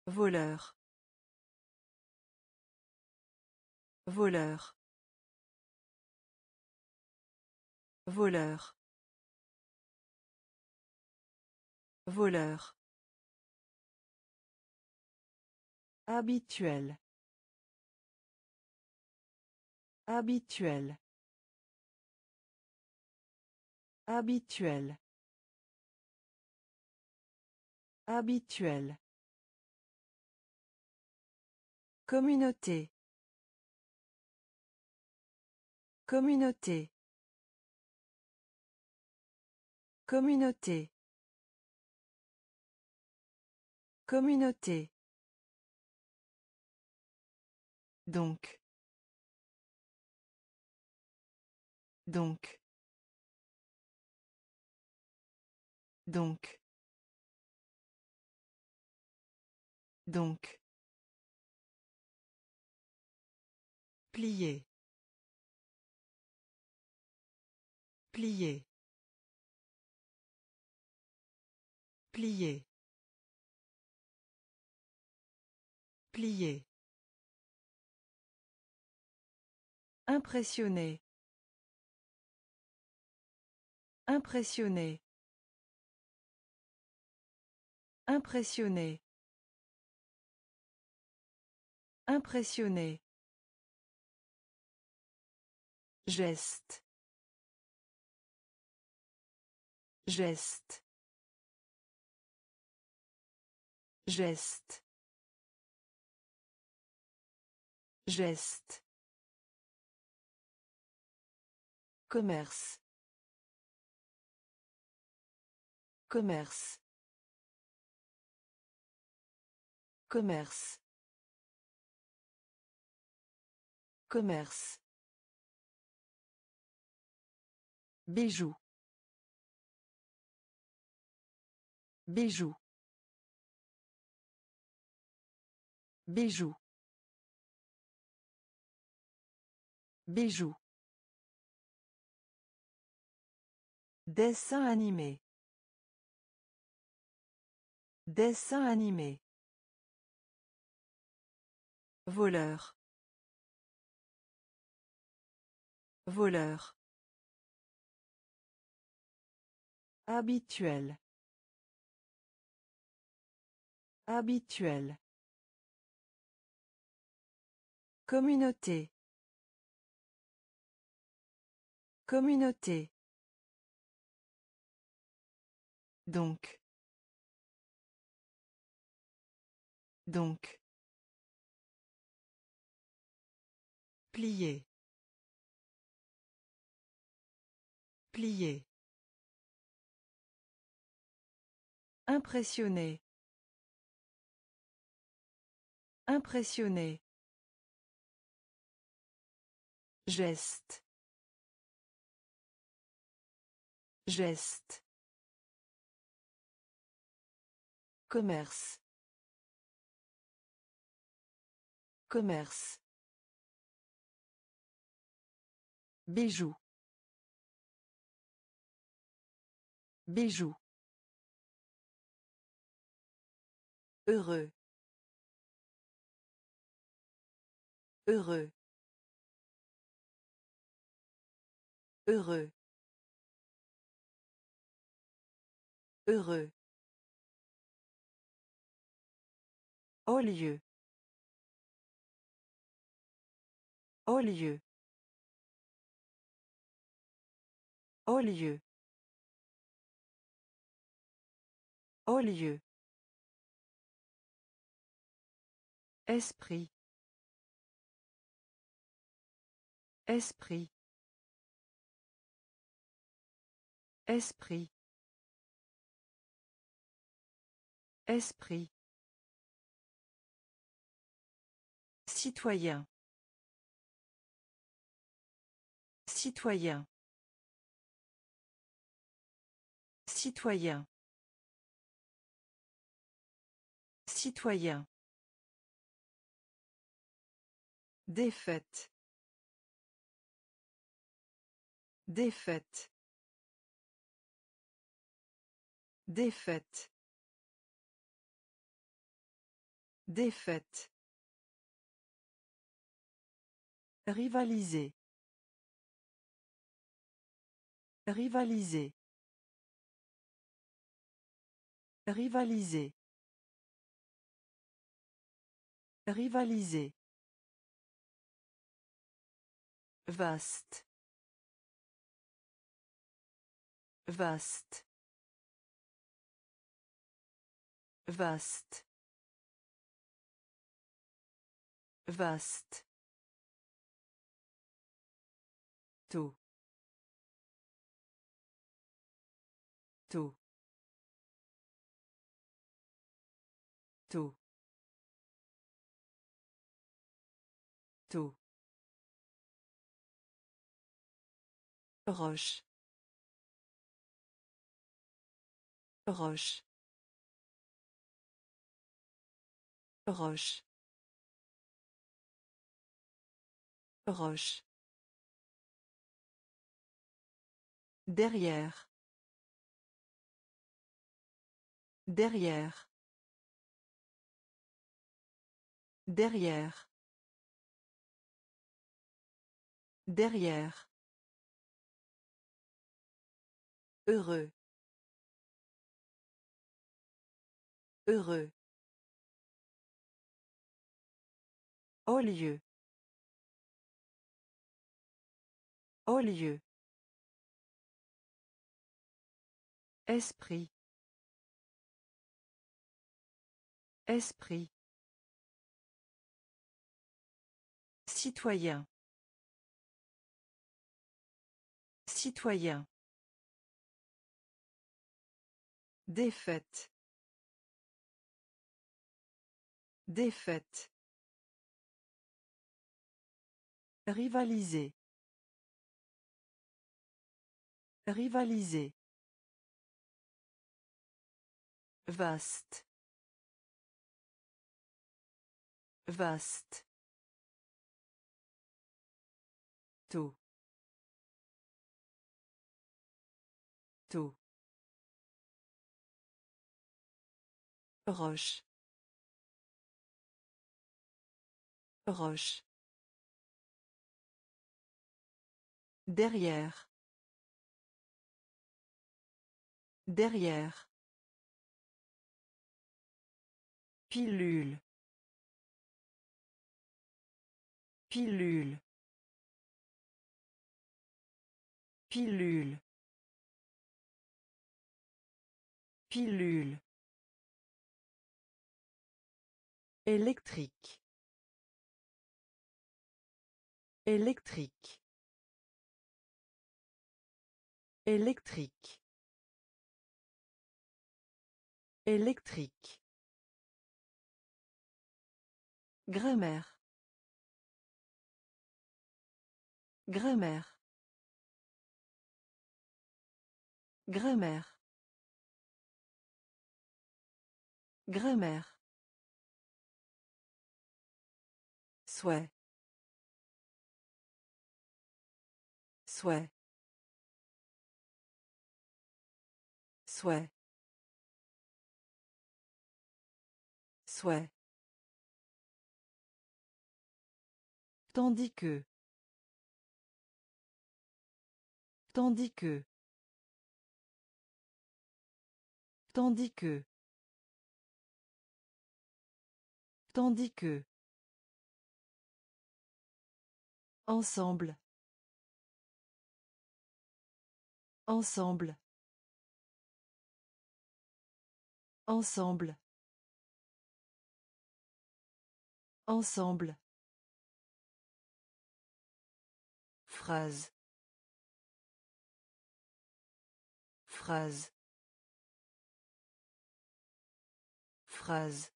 S1: Voleur. Voleur. Voleur. Voleur. Habituel. Habituel. Habituel. Habituel. Communauté. Communauté. Communauté. Communauté. Donc. Donc. Donc. Donc. Plier. Plier. Plier. Plier. Impressionné. Impressionné. Impressionné. Impressionné. Geste. Geste. Geste. Geste. Commerce. Commerce. Commerce. Commerce. Bijoux. Bijoux. Bijoux. Bijoux. Dessin animé. Dessin animé. Voleur. Voleur. Habituel. Habituel. Communauté. Communauté. Donc. Donc. Plier. Plier. Impressionné. Impressionné. Geste. Geste. Commerce. Commerce. Bijoux. Bijoux. Heureux. Heureux. Heureux. Heureux. Au lieu. Au lieu. Au lieu. Lieu. Esprit. Esprit. Esprit. Esprit. Citoyen. Citoyen. Citoyen. Citoyen. Défaite. Défaite. Défaite. Défaite. Rivaliser. Rivaliser. Rivaliser. Rivaliser. Vaste. Vaste. Vaste. Vaste. Tout. Tout. Tout. Tout. Roche. Roche. Roche. Roche. Derrière. Derrière. Derrière. Derrière. Heureux. Heureux. Au lieu. Au lieu. Esprit. Esprit. Citoyen. Citoyen. Défaite. Défaite. Rivaliser. Rivaliser. Vaste. Vaste. Tout. Tout. Roche. Roche. Derrière. Derrière. Pilule. Pilule. Pilule. Pilule. Électrique. Électrique. Électrique. Électrique. Grammaire. Grammaire. Grammaire. Grammaire. Souhait. Souhait. Souhait. Souhait. Tandis que. Tandis que. Tandis que. Tandis que. Ensemble. Ensemble. Ensemble. Ensemble. Phrase. Phrase. Phrase.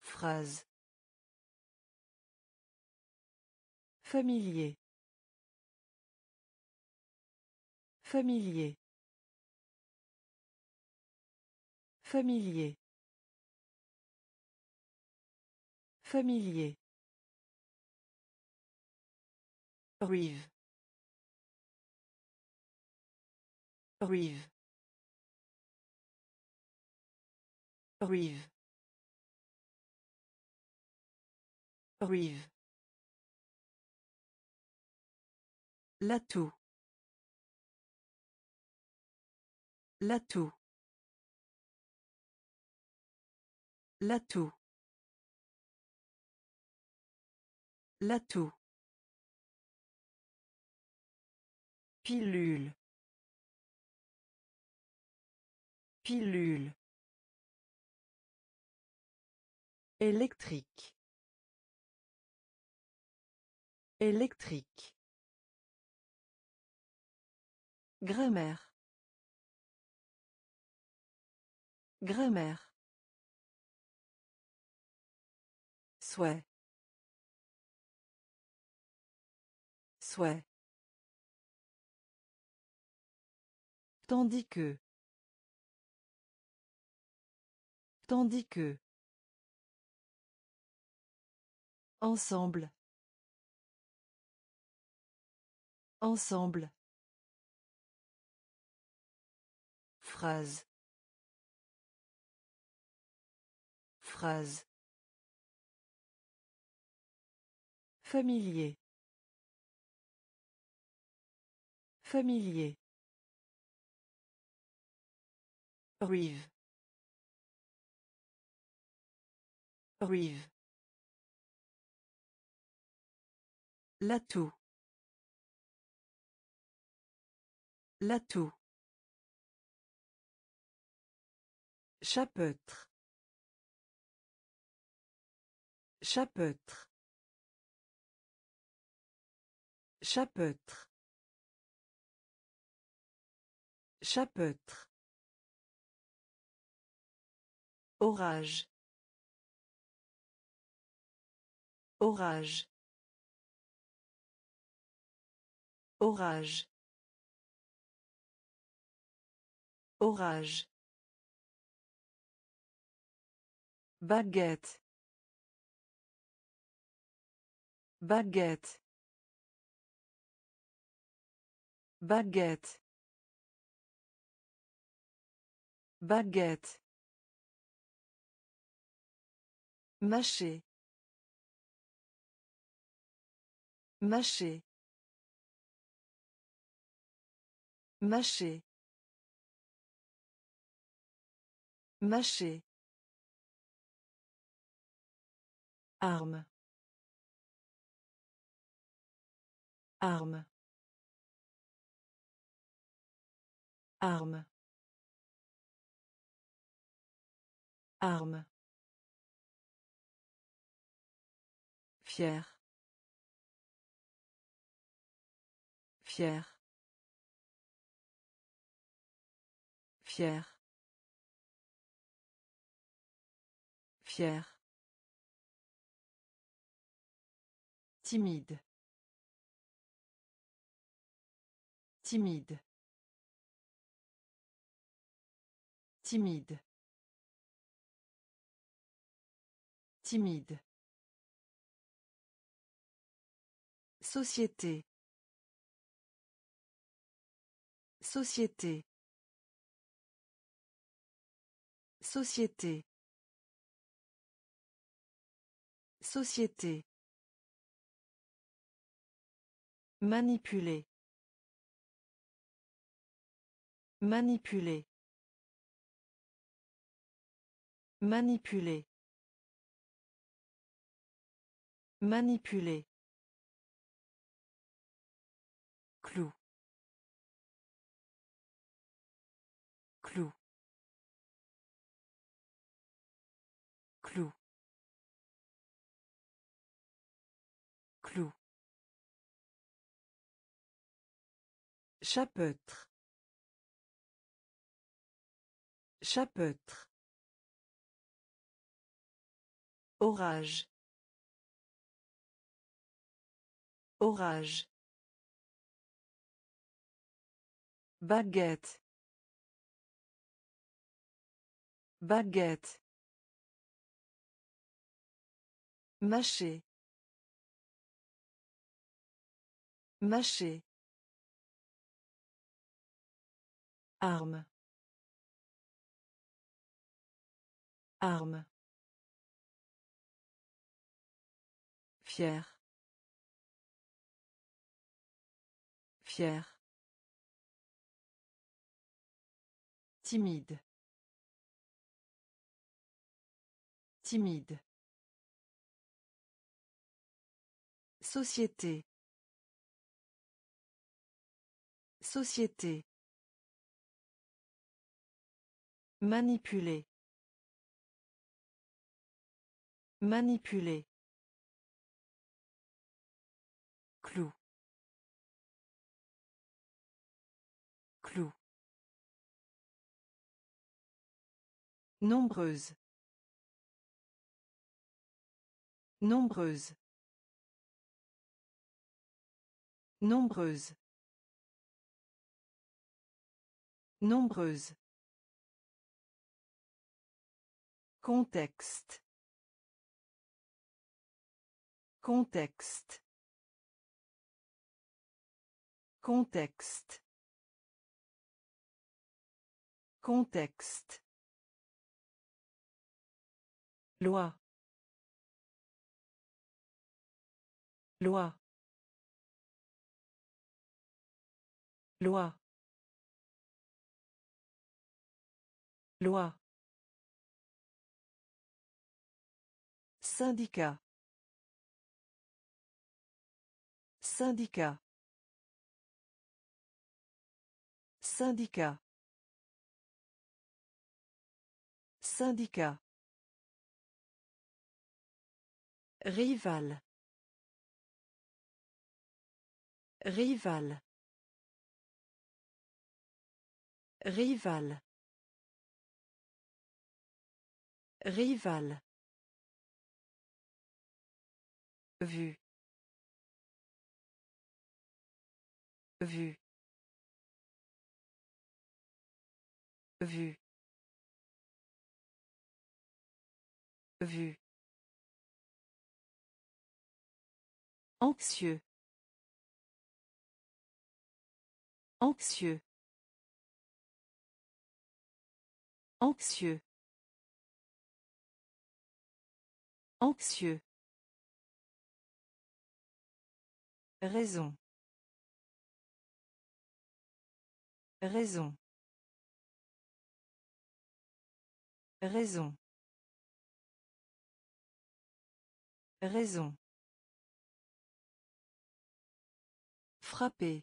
S1: Phrase. Familier. Familier. Familier. Familier. Rive. Rive. Rive. Rive. L'atout. L'atout. L'atout. L'atout. Pilule. Pilule. Électrique. Électrique. Grammaire. Grammaire. Souhait. Souhait. Tandis que. Tandis que. Ensemble. Ensemble. Phrase. Phrase. Familier. Familier. Rive. Rive. L'atout. L'atout. Chapeautre. Chapeautre. Chapeautre. Chapeautre. Orage. Orage. Orage. Orage. Baguette. Baguette. Baguette. Baguette. Mâcher. Mâcher. Mâcher. Mâcher. Arme. Arme. Arme. Arme. Fier. Fier. Fier. Fier. Timide. Timide. Timide. Timide. Société. Société. Société. Société. Manipuler. Manipuler. Manipuler. Manipuler. Chapeautre. Chapeautre. Orage. Orage. Baguette. Baguette. Mâcher. Mâcher. Arme. Arme. Fier. Fier. Timide. Timide. Société. Société. Manipuler. Manipuler. Clou. Clou. Nombreuse. Nombreuse. Nombreuse. Nombreuse. Contexte. Contexte. Contexte. Contexte. Loi. Loi. Loi. Loi. Syndicat. Syndicat. Syndicat. Syndicat. Rival. Rival. Rival. Rival. Vue. Vue. Vue. Vue. Anxieux. Anxieux. Anxieux. Anxieux. Raison. Raison. Raison. Raison. Frapper.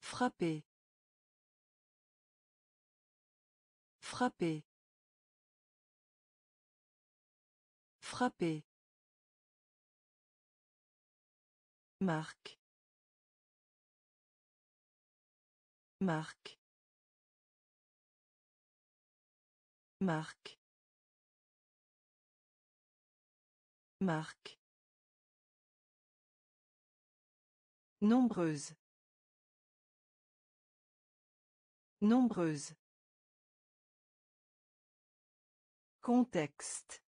S1: Frapper. Frapper. Frapper. Marque. Marque. Marque. Marque. Nombreuse. Nombreuse. Contexte.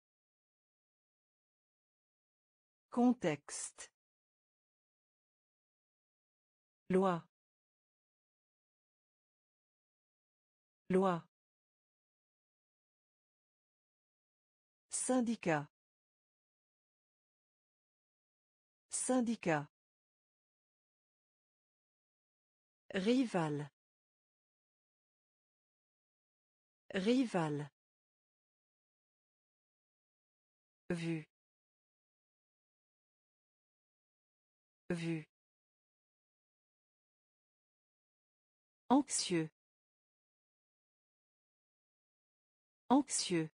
S1: Contexte. Loi. Loi. Syndicat. Syndicat. Rival. Rival. Vue. Vue. Anxieux. Anxieux.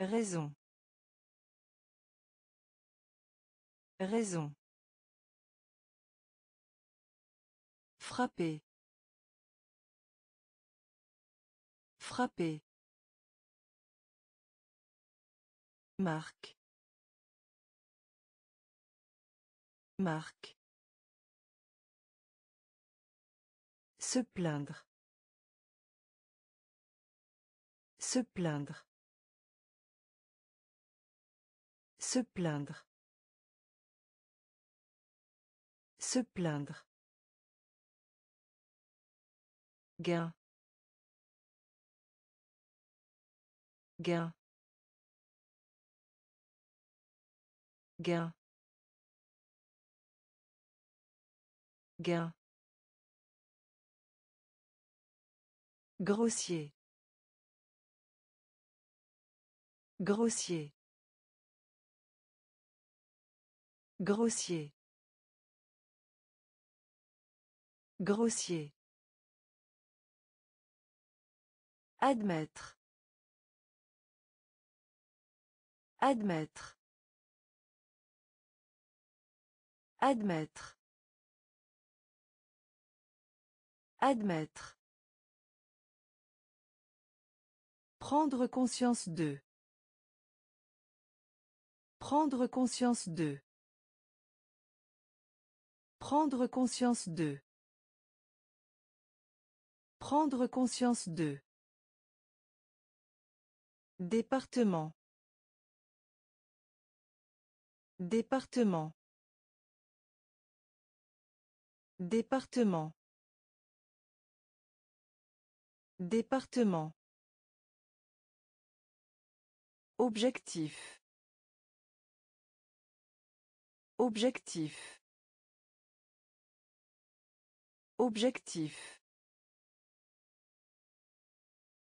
S1: Raison. Raison. Frapper. Frapper. Marque. Marque. Se plaindre. Se plaindre. Se plaindre. Se plaindre. Gain. Gain. Gain. Gain. Grossier. Grossier. Grossier. Grossier. Admettre. Admettre. Admettre. Admettre. Prendre conscience de. Prendre conscience de. Prendre conscience de. Prendre conscience de. Département. Département. Département. Département. Objectif. Objectif. Objectif.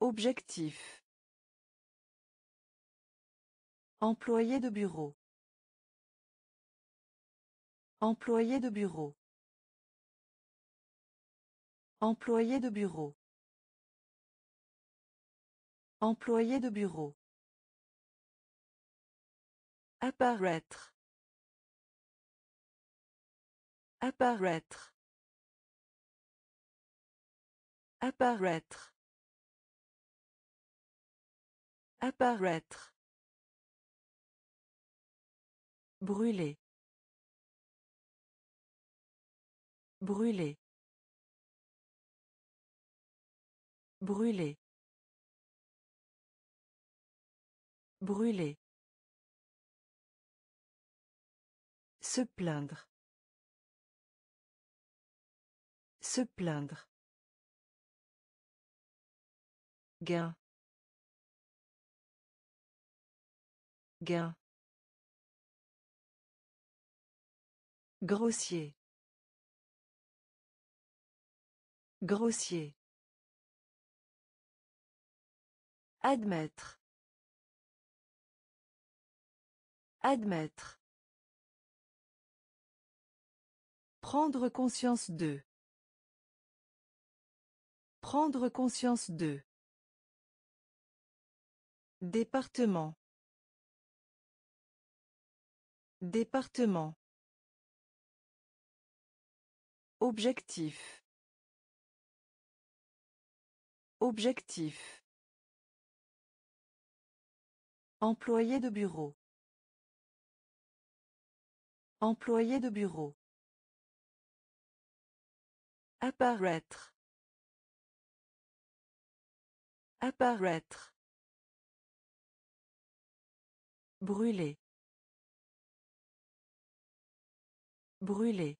S1: Objectif. Employé de bureau. Employé de bureau. Employé de bureau. Employé de bureau. Apparaître. Apparaître. Apparaître. Apparaître. Brûler. Brûler. Brûler. Brûler. Se plaindre. Se plaindre. Gain. Gain. Grossier. Grossier. Admettre. Admettre. Prendre conscience de. Prendre conscience de. Département. Département. Objectif. Objectif. Employé de bureau. Employé de bureau. Apparaître. Apparaître. Brûler. Brûler.